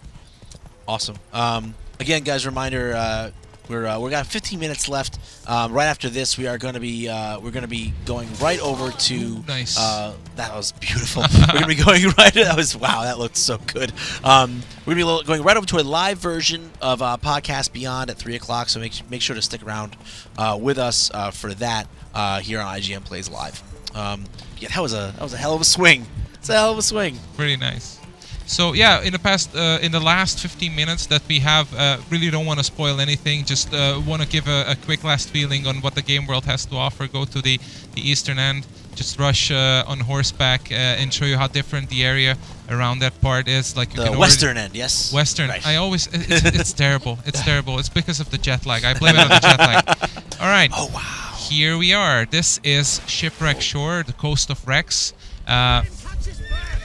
Awesome. Um, again, guys, reminder: uh, we're uh, we got 15 minutes left. Um, right after this, we are going to be uh, we're going to be going right over to. Nice. Uh, that was beautiful. we're going to be going right. That was wow. That looked so good. Um, we're going to be going right over to a live version of uh, podcast Beyond at three o'clock. So make make sure to stick around uh, with us uh, for that uh, here on IGN Plays Live. Um, yeah, that was a that was a hell of a swing. It's a hell of a swing. Pretty nice. So yeah, in the past, uh, in the last 15 minutes that we have, uh, really don't want to spoil anything. Just uh, want to give a, a, quick last feeling on what the game world has to offer. Go to the the eastern end, just rush uh, on horseback uh, and show you how different the area around that part is. Like you The western end, yes. Western. Right. I always it's, it's terrible. It's terrible. It's because of the jet lag. I blame it on the jet lag. All right. Oh wow. Here we are. This is Shipwreck Shore, the coast of Wrecks. Uh,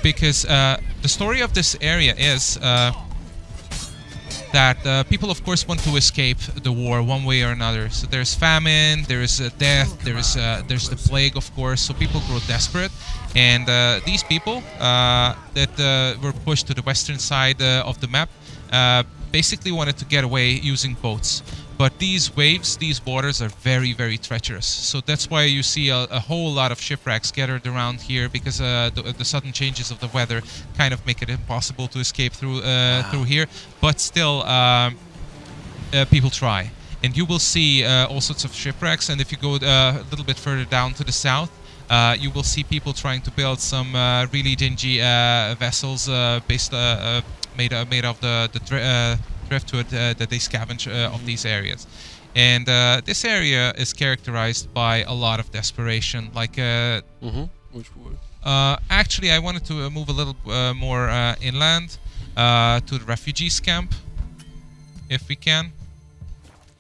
because uh, the story of this area is uh, that uh, people, of course, want to escape the war one way or another. So there's famine, there's uh, death, there's uh, there's the plague, of course. So people grow desperate, and these people that were pushed to the western side of the map basically wanted to get away using boats. But these waves, these waters are very, very treacherous. So that's why you see a, a whole lot of shipwrecks gathered around here because uh, the, the sudden changes of the weather kind of make it impossible to escape through uh, through here. But still, um, uh, people try. And you will see uh, all sorts of shipwrecks. And if you go uh, a little bit further down to the south, uh, you will see people trying to build some uh, really dingy uh, vessels uh, based uh, uh, made uh, made of the the uh, driftwood uh, that they scavenge uh, of these areas. And uh, this area is characterized by a lot of desperation. Like, uh. Which word? uh, actually, I wanted to uh, move a little uh, more uh, inland uh, to the refugees camp, if we can.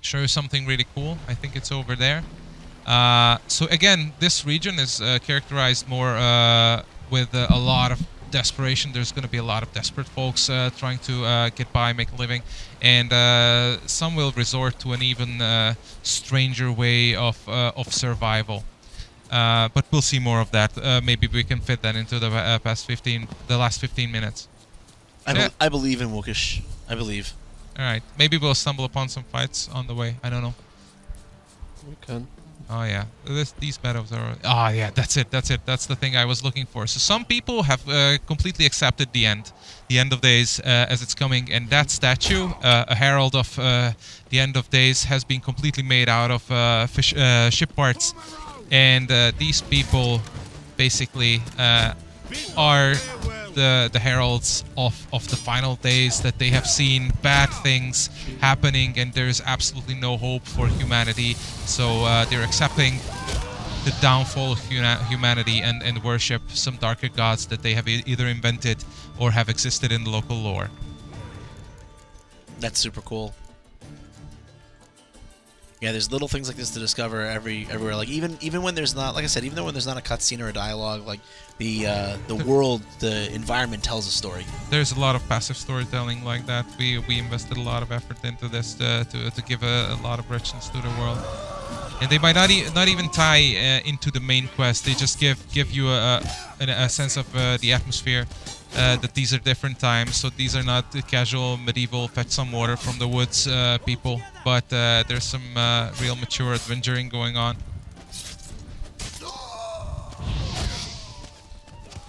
Show you something really cool. I think it's over there. Uh, so again, this region is uh, characterized more uh, with uh, a lot of desperation. There's going to be a lot of desperate folks uh, trying to uh, get by, make a living, and uh, some will resort to an even uh, stranger way of uh, of survival. Uh, but we'll see more of that. Uh, maybe we can fit that into the uh, past 15, the last 15 minutes. I, Yeah. I believe in Łukasz. I believe. All right. Maybe we'll stumble upon some fights on the way. I don't know. We can. Oh yeah, this, these meadows are. Oh yeah, that's it. That's it. That's the thing I was looking for. So some people have uh, completely accepted the end, the end of days uh, as it's coming, and that statue, uh, a herald of uh, the end of days, has been completely made out of uh, fish, uh, ship parts, and these people basically are the the heralds of of the final days that they have seen bad things happening and there's absolutely no hope for humanity so uh, they're accepting the downfall of humanity and and worship some darker gods that they have e- either invented or have existed in the local lore That's super cool. Yeah, there's little things like this to discover every everywhere. Like even even when there's not, like I said, even though when there's not a cutscene or a dialogue, like the uh, the world, the environment tells a story. there's a lot of passive storytelling like that. We we invested a lot of effort into this uh, to, to give a, a lot of richness to the world. And they might not, e- not even tie uh, into the main quest. They just give give you a, a, a sense of uh, the atmosphere uh, that these are different times. So these are not the casual medieval fetch some water from the woods uh, people but uh, there's some uh, real mature adventuring going on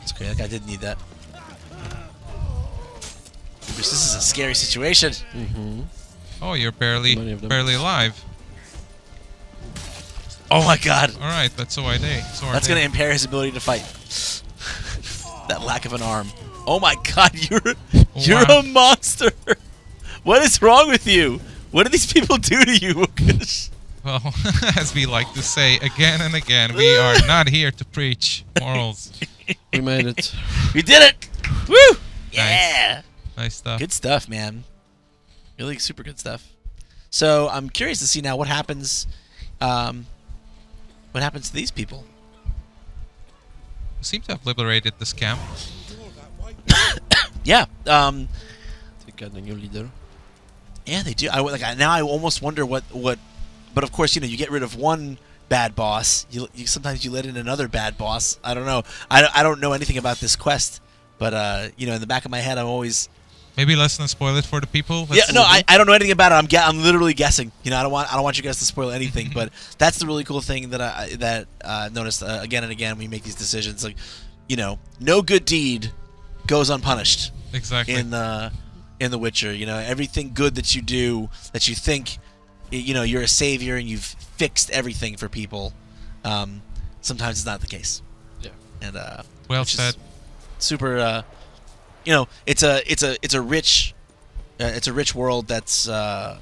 It's okay. Like I did need that. This is a scary situation. Mm-hmm. oh you're barely Many of them. barely alive Oh my god. all right but so are they so are That's gonna impair his ability to fight. that lack of an arm. Oh my god, you're you're Wow. a monster. What is wrong with you? What do these people do to you, Łukasz? Well, as we like to say again and again, we are not here to preach morals. We made it. We did it! Woo! Yeah! Nice stuff. Good stuff, man. Really super good stuff. So I'm curious to see now what happens. Um, What happens to these people? Seem to have liberated this camp. Yeah. Um, They got a new leader. Yeah, they do. I like I, now. I almost wonder what what, but of course, you know, you get rid of one bad boss. You, you sometimes you let in another bad boss. I don't know. I, don't- I don't know anything about this quest, but uh, you know, in the back of my head, I'm always Maybe let's not spoil it for the people. yeah. Let's- No, I, I don't know anything about it. I'm ge- I'm literally guessing. You know, I don't want I don't want you guys to spoil anything, but that's the really cool thing that I that uh, noticed uh, again and again when you make these decisions. Like, you know, no good deed goes unpunished exactly. in uh, in The Witcher. You know, everything good that you do, that you think, you know, you're a savior and you've fixed everything for people. Um, sometimes it's not the case. Yeah. And uh, well which said. super. Uh, you know, it's a it's a it's a rich, uh, it's a rich world that's. Uh,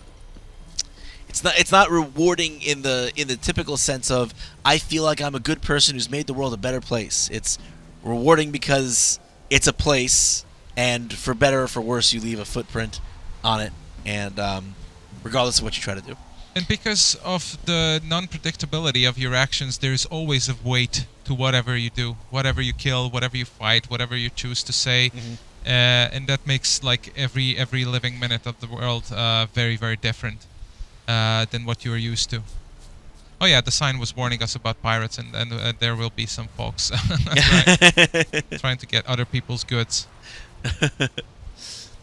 it's not it's not rewarding in the in the typical sense of I feel like I'm a good person who's made the world a better place. It's rewarding because it's a place, and for better or for worse, you leave a footprint on it, and um, regardless of what you try to do. And because of the non-predictability of your actions, there's always a weight to whatever you do, whatever you kill, whatever you fight, whatever you choose to say, uh, and that makes like every every living minute of the world uh, very very different uh, than what you are used to. Oh yeah, the sign was warning us about pirates, and, and uh, there will be some folks trying, trying to get other people's goods.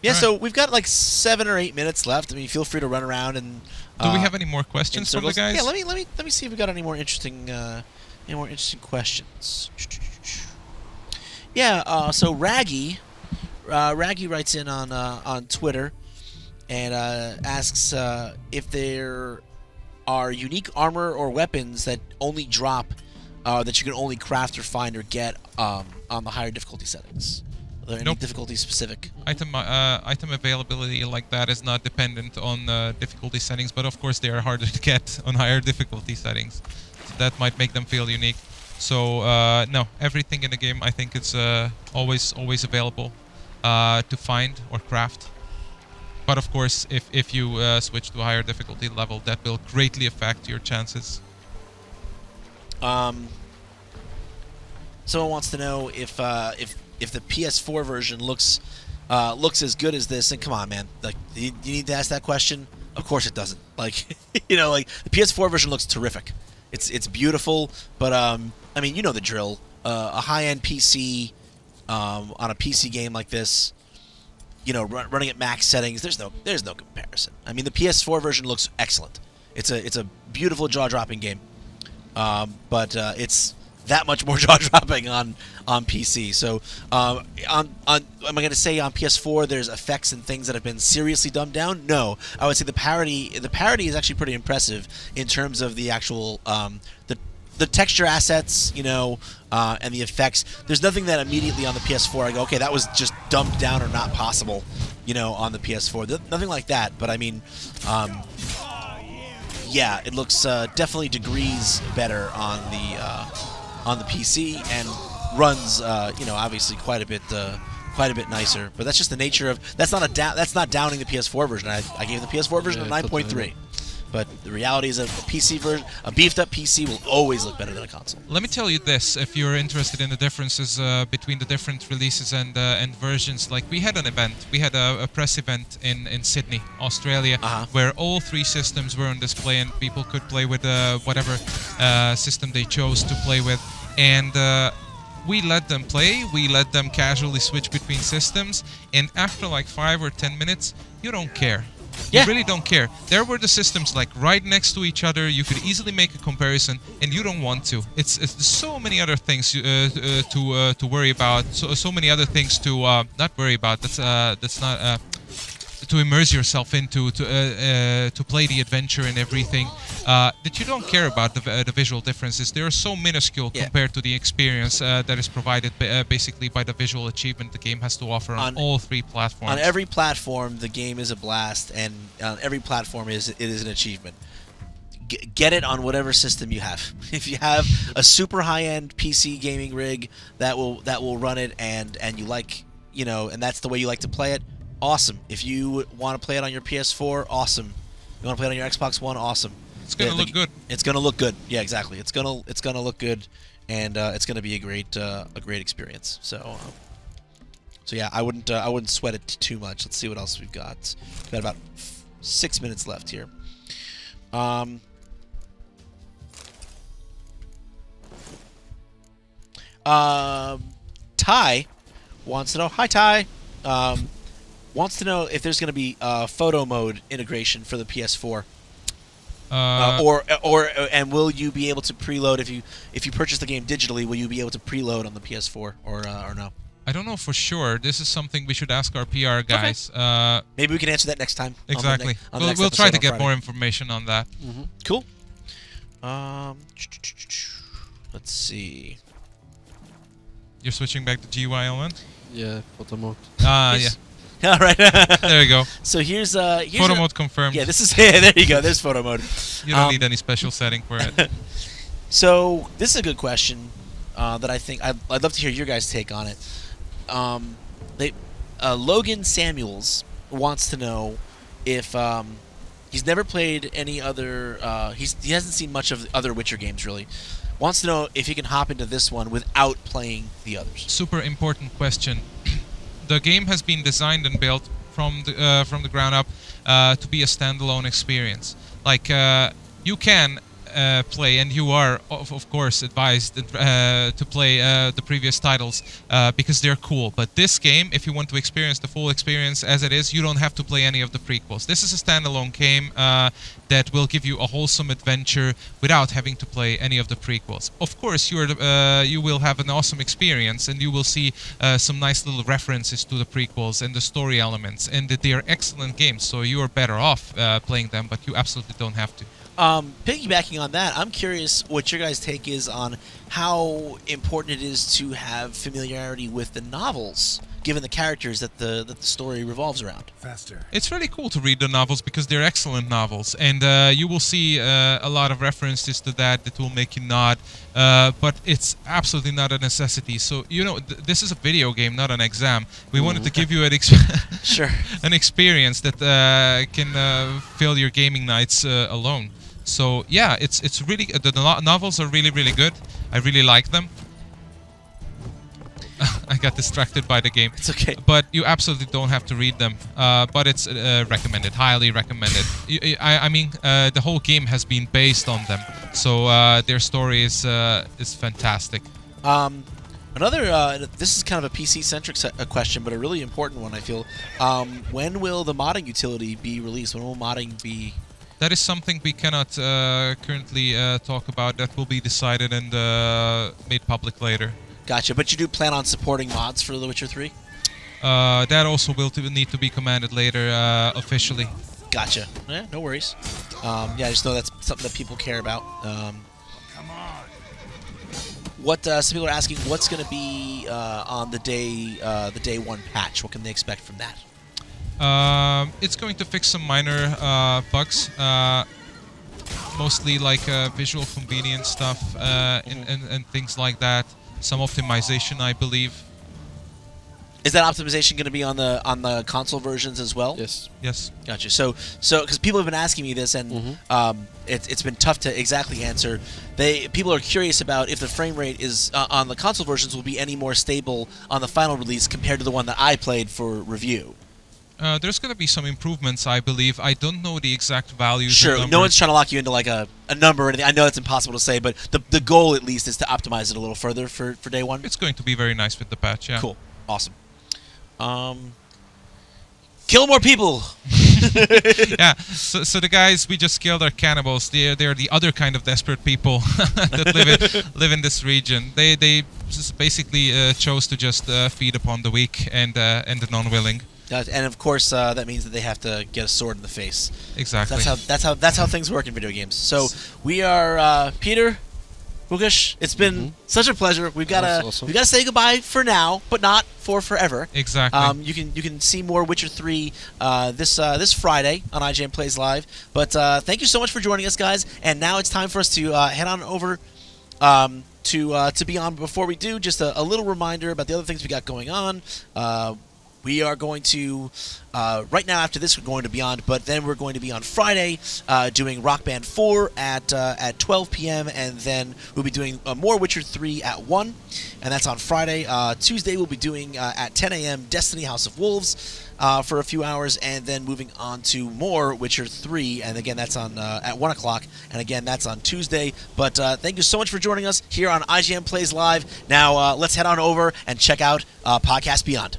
Yeah, Alright. so we've got like seven or eight minutes left. I mean, feel free to run around and. Do we uh, have any more questions from the guys? Yeah, let me let me let me see if we got any more interesting uh, any more interesting questions. Yeah, uh, so Raggy, uh, Raggy writes in on uh, on Twitter and uh, asks uh, if there are unique armor or weapons that only drop uh, that you can only craft or find or get um, on the higher difficulty settings. Are there any Nope. difficulty specific? Item uh, item availability like that is not dependent on uh, difficulty settings, but of course they are harder to get on higher difficulty settings. So that might make them feel unique. So uh, no, everything in the game I think it's uh, always always available uh, to find or craft. But of course, if if you uh, switch to a higher difficulty level, that will greatly affect your chances. Um, someone wants to know if uh, if if the PS4 version looks uh, looks as good as this. And come on, man, like you, you need to ask that question. Of course it doesn't. Like you know, like the PS4 version looks terrific. It's it's beautiful, but um, I mean, you know the drill. Uh, a high-end PC um, on a PC game like this, you know, run, running at max settings. There's no there's no comparison. I mean, the PS4 version looks excellent. It's a it's a beautiful jaw-dropping game um, but uh, it's that much more jaw dropping on on PC. So um, on on am I going to say on PS4 there's effects and things that have been seriously dumbed down? No, I would say the parody the parody is actually pretty impressive in terms of the actual um, the the texture assets, you know, uh, and the effects. There's nothing that immediately on the PS4 I go, okay, that was just dumbed down or not possible, you know, on the PS4. Th- nothing like that. But I mean, um, yeah, it looks uh, definitely degrees better on the uh, on the PC and runs, uh, you know, obviously quite a bit uh, quite a bit nicer. But that's just the nature of that's not a da- that's not downing the PS4 version. I, I gave the PS4 version Yeah, a 9.3. But the reality is, a, PC version, a beefed up PC, will always look better than a console. Let me tell you this: if you're interested in the differences uh, between the different releases and uh, and versions, like we had an event, we had a, a press event in in Sydney, Australia, Uh-huh. where all three systems were on display and people could play with uh, whatever uh, system they chose to play with, and. Uh, we let them play, we let them casually switch between systems, and after like five or ten minutes, you don't care. Yeah. You really don't care. There were the systems like right next to each other. You could easily make a comparison, and you don't want to. It's, it's so many other things uh, uh, to uh, to worry about. So so many other things to uh, not worry about. That's uh, that's not. To immerse yourself into to uh, uh, to play the adventure and everything uh, that you don't care about the, uh, the visual differences they are so minuscule Yeah. compared to the experience that is provided ba- basically by the visual achievement the game has to offer on, On- all three platforms On every platform, the game is a blast, and on every platform is it is an achievement. G- get it on whatever system you have. If you have a super high-end PC gaming rig that will that will run it, and and you like you know, and that's the way you like to play it, awesome. If you want to play it on your PS4, awesome. You want to play it on your Xbox One, awesome. It's gonna the- look good. It's gonna look good. Yeah, exactly. It's gonna it's gonna look good, and uh, it's gonna be a great uh, a great experience. So, uh, so yeah, I wouldn't uh, I wouldn't sweat it too much. Let's see what else we've got. We've got about f- six minutes left here. Um. Um, Ty wants to know. Hi, Ty. Um, wants to know if there's going to be uh, photo mode integration for the PS4. Uh, Uh, or or and will you be able to preload if you if you purchase the game digitally? Will you be able to preload on the PS4 or uh, or no? I don't know for sure. This is something we should ask our PR guys. Uh, Maybe we can answer that next time. on exactly. ne- on we'll we'll try to get Friday. more information on that. Cool. Um, let's see. You're switching back to GUI element? Yeah, photo mode. Ah, yeah. All right. There you go. So here's uh here's Photo a- mode confirmed. Yeah, this is yeah, there you go. There's photo mode. you don't Um, need any special setting for it. So this is a good question uh, that I think I'd, I'd love to hear your guys' take on it. Um, they, uh, Logan Samuels wants to know if um, he's never played any other. Uh, he's he hasn't seen much of the other Witcher games really. Wants to know if he can hop into this one without playing the others. Super important question. The game has been designed and built from the uh, from the ground up uh, to be a standalone experience. Like uh, you can uh, play, and you are of, of course advised uh, to play uh, the previous titles uh, because they're cool. But this game, if you want to experience the full experience as it is, you don't have to play any of the prequels. This is a standalone game uh, that will give you a wholesome adventure without having to play any of the prequels. Of course, you're uh, you will have an awesome experience, and you will see some nice little references to the prequels and the story elements, and they are excellent games. So you are better off playing them, but you absolutely don't have to. Um, piggybacking on that, I'm curious what your guys' take is on how important it is to have familiarity with the novels, given the characters that the that the story revolves around. Faster. It's really cool to read the novels because they're excellent novels, and uh, you will see uh, a lot of references to that that will make you nod. Uh, but it's absolutely not a necessity. So you know, th- this is a video game, not an exam. We wanted to give you an ex- Sure. an experience that uh, can uh, fill your gaming nights uh, alone. So yeah, it's it's really the no- novels are really really good. I really like them. I got distracted by the game. It's okay. But you absolutely don't have to read them. Uh, but it's uh, recommended, highly recommended. I mean, uh, the whole game has been based on them, so uh, their story is uh, is fantastic. Um, another. Uh, this is kind of a PC-centric question, but a really important one. I feel. Um, when will the modding utility be released? When will modding be? That is something we cannot uh, currently uh, talk about. That will be decided and uh, made public later. Gotcha. But you do plan on supporting mods for The Witcher 3? Uh, that also will to need to be commanded later uh, officially. Gotcha. Yeah, no worries. Um, yeah, I just know that's something that people care about. Um, what uh, some people are asking, what's going to be uh, on the day uh, the day one patch? What can they expect from that? Um, it's going to fix some minor uh, bugs, uh, mostly like uh, visual convenience stuff uh, and, and, and things like that. Some optimization, I believe. Is that optimization going to be on the on the console versions as well? Yes. Yes. Gotcha. So, so because people have been asking me this, and Mhm. um, it, it's been tough to exactly answer. They people are curious about if the frame rate is uh, on the console versions will be any more stable on the final release compared to the one that I played for review. Uh, there's going to be some improvements, I believe. I don't know the exact values. Sure, no one's trying to lock you into like a, a number or anything. I know it's impossible to say, but the the goal at least is to optimize it a little further for, for day one. It's going to be very nice with the patch, yeah. Cool, awesome. Um, kill more people. yeah. So, so the guys we just killed are cannibals. They're they're the other kind of desperate people that live in live in this region. They they basically uh, chose to just uh, feed upon the weak and uh, and the non-willing. And of course, uh, that means that they have to get a sword in the face. Exactly. That's how that's how that's how things work in video games. So we are uh, Peter, Łukasz. It's been such a pleasure. We've got to awesome. we got to say goodbye for now, but not for forever. Exactly. Um, you can you can see more Witcher three uh, this uh, this Friday on IGN Plays Live. But uh, thank you so much for joining us, guys. And now it's time for us to uh, head on over um, to uh, to Beyond. Before we do, just a, a little reminder about the other things we got going on. We are going to uh, right now after this we're going to Beyond, but then we're going to be on Friday uh, doing Rock Band 4 at uh, at 12 p.m. and then we'll be doing uh, more Witcher 3 at 1, and that's on Friday. Uh, Tuesday we'll be doing uh, at 10 a.m. Destiny House of Wolves for a few hours, and then moving on to more Witcher 3, and again that's on at 1 o'clock, and again that's on Tuesday. But thank you so much for joining us here on IGN Plays Live. Now let's head on over and check out Podcast Beyond.